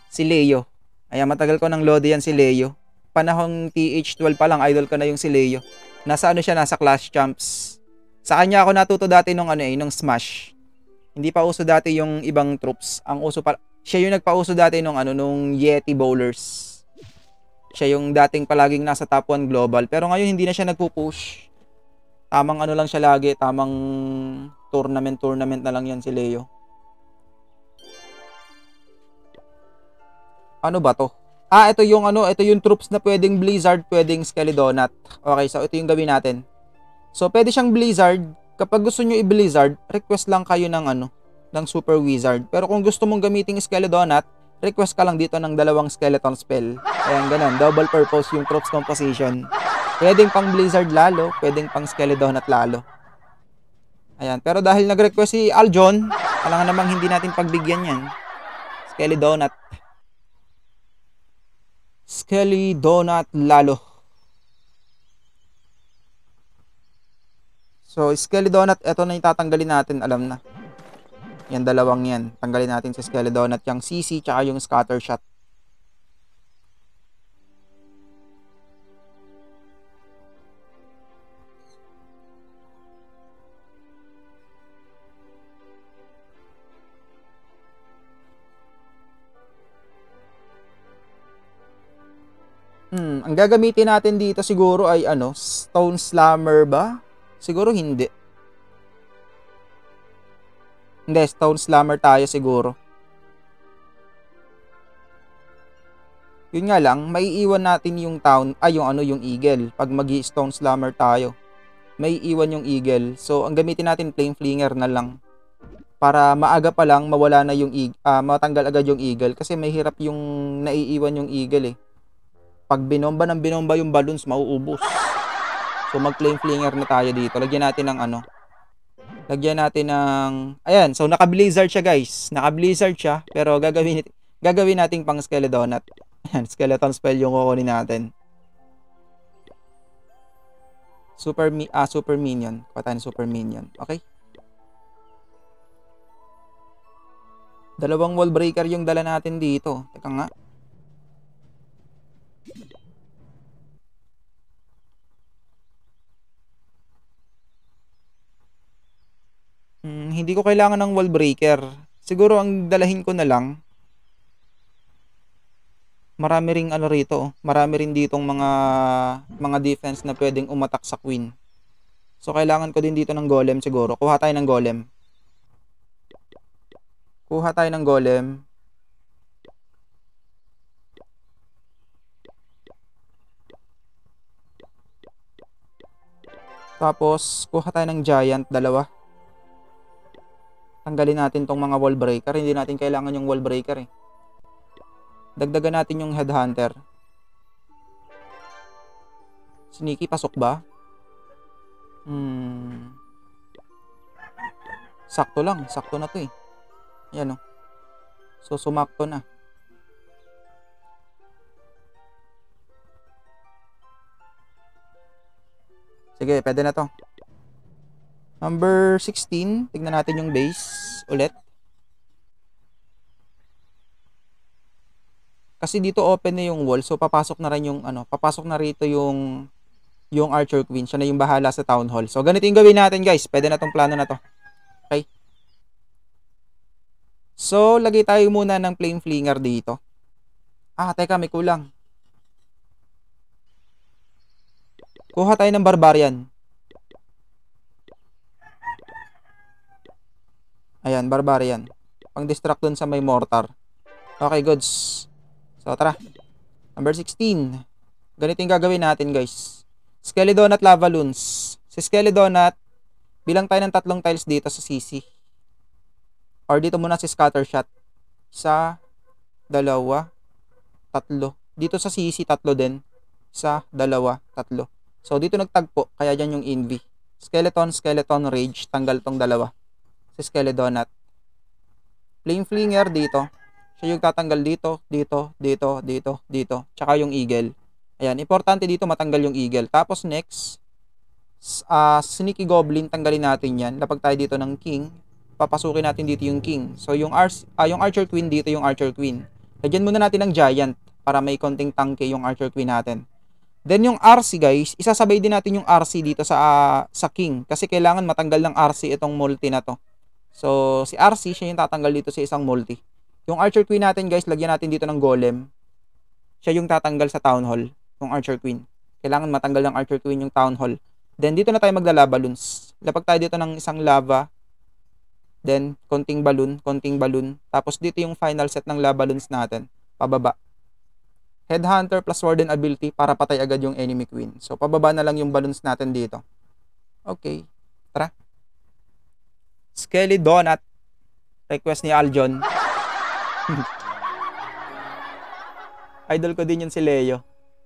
si Leo. Ay matagal ko nang lodi yan si Leo. Panahong TH12 pa lang idol ko na yung si Leo. Nasa ano siya, nasa Clash Champs sa kanya ako natuto dati nung ano eh, nung Smash. Hindi pa uso dati yung ibang troops. Ang uso pa siya yung nagpauso dati nung ano nung Yeti Bowlers. Siya yung dating palaging nasa top 1 global pero ngayon hindi na siya nagpo-push. Tamang ano lang siya lagi, tamang tournament tournament na lang yan si Leo. Ano ba to? Ah, ito yung ano, ito yung troops na pwedeng Blizzard, pwedeng Skelidonat. Okay, so ito yung gawin natin. So, pwede siyang Blizzard. Kapag gusto nyo i-Blizzard, request lang kayo ng ano, ng Super Wizard. Pero kung gusto mong gamitin Skeledonat, request ka lang dito ng dalawang skeleton spell. Ayan, ganun. Double purpose yung troops composition. Pwedeng pang Blizzard lalo, pwedeng pang Skeledonat lalo. Ayan, pero dahil nag-request si Aljon, alangan namang hindi natin pagbigyan yan. Skelly Donut. Skelly Donut lalo. So, Skelly Donut, ito na yung tatanggalin natin, alam na. Yan, dalawang yan. Tanggalin natin si Skelly Donut, yung CC, tsaka yung Scatter Shot. Hmm, ang gagamitin natin dito siguro ay ano, Stone Slammer ba? Siguro hindi. Hindi, Stone Slammer tayo siguro. Yun nga lang, may iwan natin yung town, ay yung ano, yung eagle. Pag mag Stone Slammer tayo, may iwan yung eagle. So, ang gamitin natin, Flame Flinger na lang. Para maaga pa lang, mawala na yung, uh, matanggal agad yung eagle. Kasi may hirap yung naiiwan yung eagle eh. Pag binomba ng binomba yung balloons, mauubos. So mag-flame flinger na tayo dito. Lagyan natin ng ano. Lagyan natin ng ayan, so naka-blizzard siya, guys. Naka-blizzard siya, pero gagawin gagawin nating pang skeleton at ayan, skeleton spell yung kukunin natin. Super mi ah, super minion. Kuha super minion. Okay? Dalawang wall breaker yung dala natin dito. Teka nga. Hmm, hindi ko kailangan ng wall breaker. Siguro ang dalahin ko na lang. Marami ring ano rito, marami rin ditong mga mga defense na pwedeng umatak sa queen. So kailangan ko din dito ng golem siguro. Kuha tayo ng golem. Kuha tayo ng golem. Tapos, kuha tayo ng giant, dalawa. Tanggalin natin tong mga wall breaker. Hindi natin kailangan yung wall breaker eh. Dagdagan natin yung headhunter. Sneaky, pasok ba? Hmm. Sakto lang. Sakto na to eh. Ayan oh. So, sumakto na. Sige, pwede na to. Number 16, tignan natin yung base ulit. Kasi dito open na yung wall, so papasok na rin yung ano, papasok na rito yung yung Archer Queen. Siya na yung bahala sa Town Hall. So ganito yung gawin natin, guys. Pwede na tong plano na to. Okay? So, lagay tayo muna ng Flame Flinger dito. Ah, teka, may kulang. Kuha tayo ng Barbarian. Ayan, Barbarian. Pang-distract dun sa may Mortar. Okay, goods. So, tara. Number 16. Ganito yung gagawin natin, guys. Skelidon at Lava Loons. Si Skelidon at bilang tayo ng tatlong tiles dito sa CC. Or dito muna si Scatter Shot. Isa, dalawa, tatlo. Dito sa CC, tatlo din. Isa, dalawa, tatlo. So, dito nagtagpo. Kaya dyan yung Envy. Skeleton, Skeleton, Rage. Tanggal tong dalawa. Si Skeledonat. Flame Flinger dito. Siya yung tatanggal dito, dito, dito, dito, dito. Tsaka yung Eagle. Ayan, importante dito matanggal yung Eagle. Tapos next, uh, Sneaky Goblin, tanggalin natin yan. Lapag tayo dito ng King, papasukin natin dito yung King. So yung, Ar uh, yung Archer Queen dito yung Archer Queen. Lagyan muna natin ng Giant para may konting tangke yung Archer Queen natin. Then yung RC guys, isasabay din natin yung RC dito sa uh, sa King kasi kailangan matanggal ng RC itong multi na to. So si RC siya yung tatanggal dito sa isang multi. Yung Archer Queen natin guys, lagyan natin dito ng Golem. Siya yung tatanggal sa Town Hall, yung Archer Queen. Kailangan matanggal ng Archer Queen yung Town Hall. Then dito na tayo maglalaba balloons. Lapag tayo dito ng isang lava. Then konting balloon, konting balloon. Tapos dito yung final set ng lava balloons natin. Pababa. Headhunter plus Warden ability para patay agad yung enemy queen. So pababa na lang yung balloons natin dito. Okay. Tara. Skelly Donut. Request ni Aljon. idol ko din yun si Leo.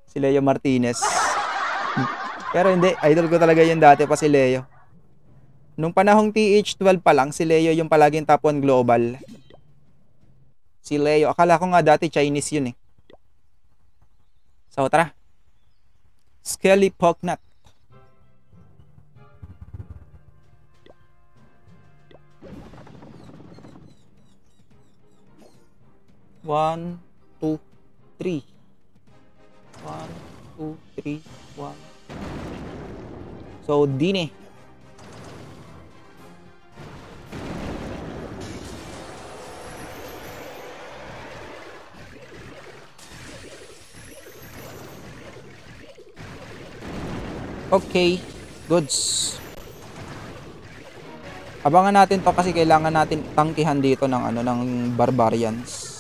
Si Leo Martinez. Pero hindi, idol ko talaga yun dati pa si Leo. Nung panahong TH12 pa lang, si Leo yung palaging top 1 global. Si Leo, akala ko nga dati Chinese yun eh. So tara. Skelly Poknut. One, two, three. One, two, three, one. So, dine. Okay, goods. Abangan natin to kasi kailangan natin tangkihan dito ng ano ng barbarians.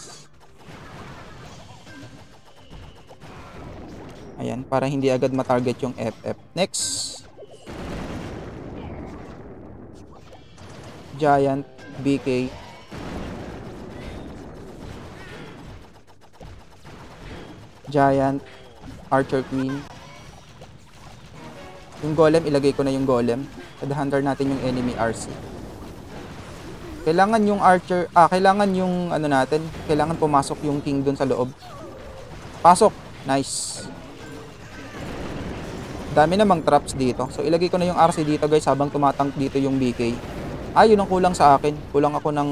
Ayan, para hindi agad matarget yung FF. Next. Giant, BK. Giant, Archer Queen. Yung golem, ilagay ko na yung golem. Headhunter natin yung enemy RC. Kailangan yung archer, ah, kailangan yung ano natin, kailangan pumasok yung king dun sa loob. Pasok. Nice. Dami namang traps dito. So ilagay ko na yung RC dito guys habang tumatank dito yung BK. Ah, ang kulang sa akin. Kulang ako ng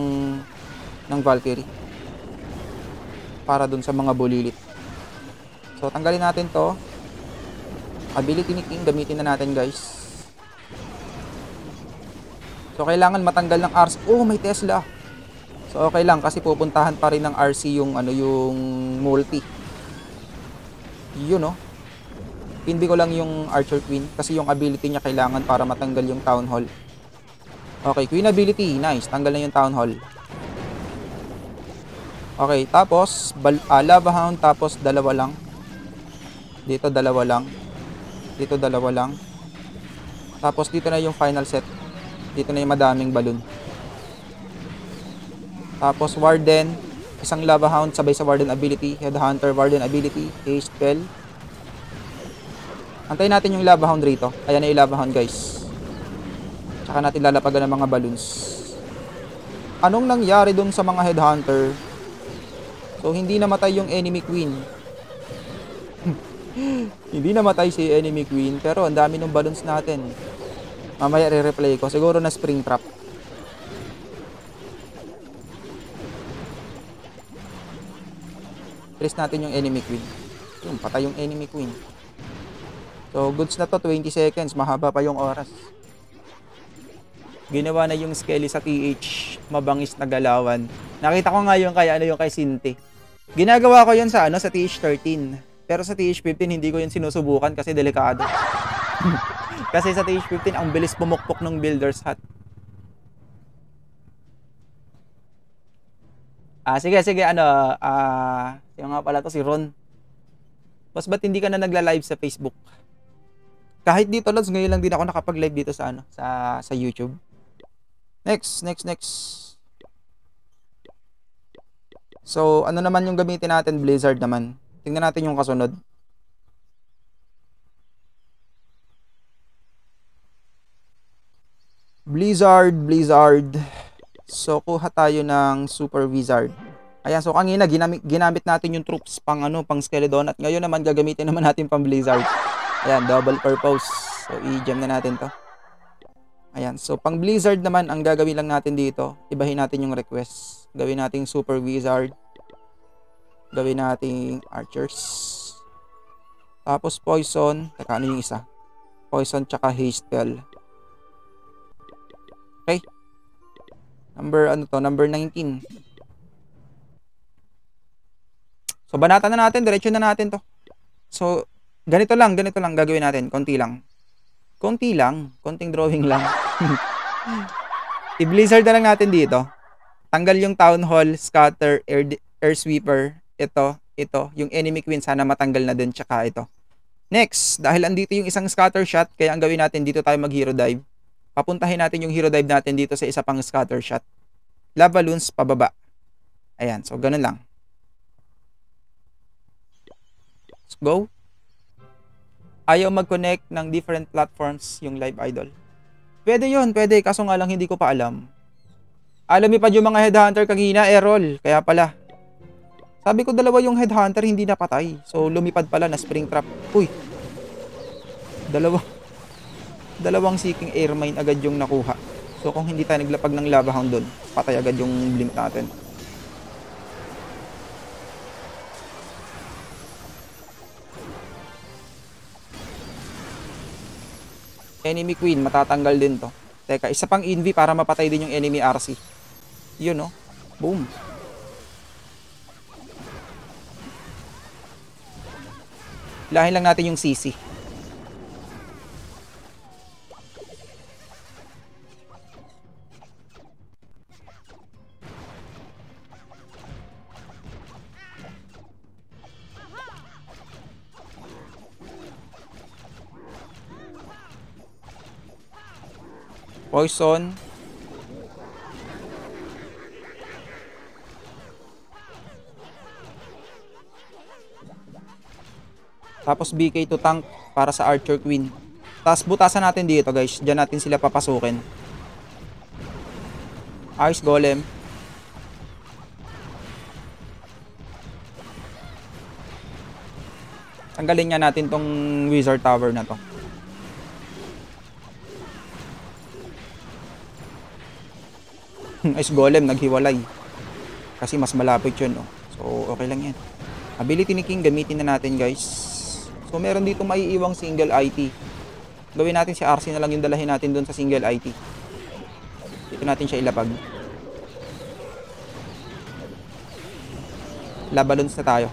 ng Valkyrie. Para dun sa mga bulilit. So tanggalin natin to. Ability ni King gamitin na natin guys. So kailangan matanggal ng RC. Oh, may Tesla. So okay lang kasi pupuntahan pa rin ng RC yung ano yung multi. Yun oh. Pinbi ko lang yung Archer Queen kasi yung ability niya kailangan para matanggal yung Town Hall. Okay, Queen ability. Nice. Tanggal na yung Town Hall. Okay, tapos bal uh, Lava Hound tapos dalawa lang. Dito dalawa lang. Dito dalawa lang. Tapos dito na yung final set. Dito na yung madaming balloon. Tapos Warden, isang Lava Hound sabay sa Warden ability, Headhunter Warden ability, Haste Spell. Antayin natin yung Lava Hound rito. Ayan na yung Lava Hound guys. Tsaka natin lalapagan ng mga balloons. Anong nangyari dun sa mga Headhunter? So hindi namatay yung enemy queen. hindi namatay si enemy queen pero ang dami ng balloons natin. Mamaya re-replay ko. Siguro na spring trap. Press natin yung enemy queen. Yung patay yung enemy queen. So goods na to 20 seconds. Mahaba pa yung oras. Ginawa na yung skelly sa TH. Mabangis na galawan. Nakita ko nga yung kay ano yung kay Sinte. Ginagawa ko yun sa ano sa TH13. Pero sa TH15 hindi ko yun sinusubukan kasi delikado. kasi sa TH15 ang bilis pumukpok ng builder's hat. Ah, sige, sige, ano, ah, yung nga pala to, si Ron. Mas ba't hindi ka na nagla-live sa Facebook? Kahit dito, Lods, ngayon lang din ako nakapag-live dito sa, ano, sa, sa YouTube. Next, next, next. So, ano naman yung gamitin natin? Blizzard naman. Tingnan natin yung kasunod. Blizzard, Blizzard. So, kuha tayo ng Super Wizard. Ayan, so kanina ginamit, ginamit natin yung troops pang ano, pang Skeleton at ngayon naman gagamitin naman natin pang Blizzard. Ayan, double purpose. So, i-gem na natin to. Ayan, so pang Blizzard naman, ang gagawin lang natin dito, ibahin natin yung request. Gawin nating Super Wizard. Gawin nating Archers. Tapos Poison. Teka, ano yung isa? Poison tsaka Haste Spell. Okay. Number, ano to? Number 19. So, banatan na natin. Diretso na natin to. So, ganito lang. Ganito lang gagawin natin. Konti lang. Konti lang. Konting drawing lang. I-blizzard na lang natin dito. Tanggal yung Town Hall, Scatter, Air, air Sweeper. Ito, ito. Yung Enemy Queen, sana matanggal na din. Tsaka ito. Next, dahil andito yung isang scatter shot, kaya ang gawin natin, dito tayo mag-hero dive. Papuntahin natin yung hero dive natin dito sa isa pang scatter shot. Lava balloons, pababa. Ayan, so ganun lang. Let's go. Ayaw mag-connect ng different platforms yung live idol. Pwede yon pwede. Kaso nga lang hindi ko pa alam. Alam pa yung mga headhunter kanina, errol. Kaya pala. Sabi ko dalawa yung headhunter hindi napatay. So lumipad pala na spring trap. Uy. Dalawa. Dalawang seeking air mine agad yung nakuha. So kung hindi tayo naglapag ng lava hound doon, patay agad yung blink natin. Enemy queen, matatanggal din to. Teka, isa pang envy para mapatay din yung enemy RC. Yun no. Boom. Lahin lang natin yung CC. Poison. Tapos BK to tank para sa Archer Queen. Tapos butasan natin dito guys. Diyan natin sila papasukin. Ice Golem. Tanggalin nga natin tong Wizard Tower na to. Ice Golem naghiwalay. Kasi mas malapit yun. Oh. So okay lang yan. Ability ni King gamitin na natin guys. So meron dito maiiwang single IT. Gawin natin si RC na lang yung dalahin natin doon sa single IT. Dito natin siya ilapag. Labalons na tayo.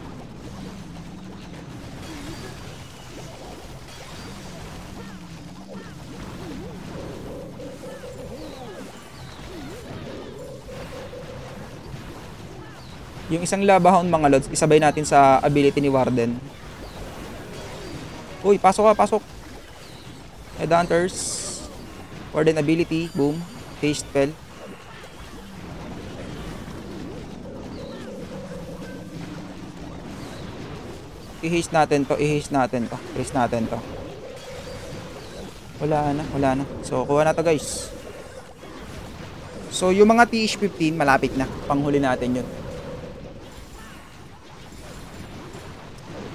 Yung isang lava hound mga lods, isabay natin sa ability ni Warden. Uy, pasok ka, pasok. Headhunters. Warden ability, boom. Haste spell. i-haste natin to, i-haste natin to, i-haste natin to. Wala na, wala na. So, kuha na to guys. So, yung mga TH-15, malapit na. Panghuli natin yun.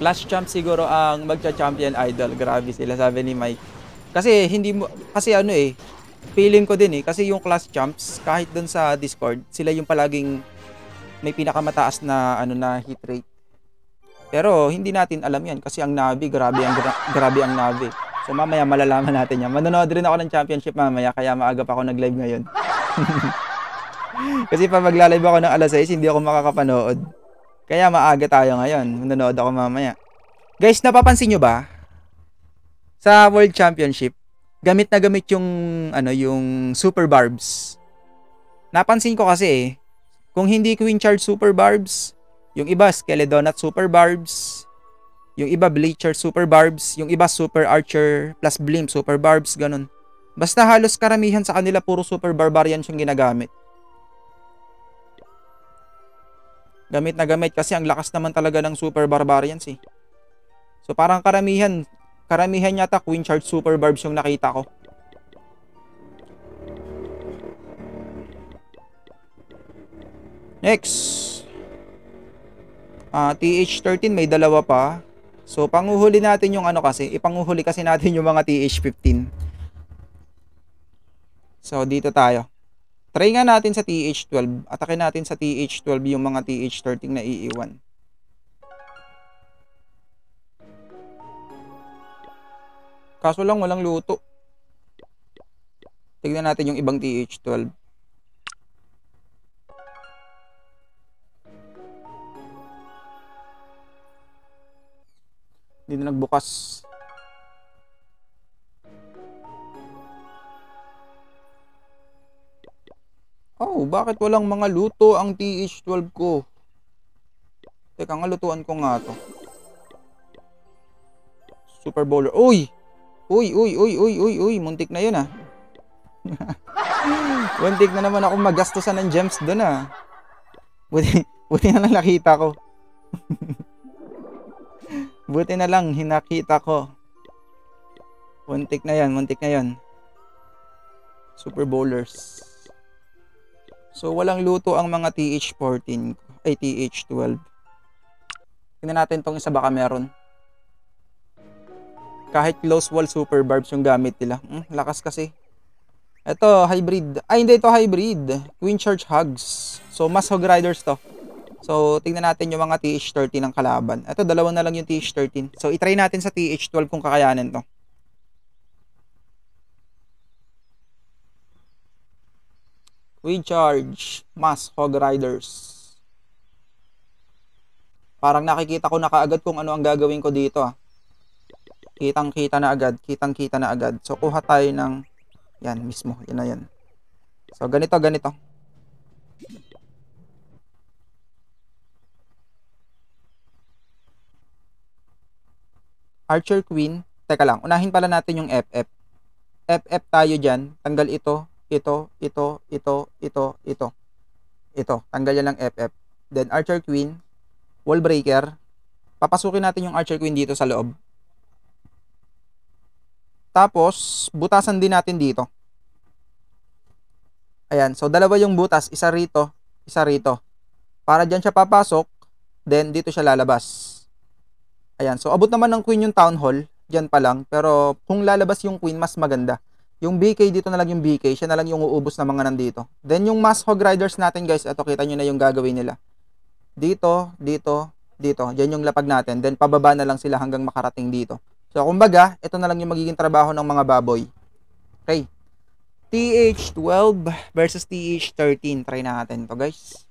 Clash champ siguro ang magcha-champion idol. Grabe sila, sabi ni Mike. Kasi hindi mo, kasi ano eh, feeling ko din eh, kasi yung class champs, kahit dun sa Discord, sila yung palaging may pinakamataas na ano na hit rate. Pero hindi natin alam yan kasi ang Navi, grabe ang gra- grabe ang Navi. So mamaya malalaman natin yan. Manonood rin ako ng championship mamaya kaya maaga pa ako nag-live ngayon. kasi pag magla-live ako ng alas 6, hindi ako makakapanood. Kaya maaga tayo ngayon. Manonood ako mamaya. Guys, napapansin nyo ba? Sa World Championship, gamit na gamit yung ano yung Super Barbs. Napansin ko kasi eh, kung hindi Queen Charge Super Barbs, yung iba Skeledon at Super Barbs, yung iba Bleacher Super Barbs, yung iba Super Archer plus Blimp Super Barbs, ganun. Basta halos karamihan sa kanila puro Super Barbarians yung ginagamit. Gamit na gamit kasi ang lakas naman talaga ng Super Barbarians eh. So parang karamihan, karamihan yata Queen Charge Super Barbs yung nakita ko. Next. Ah, TH13 may dalawa pa. So panguhuli natin yung ano kasi, ipanguhuli kasi natin yung mga TH15. So dito tayo. Try nga natin sa TH12. Atake natin sa TH12 yung mga TH13 na iiwan. Kaso lang walang luto. Tignan natin yung ibang TH12. Hindi na nagbukas. Oh, bakit walang mga luto ang TH12 ko? Teka, nga lutuan ko nga to. Super Bowler. Uy! Uy, uy, uy, uy, uy, uy. Muntik na yun ah. Muntik na naman ako magastosan ng gems doon ah. Buti, buti na lang nakita ko. buti na lang hinakita ko. Muntik na yan, muntik na yan. Super Bowlers. So, walang luto ang mga TH14, ay TH12. Tingnan natin tong isa baka meron. Kahit close wall super barbs yung gamit nila. Hmm, lakas kasi. Ito, hybrid. Ay, hindi ito hybrid. Queen Charge Hugs. So, mas Hog Riders to. So, tingnan natin yung mga TH13 ng kalaban. Ito, dalawa na lang yung TH13. So, itry natin sa TH12 kung kakayanin to. Queen Charge, Mas Hog Riders. Parang nakikita ko na kaagad kung ano ang gagawin ko dito ah. Kitang kita na agad, kitang kita na agad. So kuha tayo ng yan mismo, yan na yan. So ganito, ganito. Archer Queen. Teka lang, unahin pala natin yung FF. FF tayo dyan. Tanggal ito, ito, ito, ito, ito, ito. Ito, tanggal yan ng FF. Then Archer Queen, Wall Breaker. Papasukin natin yung Archer Queen dito sa loob. Tapos, butasan din natin dito. Ayan, so dalawa yung butas, isa rito, isa rito. Para dyan siya papasok, then dito siya lalabas. Ayan, so abot naman ng queen yung town hall, dyan pa lang. Pero kung lalabas yung queen, mas maganda. Yung BK, dito na lang yung BK, siya na lang yung uubos ng mga nandito. Then yung mass hog riders natin guys, ito kita nyo na yung gagawin nila. Dito, dito, dito, dyan yung lapag natin. Then pababa na lang sila hanggang makarating dito. So, kumbaga, ito na lang yung magiging trabaho ng mga baboy. Okay. TH12 versus TH13. Try natin to guys.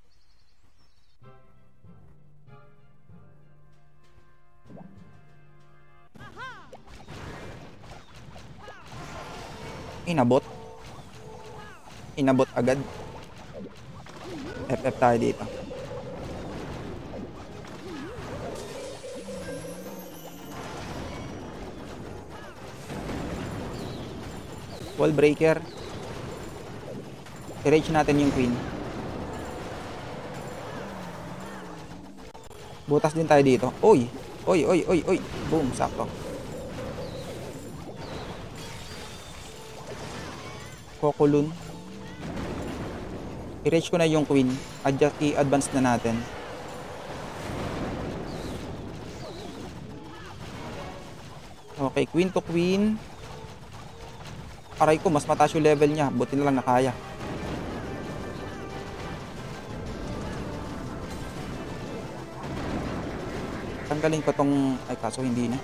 Inabot. Inabot agad. FF tayo dito. wall breaker i-rage natin yung queen butas din tayo dito uy Oy, oy, oy, oy. Boom, sakto. Kokulun. I-reach ko na yung queen. Adjust, i-advance na natin. Okay, queen to queen. Aray ko, mas mataas yung level niya. Buti na lang nakaya. Tanggalin ko tong... Ay, kaso hindi na.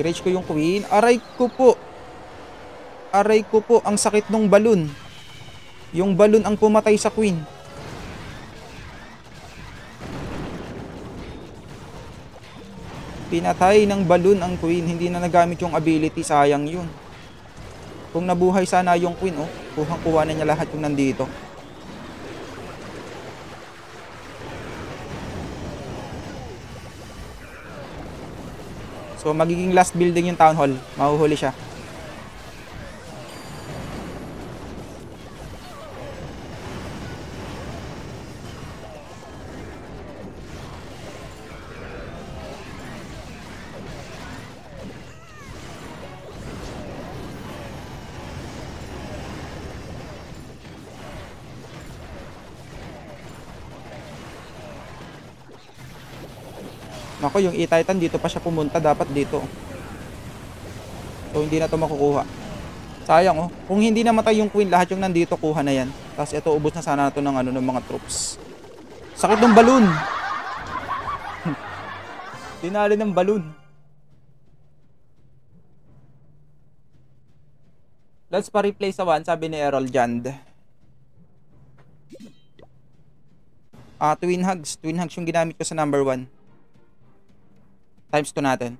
I-reach ko yung queen. Aray ko po! Aray ko po, ang sakit ng balon. Yung balon ang pumatay sa queen. Pinatay ng balon ang queen, hindi na nagamit yung ability, sayang yun. Kung nabuhay sana yung queen, oh, kuhang-kuha na niya lahat yung nandito. So magiging last building yung town hall, mahuhuli siya. Nako, yung E-Titan dito pa siya pumunta, dapat dito. So hindi na to makukuha. Sayang oh. Kung hindi namatay yung queen, lahat yung nandito kuha na yan. Tapos ito ubos na sana to ng ano ng mga troops. Sakit ng balloon. Dinali ng balloon. Let's pa-replay sa one, sabi ni Errol Jand. Ah, twin hugs. Twin hugs yung ginamit ko sa number 1. Times 2 natin.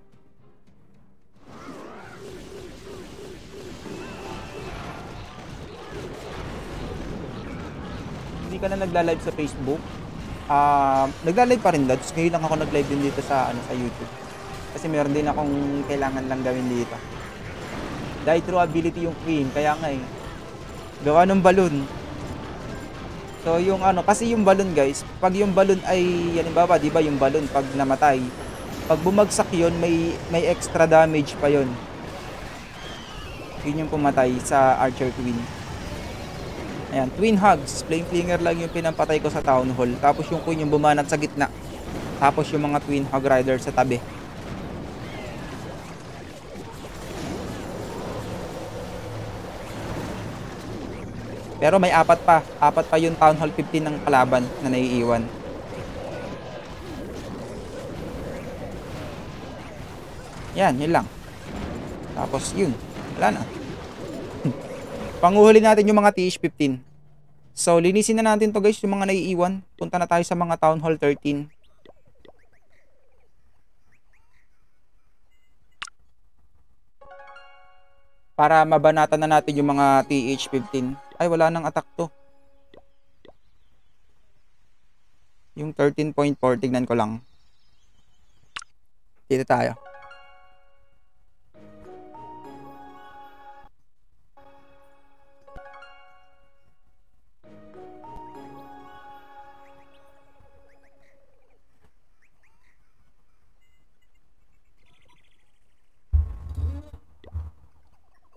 Hindi ka na nagla-live sa Facebook. Ah, nagla-live pa rin dads. Ngayon lang ako nag-live din dito sa ano sa YouTube. Kasi meron din akong kailangan lang gawin dito. Dahil true ability yung queen, kaya nga eh. Gawa ng balloon. So yung ano, kasi yung balloon guys, pag yung balloon ay, halimbawa, di ba yung balloon pag namatay, pag bumagsak yon may may extra damage pa yon yun yung pumatay sa Archer Queen. Ayan, Twin Hugs. Flame Flinger lang yung pinampatay ko sa Town Hall. Tapos yung Queen yung bumanat sa gitna. Tapos yung mga Twin Hug Rider sa tabi. Pero may apat pa. Apat pa yung Town Hall 15 ng kalaban na naiiwan Yan, yun lang. Tapos yun, wala na. Panguhuli natin yung mga TH15. So, linisin na natin to guys, yung mga naiiwan. Punta na tayo sa mga Town Hall 13. Para mabanatan na natin yung mga TH15. Ay, wala nang attack to. Yung 13.4, tignan ko lang. Dito tayo.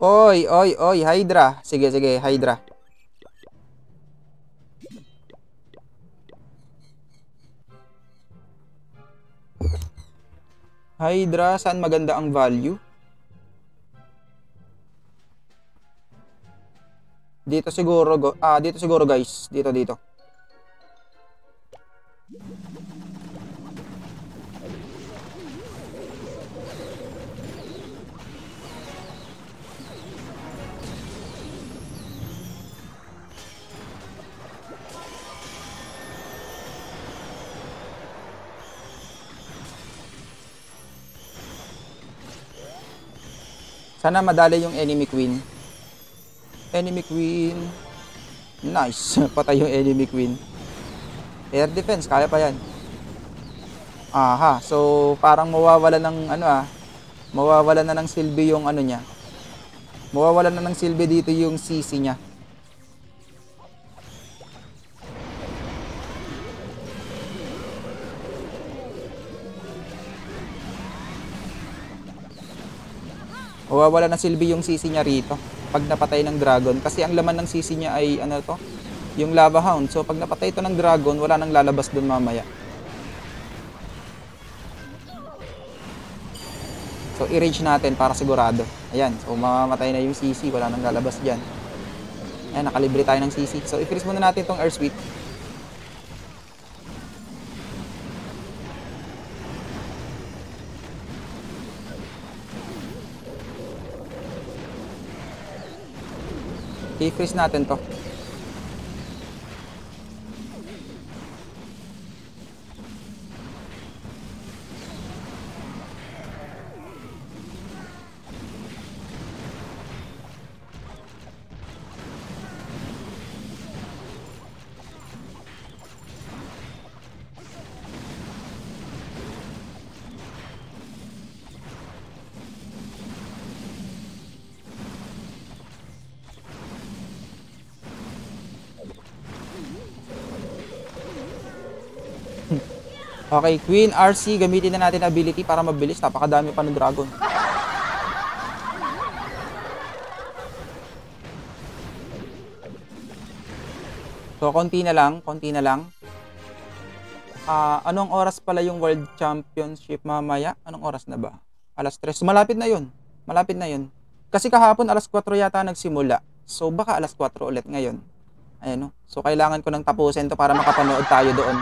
Oy, oy, oy, Hydra. Sige, sige, Hydra. Hydra, saan maganda ang value? Dito siguro, ah, dito siguro guys. Dito, dito. Sana madali yung enemy queen. Enemy queen. Nice. Patay yung enemy queen. Air defense, kaya pa yan. Aha, so parang mawawala ng ano ah. Mawawala na ng silbi yung ano niya. Mawawala na ng silbi dito yung CC niya. Mawawala ng silbi yung CC niya rito pag napatay ng dragon. Kasi ang laman ng CC niya ay ano to? Yung lava hound. So pag napatay ito ng dragon, wala nang lalabas doon mamaya. So i-rage natin para sigurado. Ayan. So mamamatay na yung CC. Wala nang lalabas dyan. Ayan, nakalibre tayo ng CC. So i-freeze muna natin itong air sweep. I-freeze natin to. Okay, Queen RC, gamitin na natin ability para mabilis. Napakadami pa ng dragon. So, konti na lang, konti na lang. Ah, anong oras pala yung World Championship mamaya? Anong oras na ba? Alas 3. Malapit na 'yun. Malapit na 'yun. Kasi kahapon alas 4 yata nagsimula. So baka alas 4 ulit ngayon. Ayan no. So kailangan ko nang tapusin to para makapanood tayo doon.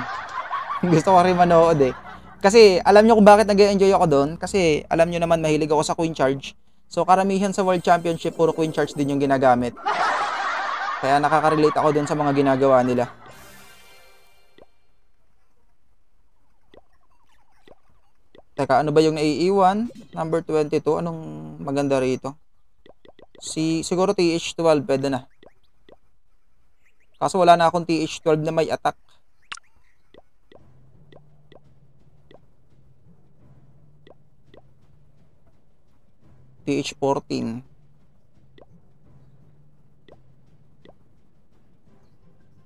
Gusto ko rin manood eh. Kasi alam nyo kung bakit nag enjoy ako doon. Kasi alam nyo naman mahilig ako sa Queen Charge. So karamihan sa World Championship, puro Queen Charge din yung ginagamit. Kaya nakaka-relate ako doon sa mga ginagawa nila. Teka, ano ba yung naiiwan? Number 22, anong maganda rito? Si, siguro TH12, pwede na. Kaso wala na akong TH12 na may attack. TH14.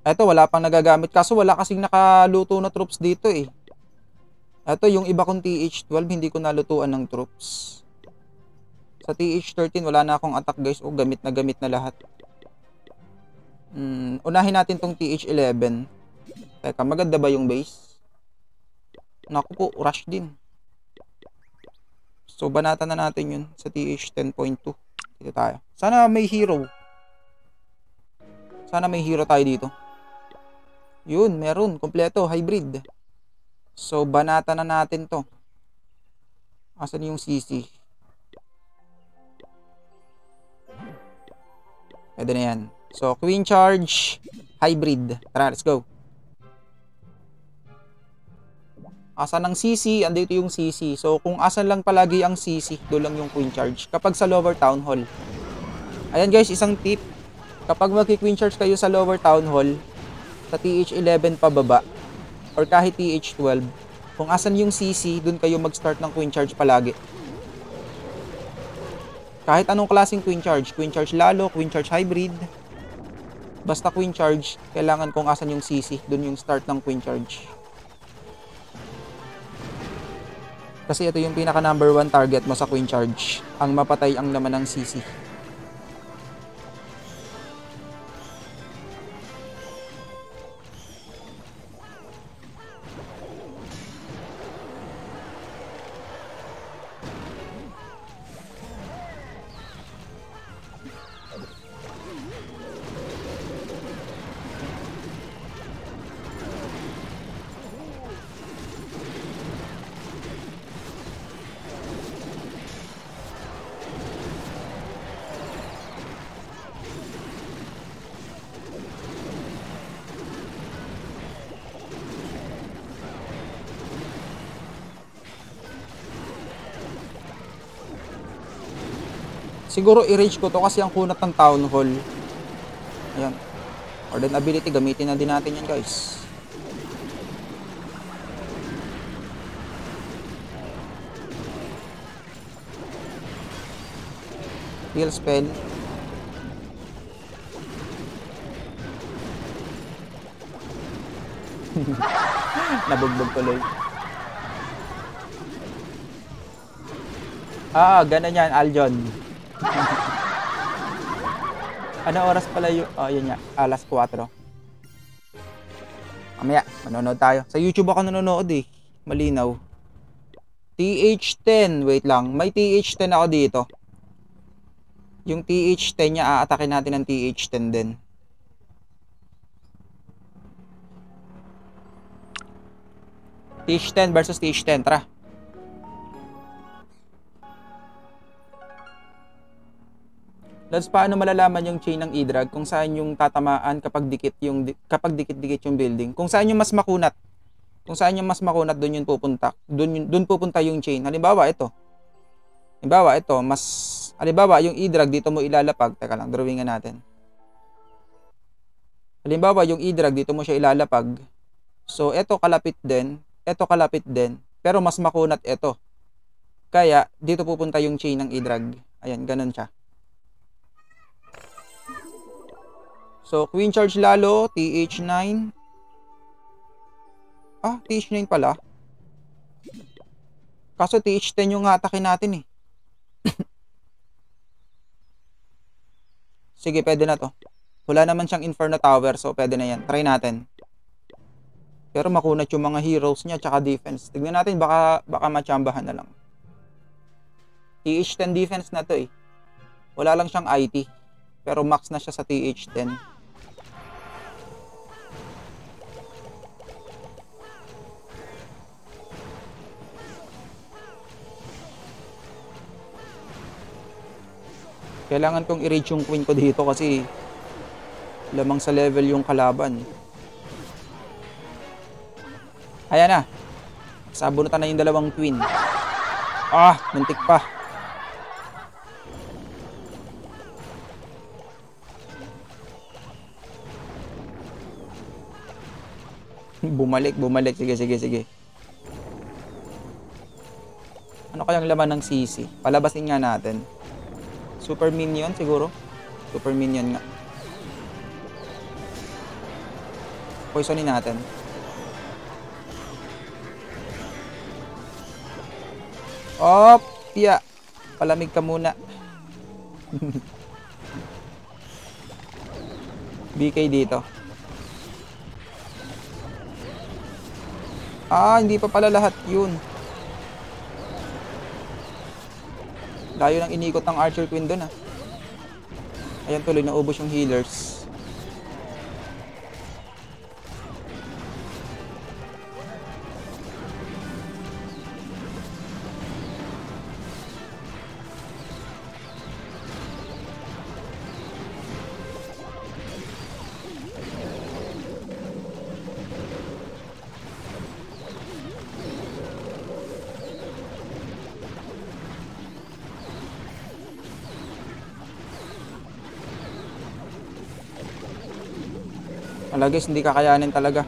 Eto, wala pang nagagamit. Kaso wala kasing nakaluto na troops dito eh. Eto, yung iba kong TH12, hindi ko nalutuan ng troops. Sa TH13, wala na akong attack guys. O, gamit na gamit na lahat. Hmm, unahin natin tong TH11. Teka, maganda ba yung base? Naku po, rush din. So, banatan na natin yun sa TH10.2. Dito tayo. Sana may hero. Sana may hero tayo dito. Yun, meron. Kompleto, hybrid. So, banata na natin to. Asan yung CC? Pwede na yan. So, Queen Charge, hybrid. Tara, let's go. Asan ang CC? Andito yung CC. So, kung asan lang palagi ang CC, doon lang yung Queen Charge. Kapag sa lower town hall. Ayan guys, isang tip. Kapag magki-Queen Charge kayo sa lower town hall, sa TH11 pababa, or kahit TH12, kung asan yung CC, doon kayo mag-start ng Queen Charge palagi. Kahit anong klaseng Queen Charge, Queen Charge Lalo, Queen Charge Hybrid, basta Queen Charge, kailangan kung asan yung CC, doon yung start ng Queen Charge. Kasi ito yung pinaka number one target mo sa Queen Charge, ang mapatay ang laman ng CC. Siguro i-rage ko to kasi ang kunat ng town hall. Ayan. Or then ability, gamitin na din natin yan guys. Heal spell. Nabugbog tuloy. Ah, ganun yan, Aljon. Ano oras pala yung... Oh, yun nga. Alas 4. Mamaya, manonood tayo. Sa YouTube ako nanonood eh. Malinaw. TH10. Wait lang. May TH10 ako dito. Yung TH10 niya, aatakin natin ng TH10 din. TH10 versus TH10. Tara. Lods, paano malalaman yung chain ng e-drag kung saan yung tatamaan kapag dikit yung kapag dikit-dikit yung building? Kung saan yung mas makunat? Kung saan yung mas makunat, doon yun pupunta. Doon doon pupunta yung chain. Halimbawa, ito. Halimbawa, ito, mas halimbawa, yung e-drag dito mo ilalapag. Teka lang, drawingan natin. Halimbawa, yung e-drag dito mo siya ilalapag. So, ito kalapit din, ito kalapit din, pero mas makunat ito. Kaya, dito pupunta yung chain ng e-drag. Ayan, ganun siya. So, Queen Charge Lalo, TH9. Ah, TH9 pala. Kaso TH10 yung atakin natin eh. Sige, pwede na to. Wala naman siyang Inferno Tower, so pwede na yan. Try natin. Pero makunat yung mga heroes niya, tsaka defense. Tignan natin, baka, baka matsambahan na lang. TH10 defense na to eh. Wala lang siyang IT. Pero max na siya sa TH10. Kailangan kong i-reach yung queen ko dito kasi lamang sa level yung kalaban. Ayan na. Sabunutan na yung dalawang queen. Ah, muntik pa. bumalik, bumalik. Sige, sige, sige. Ano kayang laman ng CC? Palabasin nga natin. Super minion siguro. Super minion nga. Poisonin natin. Op! Yeah. Palamig ka muna. BK dito. Ah, hindi pa pala lahat yun. Layo ng inikot ng Archer Queen doon ah. Ayan tuloy, naubos yung healers. Wala guys, hindi kakayanin talaga.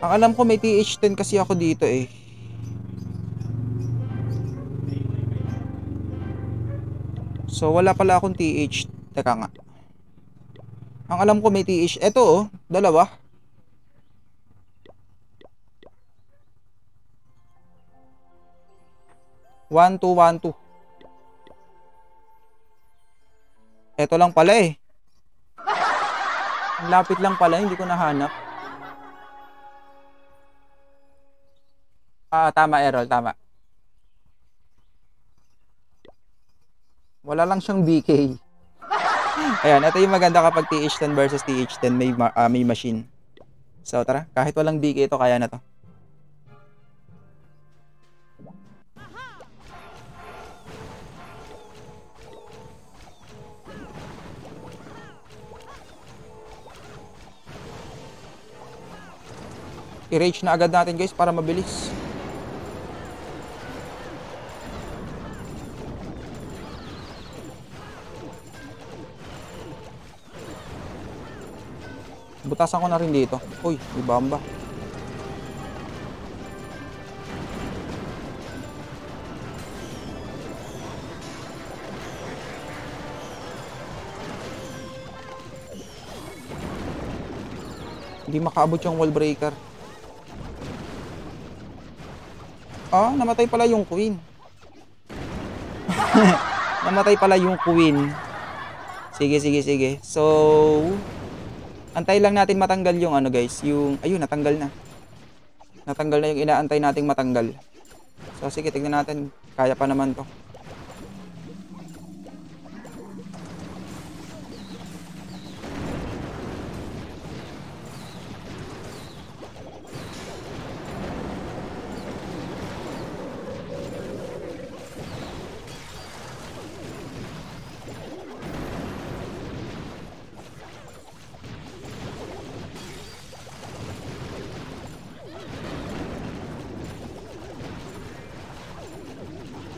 Ang alam ko may TH10 kasi ako dito eh. So wala pala akong TH. Teka nga. Ang alam ko may TH. Ito oh, dalawa. One, two, one, two. Ito lang pala eh. Lapit lang pala, hindi ko nahanap. Ah, tama Errol, tama. Wala lang siyang BK. Ayan, ito yung maganda kapag TH10 versus TH10 may, uh, may machine. So tara, kahit walang BK ito, kaya na to. I-rage na agad natin guys para mabilis. Butasan ko na rin dito. Uy, may bamba. Hindi makaabot yung wall breaker. Ah, namatay pala yung queen. Namatay pala yung queen. Sige, sige, sige. So, antay lang natin matanggal yung ano guys. Yung, ayun, natanggal na. Natanggal na yung inaantay nating matanggal. So, sige, tignan natin. Kaya pa naman to.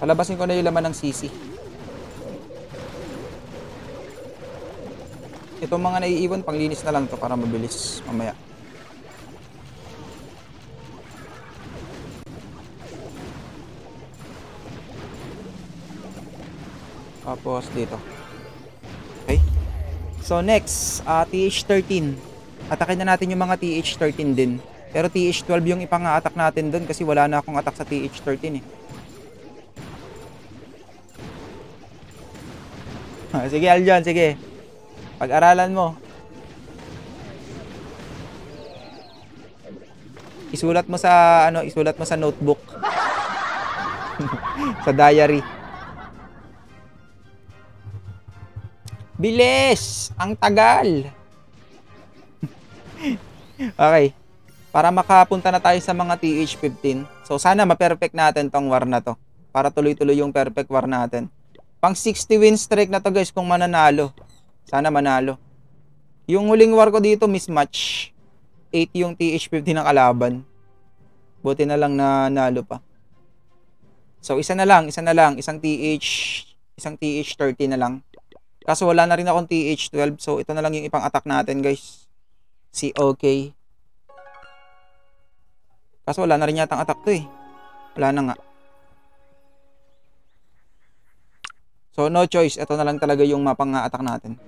Palabasin ko na yung laman ng sisi. Itong mga naiiwan, panglinis na lang to para mabilis mamaya. Tapos dito. Okay. So next, uh, TH13. Atakin na natin yung mga TH13 din. Pero TH12 yung ipang-attack natin doon kasi wala na akong attack sa TH13 eh. sige Aljon, sige. Pag-aralan mo. Isulat mo sa ano, isulat mo sa notebook. sa diary. Bilis! Ang tagal! okay. Para makapunta na tayo sa mga TH15. So sana ma-perfect natin tong war na to. Para tuloy-tuloy yung perfect war natin. Pang 60 win streak na to guys kung mananalo. Sana manalo. Yung huling war ko dito mismatch. 8 yung TH50 ng kalaban. Buti na lang na nalo pa. So isa na lang, isa na lang, isang TH, isang TH30 na lang. Kaso wala na rin akong TH12, so ito na lang yung ipang attack natin, guys. Si OK. Kaso wala na rin yata ang attack to eh. Wala na nga. So, no choice. Ito na lang talaga yung mapang-attack natin.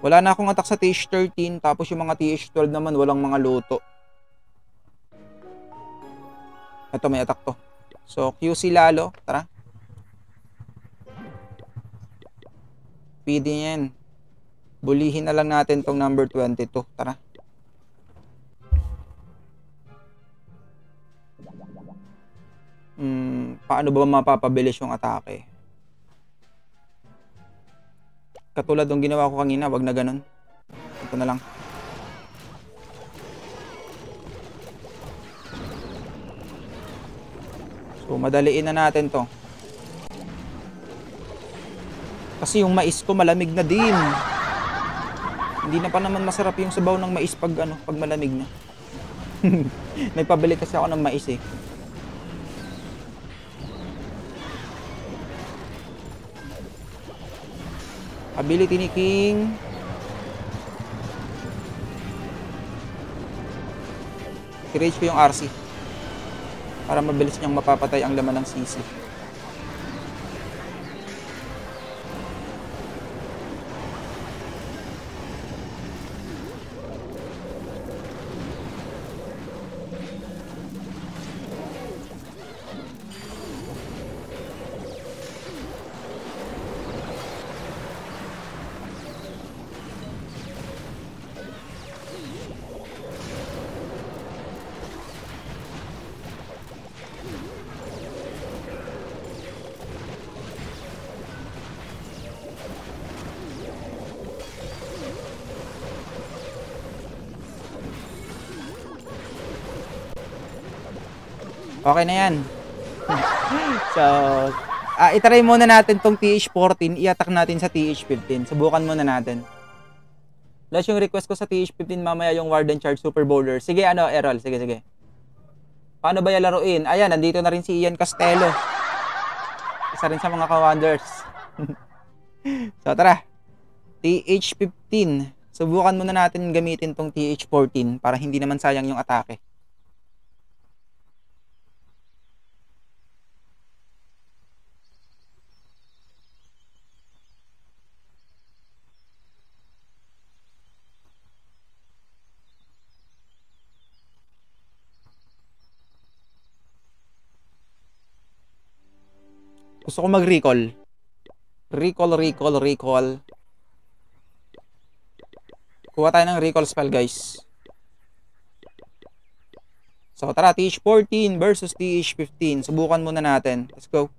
Wala na akong attack sa TH13. Tapos yung mga TH12 naman, walang mga luto. Ito, may attack to. So, QC lalo. Tara. Pwede yan. Bulihin na lang natin tong number 22. Tara. Hmm, paano ba mapapabilis yung atake? Katulad ng ginawa ko kanina, wag na ganun. Ito na lang. So, madaliin na natin to. Kasi yung mais ko malamig na din. Hindi na pa naman masarap yung sabaw ng mais pag ano, pag malamig na. May pabili kasi ako ng mais eh. Ability ni King. I-rage ko yung RC. Para mabilis niyang mapapatay ang laman ng CC. Okay na yan. so, uh, itry muna natin tong TH14, i-attack natin sa TH15. Subukan muna natin. Last yung request ko sa TH15 mamaya yung Warden Charge Super Bowler. Sige ano, Errol, sige sige. Paano ba laruin? Ayan, nandito na rin si Ian Castello. Isa rin sa mga ka-wonders. so tara. TH15. Subukan muna natin gamitin tong TH14 para hindi naman sayang yung atake. Gusto ko mag-recall. Recall, recall, recall. Kuha tayo ng recall spell, guys. So, tara, TH14 versus TH15. Subukan muna natin. Let's go.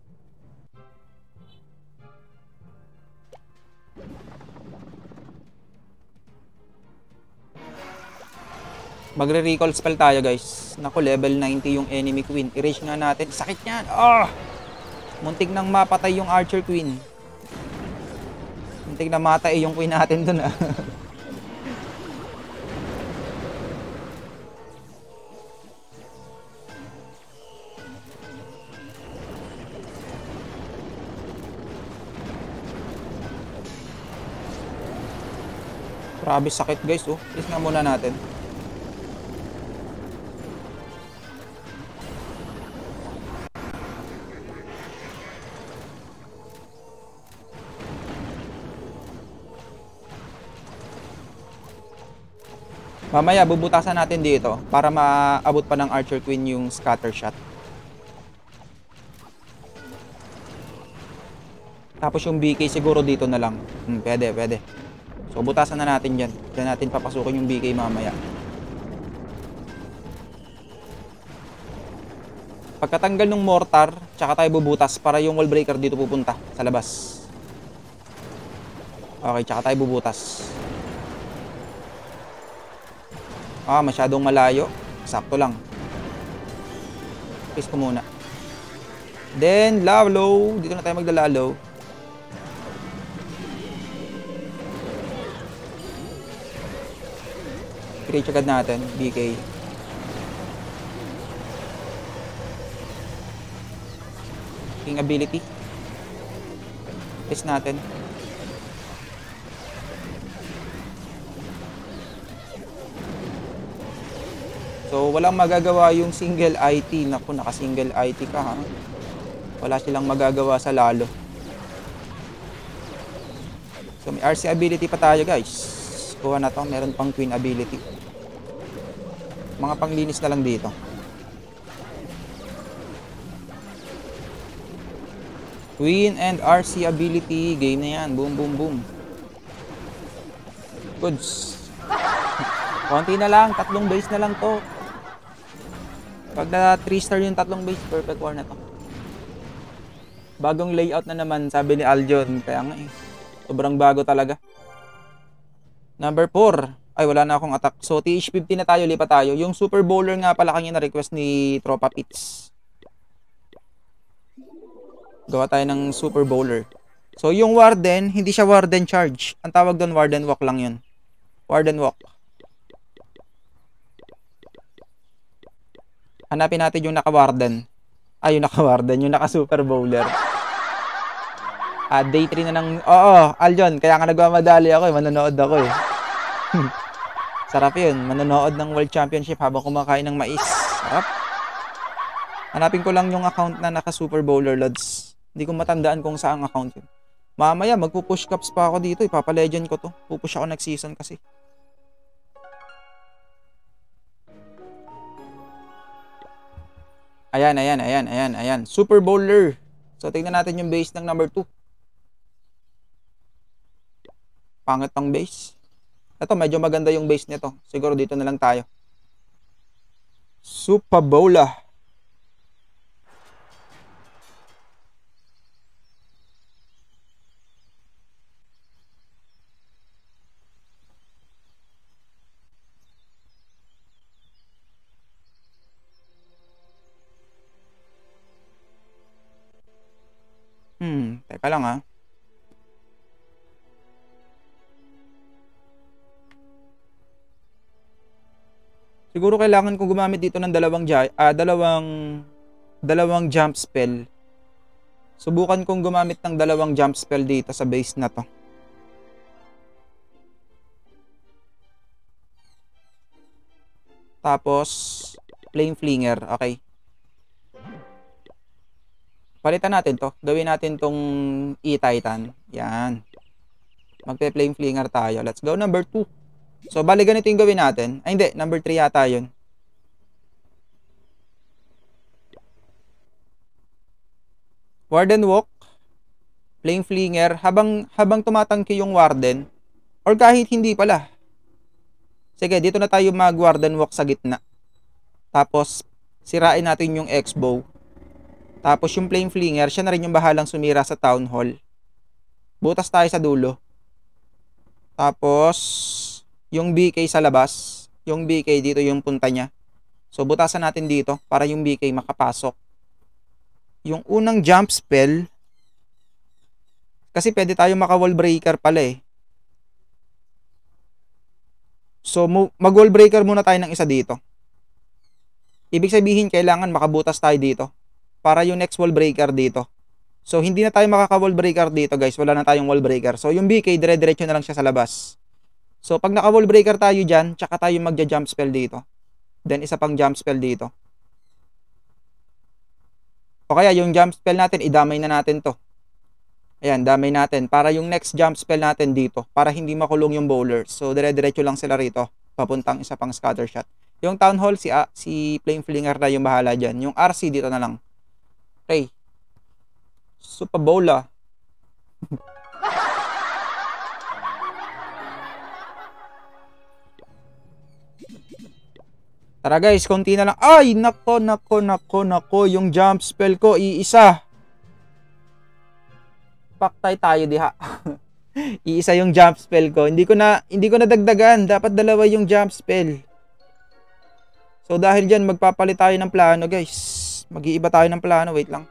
Magre-recall spell tayo, guys. Naku, level 90 yung enemy queen. Erase nga natin. Sakit yan. Ah! Muntik nang mapatay yung archer queen. Muntik na matay yung queen natin dun, ah. Grabe sakit guys oh. Please nga muna natin. Mamaya bubutasan natin dito para maabot pa ng Archer Queen yung scatter shot. Tapos yung BK siguro dito na lang. Hmm, pwede, pwede. So butasan na natin dyan. Diyan natin papasukin yung BK mamaya. Pagkatanggal ng mortar, tsaka tayo bubutas para yung wall breaker dito pupunta sa labas. Okay, tsaka tayo bubutas. Ah, masyadong malayo. Sakto lang. Kiss ko muna. Then, low. Dito na tayo maglalalow. Create agad natin. BK. King ability. Test natin. So, walang magagawa yung single IT. Naku, naka-single IT ka ha. Wala silang magagawa sa lalo. So, may RC ability pa tayo guys. Kuha na to. Meron pang Queen ability. Mga panglinis na lang dito. Queen and RC ability. Game na yan. Boom, boom, boom. Goods. Konti na lang. Tatlong base na lang to. Pag na 3 star yung tatlong base, perfect war na to. Bagong layout na naman, sabi ni Aljon. Kaya nga eh. Sobrang bago talaga. Number 4. Ay, wala na akong attack. So, TH50 na tayo, lipat tayo. Yung Super Bowler nga pala kanina request ni Tropa Pits. Gawa tayo ng Super Bowler. So, yung Warden, hindi siya Warden Charge. Ang tawag doon, Warden Walk lang yun. Warden Walk. Hanapin natin yung naka-warden. Ay, yung naka-warden, yung naka-super bowler. Ah, day 3 na ng... Oo, Aljon, kaya nga nagmamadali ako eh, manonood ako eh. Sarap yun, manonood ng World Championship habang kumakain ng mais. Sarap. Hanapin ko lang yung account na naka-super bowler, lods. Hindi ko matandaan kung saan account yun. Mamaya, magpo-push cups pa ako dito, ipapa-legend ko to. Pupush ako next season kasi. Ayan, ayan, ayan, ayan, ayan. Super Bowler. So, tingnan natin yung base ng number 2. Pangit ng base. Ito, medyo maganda yung base nito. Siguro dito na lang tayo. Super Bowler. Siguro kailangan kong gumamit dito ng dalawang uh, dalawang dalawang jump spell. Subukan kong gumamit ng dalawang jump spell dito sa base na to. Tapos flame flinger, okay. Palitan natin to. Gawin natin tong E-Titan. Yan. Magpe-flame flinger tayo. Let's go. Number 2. So, bali ganito yung gawin natin. Ay, hindi. Number 3 yata yun. Warden Walk. Flame Flinger, habang, habang tumatangki yung Warden, or kahit hindi pala. Sige, dito na tayo mag-Warden Walk sa gitna. Tapos, sirain natin yung X-Bow. Tapos yung Flame Flinger, siya na rin yung bahalang sumira sa Town Hall. Butas tayo sa dulo. Tapos, yung BK sa labas. Yung BK dito yung punta niya. So, butasan natin dito para yung BK makapasok. Yung unang jump spell, kasi pwede tayo maka-wall breaker pala eh. So, mag-wall breaker muna tayo ng isa dito. Ibig sabihin, kailangan makabutas tayo dito para yung next wall breaker dito. So, hindi na tayo makaka-wall breaker dito, guys. Wala na tayong wall breaker. So, yung BK, dire-diretso na lang siya sa labas. So, pag naka-wall breaker tayo dyan, tsaka tayo magja-jump spell dito. Then, isa pang jump spell dito. O kaya, yung jump spell natin, idamay na natin to. Ayan, damay natin. Para yung next jump spell natin dito, para hindi makulong yung bowlers. So, dire-diretso lang sila rito. Papuntang isa pang scatter shot. Yung Town Hall, si, uh, si Flame Flinger na yung bahala dyan. Yung RC dito na lang. Okay. Super Bola. Tara guys, konti na lang. Ay, nako, nako, nako, nako. Yung jump spell ko, iisa. Paktay tayo diha. iisa yung jump spell ko. Hindi ko na, hindi ko na dagdagan. Dapat dalawa yung jump spell. So dahil dyan, magpapalit tayo ng plano guys. Mag-iiba tayo ng plano. Wait lang.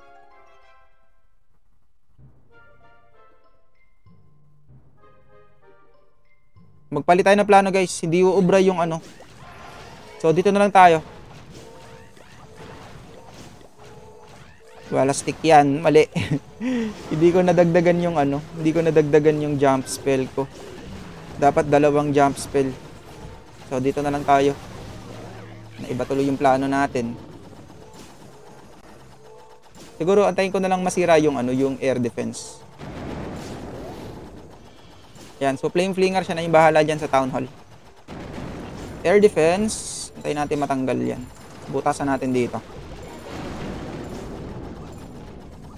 Magpalit tayo ng plano guys. Hindi uubra yung ano. So dito na lang tayo. Wala stick yan. Mali. hindi ko nadagdagan yung ano. Hindi ko nadagdagan yung jump spell ko. Dapat dalawang jump spell. So dito na lang tayo na iba tuloy yung plano natin. Siguro antayin ko na lang masira yung ano, yung air defense. Yan, so flame flinger siya na yung bahala diyan sa town hall. Air defense, antayin natin matanggal yan. Butasan natin dito.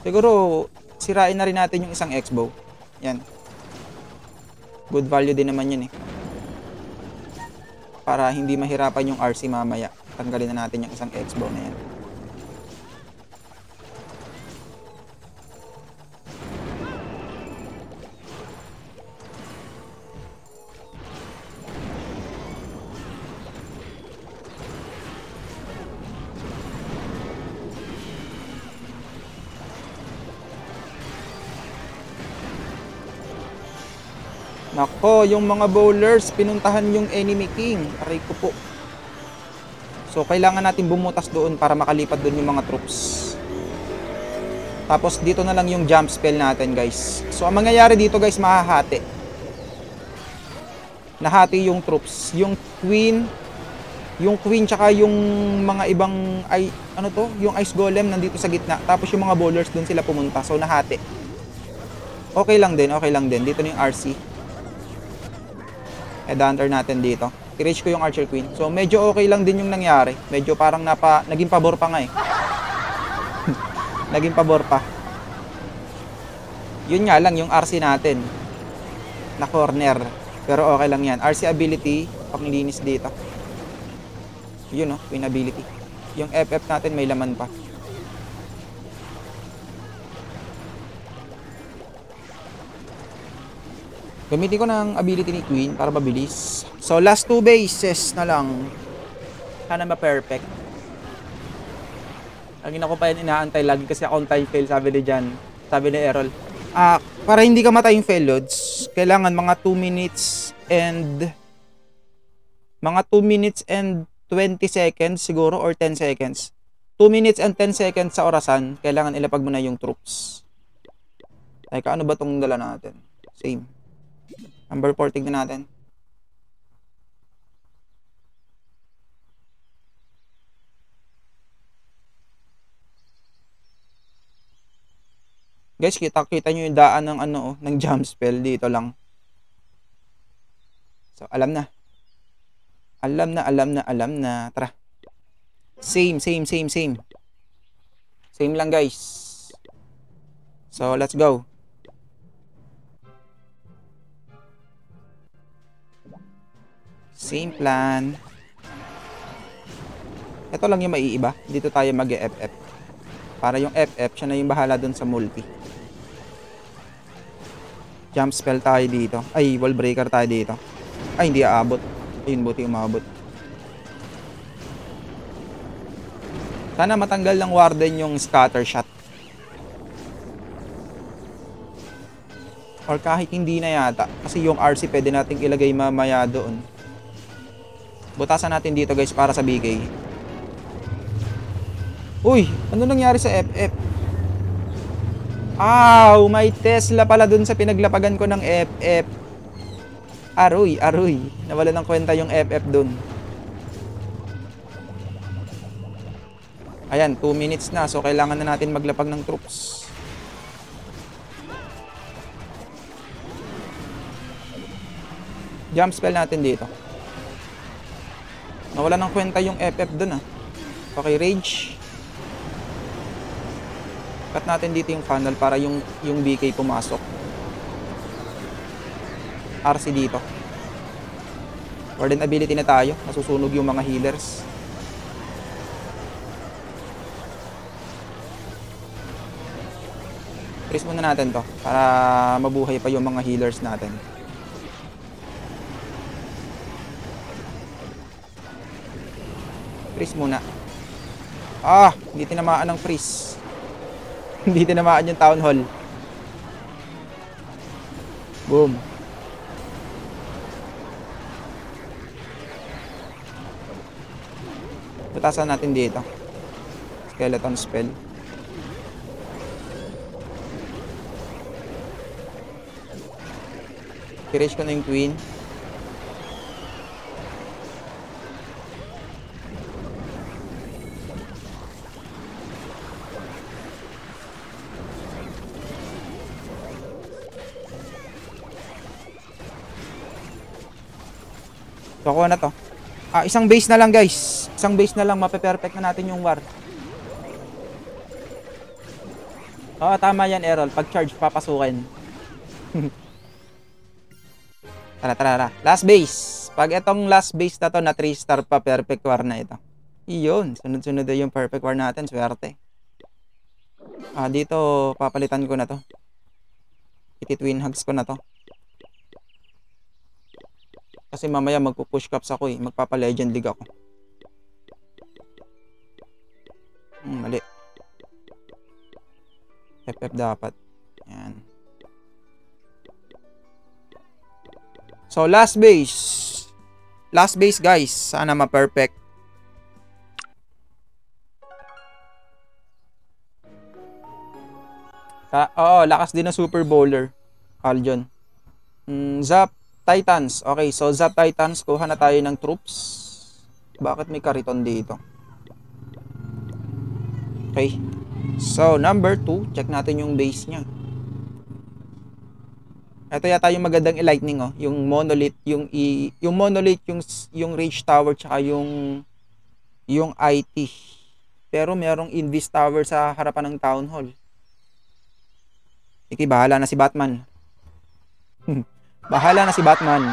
Siguro sirain na rin natin yung isang X-bow. Yan. Good value din naman yun eh para hindi mahirapan yung RC mamaya. Tanggalin na natin yung isang X-bow na yan. Nako, yung mga bowlers, pinuntahan yung enemy king. Aray ko po. So, kailangan natin bumutas doon para makalipad doon yung mga troops. Tapos, dito na lang yung jump spell natin, guys. So, ang mangyayari dito, guys, mahahati. Nahati yung troops. Yung queen, yung queen tsaka yung mga ibang ay ano to, yung ice golem nandito sa gitna. Tapos yung mga bowlers doon sila pumunta. So, nahati. Okay lang din, okay lang din. Dito na yung RC headhunter natin dito. I-reach ko yung Archer Queen. So, medyo okay lang din yung nangyari. Medyo parang napa, naging pabor pa nga eh. naging pabor pa. Yun nga lang, yung RC natin. Na corner. Pero okay lang yan. RC ability, panglinis dito. Yun no, Queen ability. Yung FF natin may laman pa. Gamitin ko ng ability ni Queen para mabilis. So, last two bases na lang. Sana ma-perfect. Lagi na ko pa yan inaantay lagi kasi ako time fail sabi ni Jan. Sabi ni Errol. Ah, para hindi ka matay yung fail loads, kailangan mga 2 minutes and mga 2 minutes and 20 seconds siguro or 10 seconds. 2 minutes and 10 seconds sa orasan, kailangan ilapag mo na yung troops. Ay, ano ba tong dala natin? Same. Number 4, tignan natin. Guys, kita-kita nyo yung daan ng ano, oh, ng jump spell dito lang. So, alam na. Alam na, alam na, alam na. Tara. Same, same, same, same. Same lang, guys. So, let's go. Same plan. Ito lang yung maiiba. Dito tayo mag-FF. Para yung FF, siya na yung bahala dun sa multi. Jump spell tayo dito. Ay, wall breaker tayo dito. Ay, hindi aabot. Ayun, buti umabot. Sana matanggal ng warden yung scatter shot. Or kahit hindi na yata. Kasi yung RC pwede nating ilagay mamaya doon. Butasan natin dito guys para sa BK. Uy, ano nangyari sa FF? Aw, may Tesla pala dun sa pinaglapagan ko ng FF. Aroy, aroy. Nawala ng kwenta yung FF dun. Ayan, 2 minutes na. So, kailangan na natin maglapag ng troops. Jump spell natin dito. Nawala ng kwenta yung FF dun ah. Okay, rage. Cut natin dito yung funnel para yung, yung BK pumasok. RC dito. Warden ability na tayo. Masusunog yung mga healers. Freeze muna natin to para mabuhay pa yung mga healers natin. Freeze muna. Ah, hindi tinamaan ng freeze. hindi tinamaan yung town hall. Boom. Butasan natin dito. Skeleton spell. I-reach ko na yung queen. So, kuha na to. Ah, isang base na lang guys. Isang base na lang, mape-perfect na natin yung war. Oo, tama yan Errol. Pag charge, papasukin. tara, tara, tara. Last base. Pag itong last base na to na 3 star pa, perfect war na ito. Iyon, sunod-sunod na yung perfect war natin. Swerte. Ah, dito, papalitan ko na to. Iti-twin hugs ko na to. Kasi mamaya magpo-push cups ako eh. Magpapa-legend league ako. Hmm, mali. FF dapat. Yan. So, last base. Last base, guys. Sana ma-perfect. Ah, oo, lakas din ng Super Bowler. Aljon. Mm, Zap Titans. Okay, so Zap Titans, kuha na tayo ng troops. Bakit may kariton dito? Okay. So, number 2, check natin yung base niya. Ito yata yung magandang i-lightning oh, yung monolith, yung i, yung monolith, yung yung rage tower tsaka yung yung IT. Pero merong invis tower sa harapan ng town hall. Iki, bahala na si Batman. Bahala na si Batman.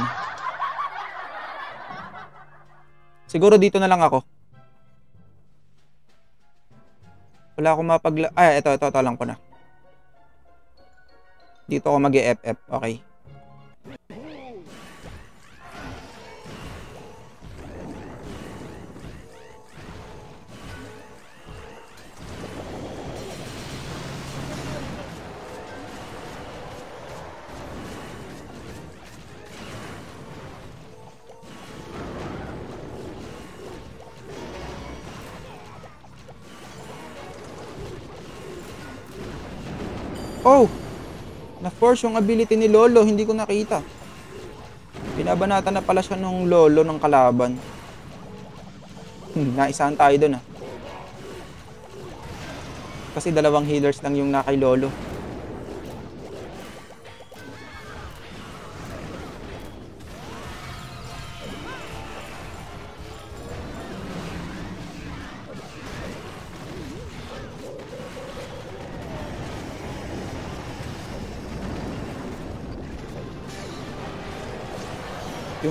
Siguro dito na lang ako. Wala akong mapagla... Ay, ito, ito, ito lang ko na. Dito ako mag-FF. Okay. Oh! Na-force yung ability ni Lolo, hindi ko nakita. Binabanatan na pala siya nung Lolo ng kalaban. Hmm, naisahan tayo dun ah. Kasi dalawang healers lang yung nakay Lolo.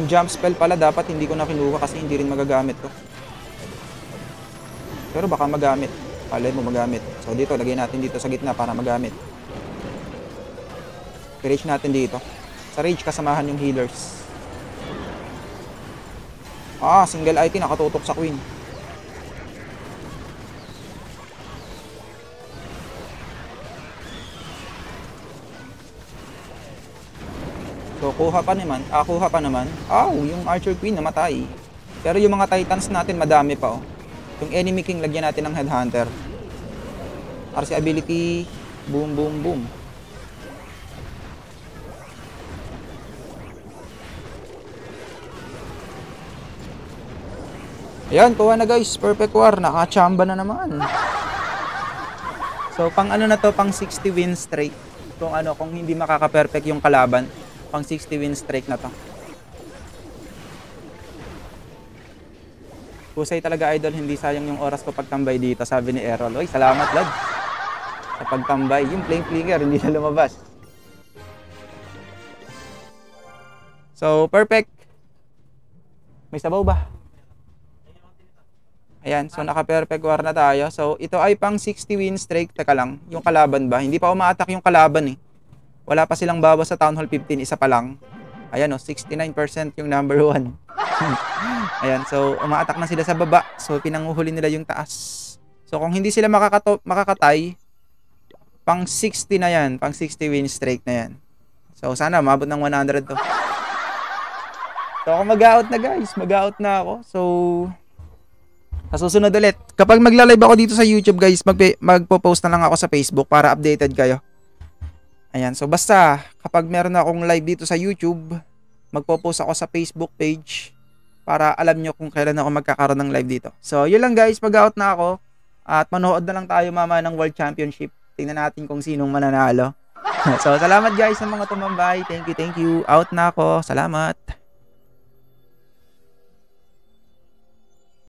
Yung jump spell pala dapat hindi ko na kinuha kasi hindi rin magagamit to. Pero baka magamit. Palay mo magamit. So dito, lagay natin dito sa gitna para magamit. I-rage natin dito. Sa rage, kasamahan yung healers. Ah, single IT nakatutok sa queen. So, kuha pa naman. Ah, kuha pa naman. Aw, yung Archer Queen namatay. Pero yung mga Titans natin, madami pa, oh. Yung Enemy King, lagyan natin ng Headhunter. RC ability, boom, boom, boom. Ayan, kuha na guys. Perfect war. Nakachamba na naman. So, pang ano na to, pang 60 win streak. Kung ano, kung hindi makaka-perfect yung kalaban, pang 60 win streak na to. Husay talaga idol, hindi sayang yung oras ko pagtambay dito, sabi ni Errol. Oy, salamat lad. Sa pagtambay, yung flame flicker, hindi na lumabas. So, perfect. May sabaw ba? Ayan, so naka-perfect war na tayo. So, ito ay pang 60 win streak. Teka lang, yung kalaban ba? Hindi pa umaatak yung kalaban eh. Wala pa silang bawas sa Town Hall 15, isa pa lang. Ayan o, 69% yung number 1. Ayan, so umaatak na sila sa baba. So, pinanguhuli nila yung taas. So, kung hindi sila makakato makakatay, pang 60 na yan. Pang 60 win streak na yan. So, sana mabot ng 100 to. So, ako mag-out na guys. Mag-out na ako. So, sa susunod ulit. Kapag magla-live ako dito sa YouTube guys, mag magpo-post na lang ako sa Facebook para updated kayo. Ayan, so basta kapag meron akong live dito sa YouTube, magpo-post ako sa Facebook page para alam nyo kung kailan ako magkakaroon ng live dito. So, yun lang guys, mag-out na ako at manood na lang tayo mama ng World Championship. Tingnan natin kung sinong mananalo. so, salamat guys sa mga tumambay. Thank you, thank you. Out na ako. Salamat.